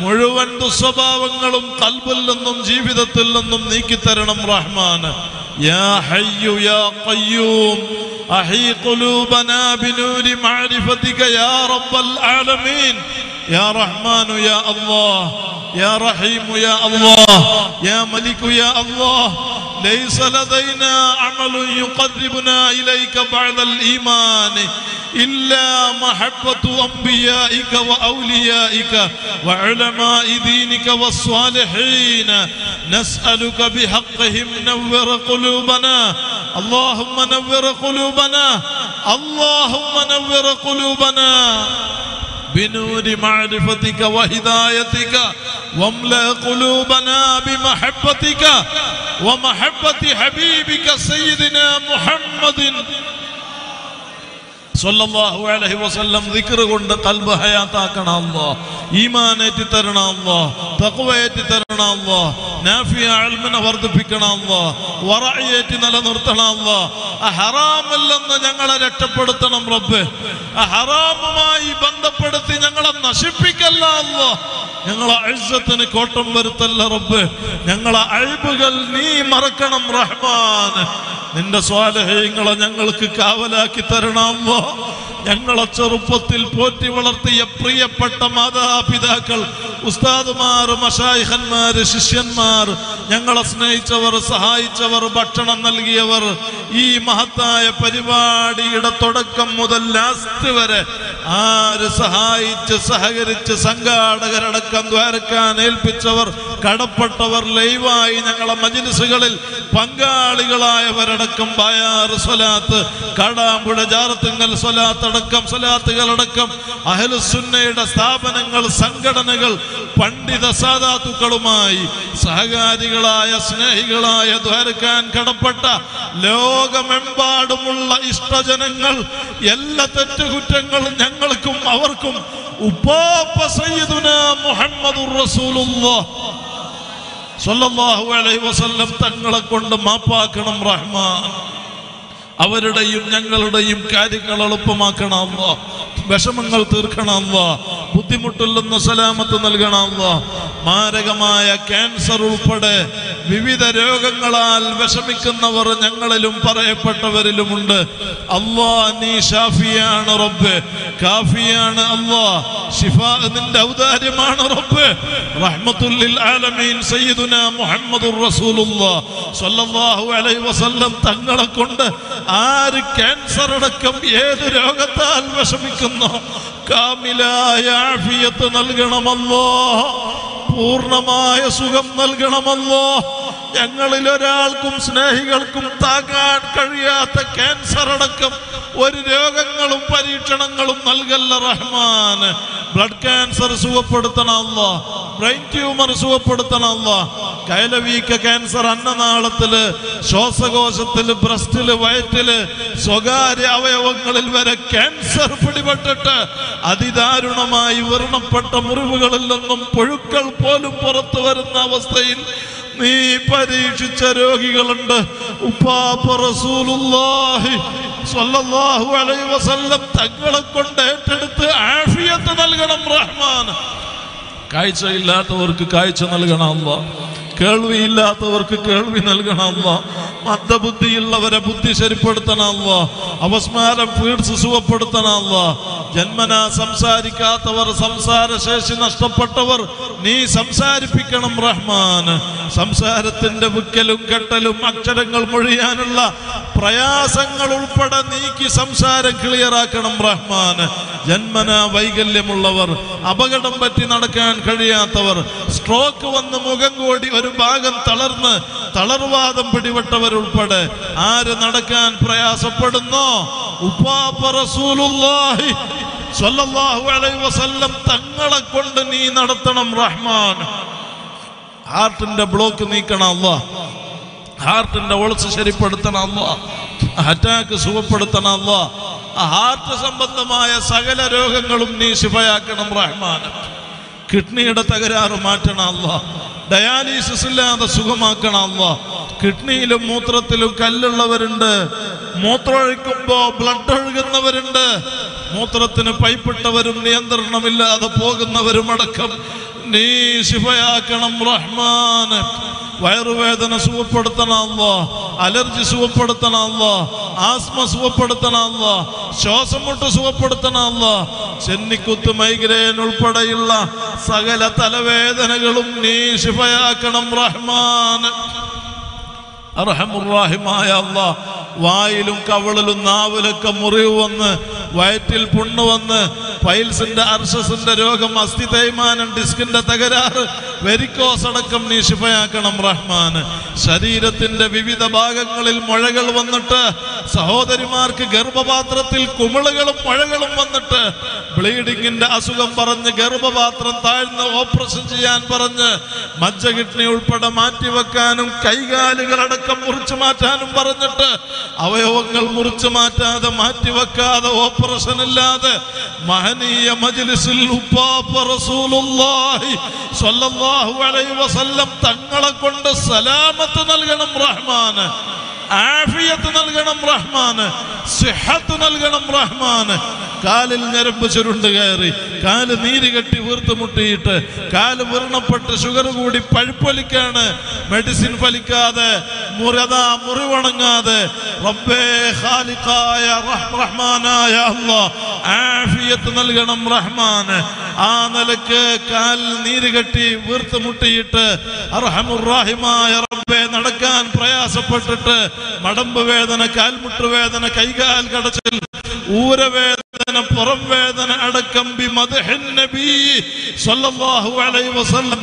മുഴുവൻ ദുസ്വഭാവങ്ങളും കൽബിൽ നിന്നും ജീവിതത്തിൽ നിന്നും നീക്കിത്തരണം റഹ്മാൻ ആലമീൻ. يا رحمن يا الله يا رحيم يا الله يا ملك يا الله. ليس لدينا عمل يقربنا إليك بعد الإيمان إلا محبة أنبيائك وأوليائك وعلماء دينك والصالحين. نسألك بحقهم نور قلوبنا. اللهم نور قلوبنا اللهم نور قلوبنا. بنور معرفتك وهدايتك. واملأ قلوبنا بمحبتك ومحبة حبيبك سيدنا محمد. സല്ലല്ലാഹു അലൈഹി വസല്ലം ദിക്ർ കൊണ്ട് കൽബ് ഹയാത്താക്കണം അല്ലാ ഈമാൻ ഏറ്റി തരണം അല്ലാഹ് തരണം നാഫിയ ഇൽമിനെ വർദ്ധിപ്പിക്കണം അല്ലാഹ് വറഅ ഏറ്റി നിലനിർത്തണം അല്ലാഹ് ആ ഹറാമില്ലെന്ന് ഞങ്ങളെ രക്ഷപ്പെടുത്തണം റബ്ബ്. ഹറാമുമായി ബന്ധപ്പെടുത്തി ഞങ്ങളെ നശിപ്പിക്കല്ല അല്ലാഹ് ഞങ്ങളെ അഴ്സത്തിന് കോട്ടം വരുത്തല്ല റബ്ബ്. ഞങ്ങളെ അഴിബുകൾ നീ മറക്കണം റഹ്മാൻ. നിന്റെ സ്വാലഹ്യങ്ങളെ ഞങ്ങൾക്ക് കാവലാക്കി തരണമോ ഞങ്ങളെ ചെറുപ്പത്തിൽ പോറ്റി വളർത്തിയ പ്രിയപ്പെട്ട മാതാപിതാക്കൾ ഉസ്താദുമാർ മഷായിഹന്മാര് ശിഷ്യന്മാർ ഞങ്ങളെ സ്നേഹിച്ചവർ സഹായിച്ചവർ ഭക്ഷണം നൽകിയവർ ഈ മഹത്തായ പരിപാടിയുടെ തുടക്കം മുതൽ ലാസ്റ്റ് വരെ ആര് സഹായിച്ച് സഹകരിച്ച് സംഘാടകരടക്കം ദ്വാരക്കാൻ ഏൽപ്പിച്ചവർ കടപ്പെട്ടവർ ലൈവായി ഞങ്ങളെ മജിലിസുകളിൽ പങ്കാളികളായവരടക്കം ബായാറ് സ്വലാത്ത് കാടാമ്പുഴ ജാറത്തുങ്ങൽ സ്വലാത്ത് അടക്കം സ്വലാത്തുകളടക്കം അഹലുസുന്നയുടെ സ്ഥാപനങ്ങൾ സംഘടനകൾ പണ്ഡിത സാധാത്തുക്കളുമായി സഹകാരികളായ സ്നേഹികളായ ദ്വാരക്കാൻ കടപ്പെട്ട ലോകമെമ്പാടുമുള്ള ഇഷ്ടജനങ്ങൾ എല്ലാ തെറ്റുകുറ്റങ്ങളും ഞങ്ങൾക്കും അവർക്കും ഉപ്പാപ്പ സയ്യിദുന മുഹമ്മദുർ റസൂലുള്ളാഹ് അലൈഹി വസല്ലം തങ്ങളെ കൊണ്ട് മാപ്പാക്കണം റഹ്മാൻ. അവരുടെയും ഞങ്ങളുടെയും കാര്യങ്ങൾ എളുപ്പമാക്കണം അല്ലാ വിഷമങ്ങൾ തീർക്കണം ബുദ്ധിമുട്ടില്ലെന്ന് ബുദ്ധിമുട്ടിൽ നിന്ന് സലാമത്ത് നൽകണം അല്ലാ മാരകമായ ക്യാൻസർ ഉൾപ്പെടെ വിവിധ രോഗങ്ങളാൽ വിഷമിക്കുന്നവർ ഞങ്ങളിലും പറയപ്പെട്ടവരിലുമുണ്ട്. അള്ളാ നീ ഷാഫിയാണ് റബ്ബ്. കാഫിയാണ് അള്ളാ. ഷിഫാ നിന്റെ ഔദാര്യമാണ് റബ്ബ്. റഹ്മത്തുല്ലിൽ ആലമീൻ സയ്യിദുന മുഹമ്മദുർ റസൂലുള്ളാഹ് സ്വല്ലല്ലാഹു അലൈഹി വസല്ലം തങ്ങളെ കൊണ്ട് ആര് ക്യാൻസർ അടക്കം ഏത് രോഗത്താൽ വിഷമിക്കുന്നു? കാമിലായ ആഫിയത്ത് നൽകണമല്ലോ. പൂർണമായ സുഖം നൽകണമല്ലോ. ഞങ്ങളിൽ ഒരാൾക്കും സ്നേഹികൾക്കും താങ്ങാൻ കഴിയാത്ത ക്യാൻസർ അടക്കം ഒരു രോഗങ്ങളും പരീക്ഷണങ്ങളും നൽകല്ല റഹ്മാൻ. ബ്ലഡ് ക്യാൻസർ സുഖപ്പെടുത്തണമല്ല ബ്രെയിൻ ട്യൂമർ സുഖപ്പെടുത്തണമല്ല കൈലവീക്ക ക്യാൻസർ അന്നനാളത്തിൽ ശ്വാസകോശത്തിൽ ബ്രസ്റ്റിൽ വയറ്റിൽ സ്വകാര്യ അവയവങ്ങളിൽ വരെ ക്യാൻസർ പിടിപെട്ടിട്ട് അതിദാരുണമായി വർണപ്പെട്ട മുറിവുകളിൽ നിന്നും പുഴുക്കൾ പോലും പുറത്തു വരുന്ന അവസ്ഥയിൽ നീ പരീക്ഷിച്ച രോഗികളുണ്ട്. സ്വല്ലല്ലാഹു അലൈഹി തങ്ങളെ കൊണ്ട് ഏറ്റെടുത്ത് ആഫിയത്ത് നൽകണം റഹ്മാൻ. കാഴ്ച ഇല്ലാത്തവർക്ക് കാഴ്ച നൽകണം അല്ലാ കേൾവിയില്ലാത്തവർക്ക് കേൾവി നൽകണം അല്ലാ മന്ദബുദ്ധിയുള്ളവരെ ബുദ്ധി ശരിപ്പെടുത്തണം അല്ലാ അവസ്മാരം പീഡ്സ് സുഖപ്പെടുത്തണം ജന്മനാ ജന്മന സംസാരിക്കാത്തവർ സംസാരശേഷി നഷ്ടപ്പെട്ടവർ നീ സംസാരിപ്പിക്കണം റഹ്മാൻ. സംസാരത്തിന്റെ വിക്കലും കെട്ടലും അക്ഷരങ്ങൾ മൊഴിയാനുള്ള പ്രയാസങ്ങൾ ഉൾപ്പെടെ നീക്കി സംസാരം ക്ലിയറാക്കണം റഹ്മാൻ. ജന്മന വൈകല്യമുള്ളവർ അപകടം പറ്റി നടക്കാൻ കഴിയാത്തവർ സ്ട്രോക്ക് വന്ന് മുഖം കൂടി ഒരു ഭാഗം തളർന്ന് തളർവാദം പിടിപെട്ടവരുൾപ്പെടെ ആര് നടക്കാൻ പ്രയാസപ്പെടുന്നോ? ഉപ്പാപ്പറസൂലുള്ളാഹി സ്വല്ലല്ലാഹു അലൈഹി വസല്ലം തങ്ങളെ കൊണ്ട് നീ നടത്തണം റഹ്മാൻ. ഹാർട്ടിന്റെ ബ്ലോക്ക് നീക്കണം അല്ലാ ഹാർട്ടിന്റെ ഒളിച്ച് ശരിപ്പെടുത്തണം അല്ലാ അറ്റാക്ക് സുഖപ്പെടുത്തണം അല്ലാ ഹാർട്ട് സംബന്ധമായ സകല രോഗങ്ങളും നീ ശിഫയാക്കണം റഹ്മാൻ കിഡ്നിയുടെ തകരാറ് മാറ്റണം ഡയാലിസിസ് ഇല്ലാതെ സുഖമാക്കണം കിഡ്നിയിലും മൂത്രത്തിലും കല്ലുള്ളവരുണ്ട്. മൂത്രമൊഴിക്കുമ്പോ ബ്ലഡ് ഒഴുകുന്നവരുണ്ട്. മൂത്രത്തിന് പൈപ്പിട്ടവരും നിയന്ത്രണമില്ലാതെ പോകുന്നവരും അടക്കം. നീ ശിഫയാക്കണം റഹ്മാൻ വയറുവേദന സുഖപ്പെടുത്തണമല്ല അലർജി സുഖപ്പെടുത്തണമല്ല ആസ്മ സുഖപ്പെടുത്തണമെന്ന് ശ്വാസം മുട്ട് സുഖപ്പെടുത്തണമെന്ന് ചെന്നിക്കുത്ത് മൈഗ്രേൻ ഉൾപ്പെടെയുള്ള സകല തലവേദനകളും നീ ശിഫയാക്കണം റഹ്മാൻ. അർഹമുറാഹിമായ അല്ല. വായിലും കവളിലും നാവിലൊക്കെ മുറിവ് വന്ന് വയറ്റിൽ പുണ്ണ് വന്ന് പൈൽസിന്റെ അർഷസിന്റെ രോഗം അസ്ഥി തേയ്മാനം ഡിസ്കിന്റെ തകരാറ് വെരിക്കോസ് അടക്കം നീ ശിഫയാക്കണം റഹ്മാൻ. ശരീരത്തിന്റെ വിവിധ ഭാഗങ്ങളിൽ മുഴകൾ വന്നിട്ട് സഹോദരിമാർക്ക് ഗർഭപാത്രത്തിൽ കുമിളുകളും പഴകളും വന്നിട്ട് ബ്ലീഡിങ്ങിന്റെ അസുഖം പറഞ്ഞ് ഗർഭപാത്രം താഴ്ന്ന് ഓപ്പറേഷൻ ചെയ്യാൻ പറഞ്ഞ് മജ്ജ കിഡ്നി ഉൾപ്പെടെ മാറ്റിവെക്കാനും കൈകാലുകളടക്കം മുറിച്ചു മാറ്റാനും പറഞ്ഞിട്ട് അവയവങ്ങൾ മുറിച്ചു മാറ്റാതെ മാറ്റിവെക്കാതെ ഓപ്പറേഷൻ ഇല്ലാതെ മഹനീയ മജിലിസിൽ തങ്ങളെ കൊണ്ട് സലാമത്ത് നൽകണം റഹ്മാൻ ആഫിയത്ത് നൽകണം റഹ്മാന് സിഹത്ത് നൽകണം റഹ്മാന്. കാലിൽ ഞരമ്പ് ചുരുണ്ട് കയറി കാൽ നീര് കെട്ടി വീർത്ത് മുട്ടിയിട്ട് കാൽ വീർണപ്പെട്ട് ഷുഗർ കൂടി പഴുപ്പൊലിക്കാണ്. മെഡിസിൻ ഫലിക്കാതെ മുറത മുറിവണങ്ങാതെ റബ്ബേ ഖാലിഖായ റഹ്- റഹ്മാനായ അല്ലാ ആഫിയത്ത് നൽകണം റഹ്മാന്. ആ നിലയ്ക്ക് കാൽ നീര് കെട്ടി വീർത്ത് മുട്ടിയിട്ട് അർഹമുറാഹിമായ റബ്ബെ നടക്കാൻ പ്രയാസപ്പെട്ടിട്ട് മടമ്പ് വേദന കാൽമുട്ട് വേദന കൈകാൽ കടച്ചിൽ ഊരവേദന പുറം വേദന അടക്കം നബി സ്വല്ലല്ലാഹു അലൈഹി വസല്ലം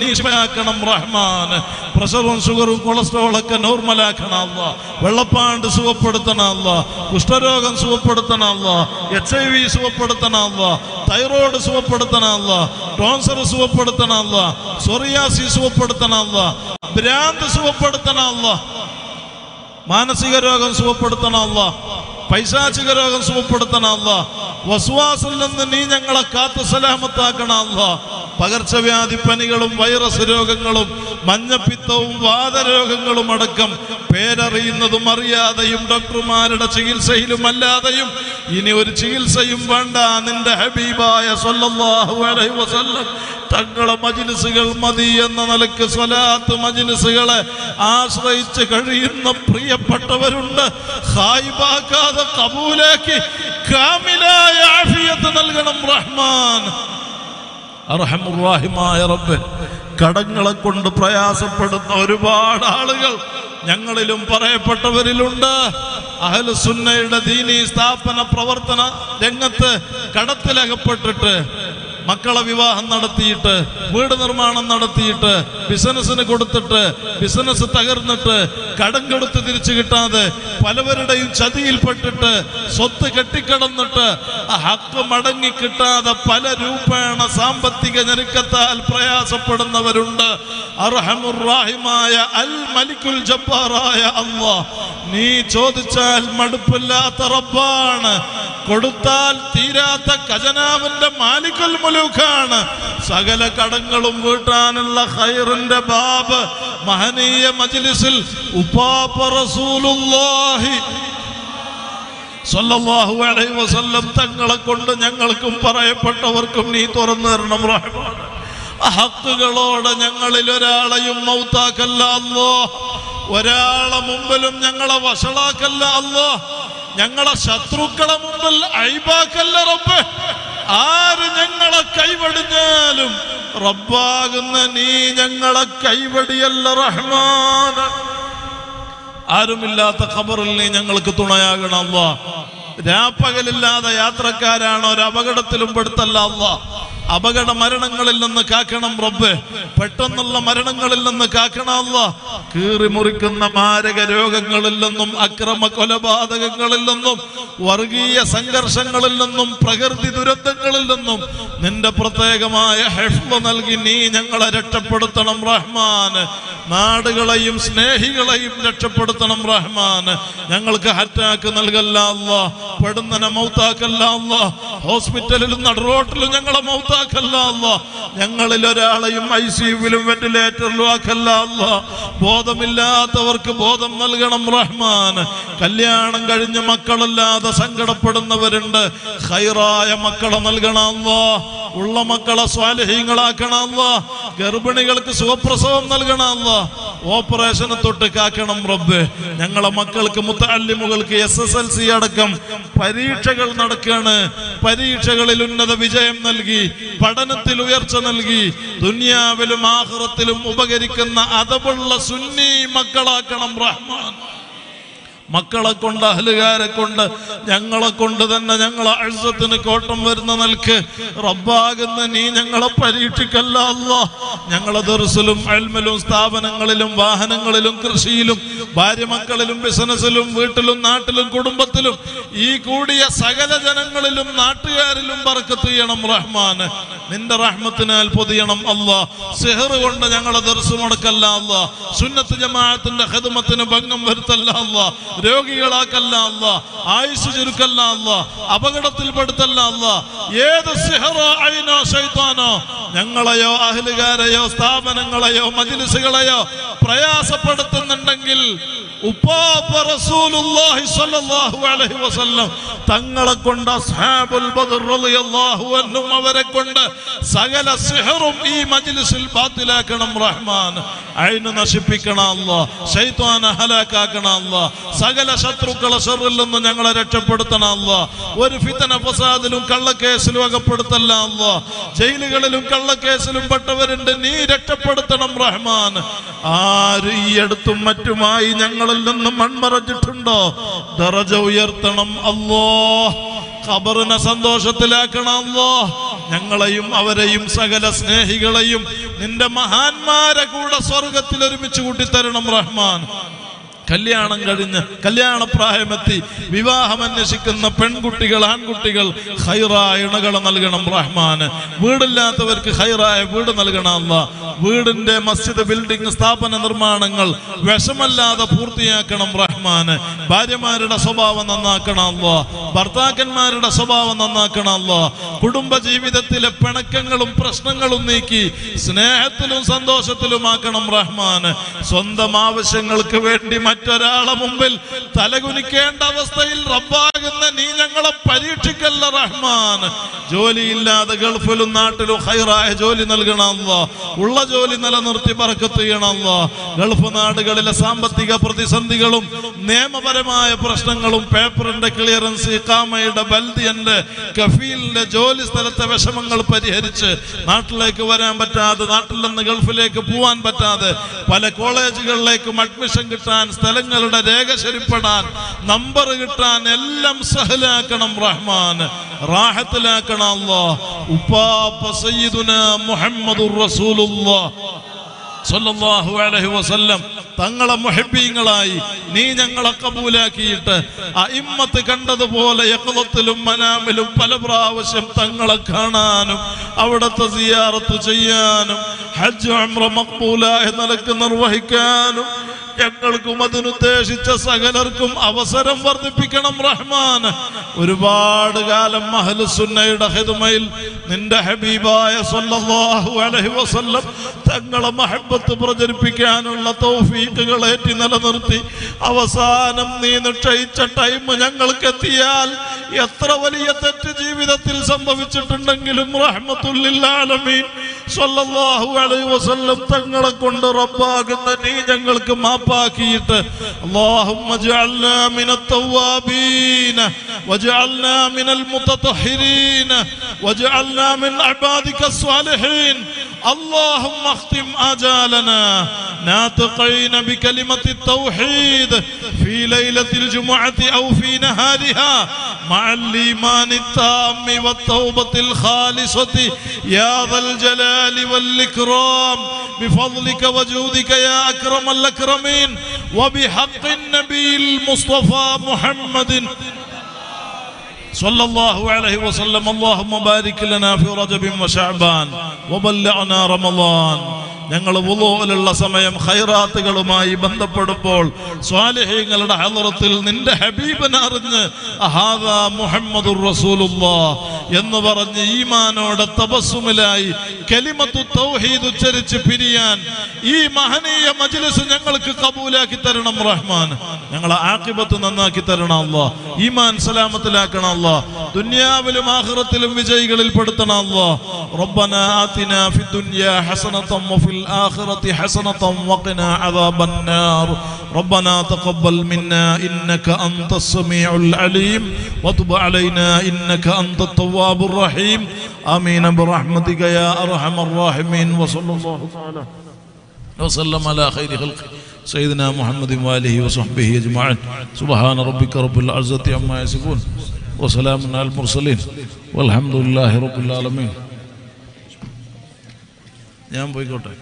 റഹ്മാൻ. പ്രഷറും ഷുഗറും കൊളസ്ട്രോൾ ഒക്കെ നോർമലാക്കണം അല്ല വെള്ളപ്പാണ്ട് സുഖപ്പെടുത്തണം അല്ലാഹ് കുഷ്ഠരോഗം സുഖപ്പെടുത്തണം അല്ലാഹ് എച്ച് ഐ വി സുഖപ്പെടുത്തണം അല്ലാഹ് തൈറോയ്ഡ് സുഖപ്പെടുത്തണം അല്ലാഹ് ടോൺസർ സുഖപ്പെടുത്തണം അല്ലാഹ് സൊറിയാസി സുഖപ്പെടുത്തണം അല്ലാഹ് ഭ്രാന്ത് സുഖപ്പെടുത്തണം അല്ല മാനസിക രോഗം സുഖപ്പെടുത്തണം അല്ല. പൈശാചിക രോഗം സുഖപ്പെടുത്തണം അല്ല. വസുവാസിൽ നിന്ന് നീ ഞങ്ങളെ കാത്തു സലാമത്താക്കണം അല്ല. പകർച്ചവ്യാധി പനികളും വൈറസ് രോഗങ്ങളും മഞ്ഞപ്പിത്തവും വാതരോഗങ്ങളും അടക്കം പേരറിയുന്നതും അറിയാതെയും ഡോക്ടർമാരുടെ ചികിത്സയിലും അല്ലാതെയും ഇനി ഒരു ചികിത്സയും വേണ്ട. നിന്റെ ഹബീബായ വസല്ലം തങ്ങളെ മജിലിസുകൾ മതി എന്ന നിലയ്ക്ക് സ്വലാത്ത് മജിലിസുകളെ ആശ്രയിച്ച് കഴിയുന്ന പ്രിയപ്പെട്ടവരുണ്ട്. ഹായിബാക്കാതെ കബൂലാക്കി കാമിലായ ആഫിയത്ത് നൽകണം റഹ്മാൻ. അർഹമുറാഹിമായ റബ്ബ് കടങ്ങളെ കൊണ്ട് പ്രയാസപ്പെടുന്ന ഒരുപാട് ആളുകൾ ഞങ്ങളിലും പറയപ്പെട്ടവരിലുണ്ട്. അഹലുസുന്നയുടെ ദീനി സ്ഥാപന പ്രവർത്തന രംഗത്ത് കടത്തിലകപ്പെട്ടിട്ട് മക്കളെ വിവാഹം നടത്തിയിട്ട് വീട് നിർമ്മാണം നടത്തിയിട്ട് ബിസിനസ്സിന് കൊടുത്തിട്ട് ബിസിനസ് തകർന്നിട്ട് കടം കൊടുത്ത് തിരിച്ചു കിട്ടാതെ പലവരുടെയും ചതിയിൽപ്പെട്ടിട്ട് സ്വത്ത് കെട്ടിക്കിടന്നിട്ട് ഹക്ക് മടങ്ങി കിട്ടാതെ പല രൂപേണ സാമ്പത്തിക ഞെരുക്കത്താൽ പ്രയാസപ്പെടുന്നവരുണ്ട്. അർഹമുറാഹിമായ അൽ മലിക്കുൽ ജബ്ബാറായ അള്ളാഹ്. നീ ചോദിച്ചാൽ മടുപ്പില്ലാത്ത റബ്ബാണ്. കൊടുത്താൽ തീരാത്ത ഖജനാവിന്റെ മാലിക്കുൽ മുലൂക്കാണ് സകല കടങ്ങളും വീട്ടാനുള്ള ഹൈറിന്റെ ബാബ് മഹനീയ മജ്ലിസിൽ ഉപ്പാപ്പ റസൂലുള്ളാഹി അലൈഹി വസല്ലം തങ്ങളെ കൊണ്ട് ഞങ്ങൾക്കും പറയപ്പെട്ടവർക്കും നീ തുറന്നു തരണം ഹക്കുകളോടെ ഞങ്ങളിൽ ഒരാളെയും മൗത്താക്കല്ല അല്ലോ ഒരാളെ മുമ്പിലും ഞങ്ങളെ വഷളാക്കല്ല അല്ലോ ഞങ്ങളെ ശത്രുക്കളെ മുമ്പിൽ അഴിബാക്കല്ല റബ്ബ്? ആര് ഞങ്ങളെ കൈവടിഞ്ഞാലും റബ്ബാകുന്ന നീ ഞങ്ങളെ കൈവടിയല്ല റഹ്മാൻ. ആരുമില്ലാത്ത ഖബറിൽ നീ ഞങ്ങൾക്ക് തുണയാകണം അല്ല. രാപ്പകലില്ലാതെ യാത്രക്കാരാണ് ഒരു അപകടത്തിലും പെടുത്തല്ല അല്ല. അപകട മരണങ്ങളിൽ നിന്ന് കാക്കണം റബ്ബ്. പെട്ടെന്നുള്ള മരണങ്ങളിൽ നിന്ന് കാക്കണമല്ല കീറി മുറിക്കുന്ന മാരക രോഗങ്ങളിൽ നിന്നും അക്രമ കൊലപാതകങ്ങളിൽ നിന്നും വർഗീയ സംഘർഷങ്ങളിൽ നിന്നും പ്രകൃതി ദുരന്തങ്ങളിൽ നിന്നും നിന്റെ പ്രത്യേകമായ ഹെഷ്മ നൽകി നീ ഞങ്ങളെ രക്ഷപ്പെടുത്തണം റഹ്മാൻ. നാടുകളെയും സ്നേഹികളെയും രക്ഷപ്പെടുത്തണം റഹ്മാൻ. ഞങ്ങൾക്ക് ഹറ്റാക്ക് നൽകല്ല അല്ല പെടുന്നനെ മൗത്താക്കല്ല അല്ല ഹോസ്പിറ്റലിലും നടുറോട്ടിലും ഞങ്ങളെ മൗത്താക്കല്ല അല്ല ഞങ്ങളിൽ ഒരാളെയും ഐ സിയുവിലും വെന്റിലേറ്ററിലും ആക്കല്ല ബോധമില്ലാത്തവർക്ക് ബോധം നൽകണം റഹ്മാൻ. കല്യാണം കഴിഞ്ഞ് മക്കളല്ലാതെ സങ്കടപ്പെടുന്നവരുണ്ട്. ഹൈറായ മക്കളെ നൽകണം അല്ലാ. ഉള്ള മക്കളെ സ്വാലഹീങ്ങളാക്കണം അല്ലാ. ഗർഭിണികൾക്ക് സുഖപ്രസവം നൽകണം അല്ലാ. ഓപ്പറേഷന് തൊട്ട് കാക്കണം റബ്ബ്. ഞങ്ങളെ മക്കൾക്ക് മുത്തല്ലിമുകൾക്ക് എസ് എസ് എൽ സി അടക്കം പരീക്ഷകൾ നടക്കാണ്. പരീക്ഷകളിൽ ഉന്നത വിജയം നൽകി പഠനത്തിൽ ഉയർച്ച നൽകി ദുനിയാവിലും ആഹ്റത്തിലും ഉപകരിക്കുന്ന അതവുള്ള സുന്നി മക്കളാക്കണം റഹ്മാൻ. മക്കളെ കൊണ്ട് അഹലുകാരെ കൊണ്ട് ഞങ്ങളെ കൊണ്ട് തന്നെ ഞങ്ങളെ അഴുസത്തിന് കോട്ടം വരുന്ന നിൽക്ക്. റബ്ബാകുന്ന നീ ഞങ്ങളെ പരീക്ഷിക്കല്ല അല്ലാ. ഞങ്ങളെ ദർസിലും അൽമലും സ്ഥാപനങ്ങളിലും വാഹനങ്ങളിലും കൃഷിയിലും ഭാര്യ മക്കളിലും ബിസിനസ്സിലും വീട്ടിലും നാട്ടിലും കുടുംബത്തിലും ഈ കൂടിയ സകല ജനങ്ങളിലും നാട്ടുകാരിലും പറക്കത്ത് ചെയ്യണം റഹ്മാൻ നിന്റെ റഹ്മത്തിനാൽ പൊതിയണം അല്ലാ. സെഹർ കൊണ്ട് ഞങ്ങളെ ദർസ് മുടക്കല്ല സുന്നത്ത് ജമാഅത്തിന്റെ ഖിദ്മത്തിന് ഭംഗം വരുത്തല്ല അല്ലാ. രോഗികളാക്കല്ല അല്ല ആയുസ് ചുരുക്കല്ല അല്ല അപകടത്തിൽപ്പെടുത്തല്ല അല്ല. ഏത് സിഹറോ ശൈത്താനോ ഞങ്ങളെയോ അഹലുകാരെയോ സ്ഥാപനങ്ങളെയോ മജിലിസുകളെയോ പ്രയാസപ്പെടുത്തുന്നുണ്ടെങ്കിൽ തങ്ങളെ കൊണ്ട് അവരെ കൊണ്ട് സകല സിഹറും ഈ മജ്ലിസിൽ ബാത്തിലാക്കണം റഹ്മാൻ. അയിന് നശിപ്പിക്കണം അല്ലാ ശൈത്വാന ഹലാക്കാക്കണം അല്ലാ സകല ശത്രുക്കളെ ഷെറിൽ നിന്ന് ഞങ്ങളെ രക്ഷപ്പെടുത്തണം ഒരു ഫിത്തന ഫസാദിലും കള്ളക്കേസിലും അകപ്പെടുത്തല്ല അല്ല. ജയിലുകളിലും കള്ളക്കേസിലും പെട്ടവരുണ്ട് നീ രക്ഷപ്പെടുത്തണം റഹ്മാൻ. ആര് ഈ അടുത്തും മറ്റുമായി ഞങ്ങളിൽ നിന്ന് മൺമറച്ചിട്ടുണ്ടോ? ദറജ ഉയർത്തണം അല്ലോ. ഖബറിനെ സന്തോഷത്തിലാക്കണം അല്ലോ. ഞങ്ങളെയും അവരെയും സകല സ്നേഹികളെയും നിന്റെ മഹാന്മാരെ കൂടെ സ്വർഗത്തിൽ ഒരുമിച്ച് കൂട്ടിത്തരണം റഹ്മാൻ. കല്യാണം കഴിഞ്ഞ് കല്യാണപ്രായമെത്തി വിവാഹം അന്വേഷിക്കുന്ന പെൺകുട്ടികൾ ആൺകുട്ടികൾ ഹൈറായ ഇണകൾ നൽകണം റഹ്മാന്. വീടില്ലാത്തവർക്ക് ഹൈറായ വീട് നൽകണം അല്ല വീടിന്റെ മസ്ജിദ് ബിൽഡിംഗ് സ്ഥാപന നിർമ്മാണങ്ങൾ വിഷമല്ലാതെ പൂർത്തിയാക്കണം റഹ്മാന്. ഭാര്യമാരുടെ സ്വഭാവം നന്നാക്കണം അല്ല ഭർത്താക്കന്മാരുടെ സ്വഭാവം നന്നാക്കണം അല്ല കുടുംബ ജീവിതത്തിലെ പിണക്കങ്ങളും പ്രശ്നങ്ങളും നീക്കി സ്നേഹത്തിലും സന്തോഷത്തിലുമാക്കണം റഹ്മാന്. സ്വന്തം ആവശ്യങ്ങൾക്ക് വേണ്ടി മറ്റൊരാളെ മുമ്പിൽ തലകുനിക്കേണ്ട അവസ്ഥയിൽ റബ്ബാകുന്ന നീ ഞങ്ങളെ പരീക്ഷിക്കല്ല റഹ്മാൻ. ജോലിയില്ലാതെ ഗൾഫിലും നാട്ടിലും ഹൈറായ ജോലി നൽകണമല്ല ഉള്ള ജോലി നിലനിർത്തി പറക്കത്ത് ചെയ്യണമല്ല ഗൾഫ് നാടുകളിലെ സാമ്പത്തിക പ്രതിസന്ധികളും നിയമപരമായ പ്രശ്നങ്ങളും പേപ്പറിന്റെ ക്ലിയറൻസ് ഇക്കാമയുടെ ബൽദിയന്റെ കഫീലിന്റെ ജോലി സ്ഥലത്തെ വിഷമങ്ങൾ പരിഹരിച്ച് നാട്ടിലേക്ക് വരാൻ പറ്റാതെ നാട്ടിൽ നിന്ന് ഗൾഫിലേക്ക് പോവാൻ പറ്റാതെ പല കോളേജുകളിലേക്കും അഡ്മിഷൻ കിട്ടാൻ സ്ഥലങ്ങളുടെ രേഖ ശരിപ്പെടാൻ നമ്പർ കിട്ടാൻ എല്ലാം സഹലാക്കണം റഹ്മാൻ. റാഹത്തിലാക്കണം അല്ലാ റസൂലുള്ളാ സല്ലല്ലാഹു അലൈഹി വസല്ലം. തങ്ങളെ മുഹബീങ്ങളായി നീ ഞങ്ങളെ കബൂലാക്കിയിട്ട് അയിമ്മത്ത് കണ്ടതുപോലെ യക്കുളത്തിലും മനാമിലും പല പ്രാവശ്യം തങ്ങളെ കാണാനും അവിടുത്തെ സിയാറത്ത് ചെയ്യാനും ഹജ്ജ് ഉംറ മക്ബൂലായ നിലയ്ക്ക് നിർവഹിക്കാനും ഞങ്ങൾക്കും അതിനുദ്ദേശിച്ച സകലർക്കും അവസരം വർദ്ധിപ്പിക്കണം റഹ്മാൻ. ഒരുപാട് കാലം മഹലുസുന്നയുടെ ഹെതുമയിൽ നിന്റെ ഹബീബായ സല്ലല്ലാഹു അലൈഹി വസല്ലം തങ്ങളെ മഹബത്ത് പ്രചരിപ്പിക്കാനുള്ള തൗഫീഖുകൾ ഏറ്റി നിലനിർത്തി അവസാനം നീ നിക്ഷയിച്ച ടൈം ഞങ്ങൾക്ക് എത്തിയാൽ എത്ര വലിയ തെറ്റ് ജീവിതത്തിൽ സംഭവിച്ചിട്ടുണ്ടെങ്കിലും റഹ്മത്തുല്ലാലമീൻ സല്ലല്ലാഹു അലൈഹി വസല്ലം തങ്ങളെ കൊണ്ട് റബ്ബാകുന്ന നീ ഞങ്ങൾക്ക് മാപ്പാക്കിയിട്ട് اللهم اجعلنا من التوابين واجعلنا من المتطهرين واجعلنا من عبادك الصالحين اللهم اختم آجالنا ناطقين بكلمة التوحيد في ليلة الجمعة أو في نهارها مع الإيمان التام والتوبة الخالصة يا ذا الجلال والإكرام بفضلك وجودك يا أكرم الأكرمين وبحق النبي المصطفى محمد صلى الله عليه وسلم اللهم بارك لنا في رجب وشعبان وبلغنا رمضان ഞങ്ങൾ വുളൂലുള്ള സമയം ഖൈറാത്തുകളുമായി ബന്ധപ്പെടുമ്പോൾ സ്വാലിഹീങ്ങളുടെ ഹലറത്തിൽ നിന്റെ ഹബീബിനെ അറിഞ്ഞ് അഹാദാ മുഹമ്മദുർ റസൂലുള്ളാ എന്ന് പറഞ്ഞ് ഈമാനോടെ തപസ്സുമിലായി കലിമത്തു തൗഹീദ് ഉച്ചരിച്ച് പിരിയാൻ ഈ മഹനീയ മജ്ലിസ് ഞങ്ങൾക്ക് കബൂലാക്കി തരണം റഹ്മാൻ ഞങ്ങളെ ആക്കിബത്ത് നന്നാക്കി തരണം അല്ലാ ഈമാൻ സലാമത്തിലാക്കണം അല്ലാ ദുനിയാവിലും ആഖിറത്തിലും വിജയികളിൽ പെടുത്തണം അല്ലാ ربنا آتنا في الدنيا حسنة وفي الآخرة حسنة وقنا عذاب النار ربنا تقبل منا إنك أنت السميع العليم وتب علينا إنك أنت التواب الرحيم آمين برحمتك يا أرحم الراحمين وصلى الله تعالى وسلم على خير خلقه سيدنا محمد وآله وصحبه أجمعين سبحان ربك رب العزة عما يصفون وسلام على المرسلين والحمد لله رب العالمين ഞാൻ പോയിക്കോട്ടെ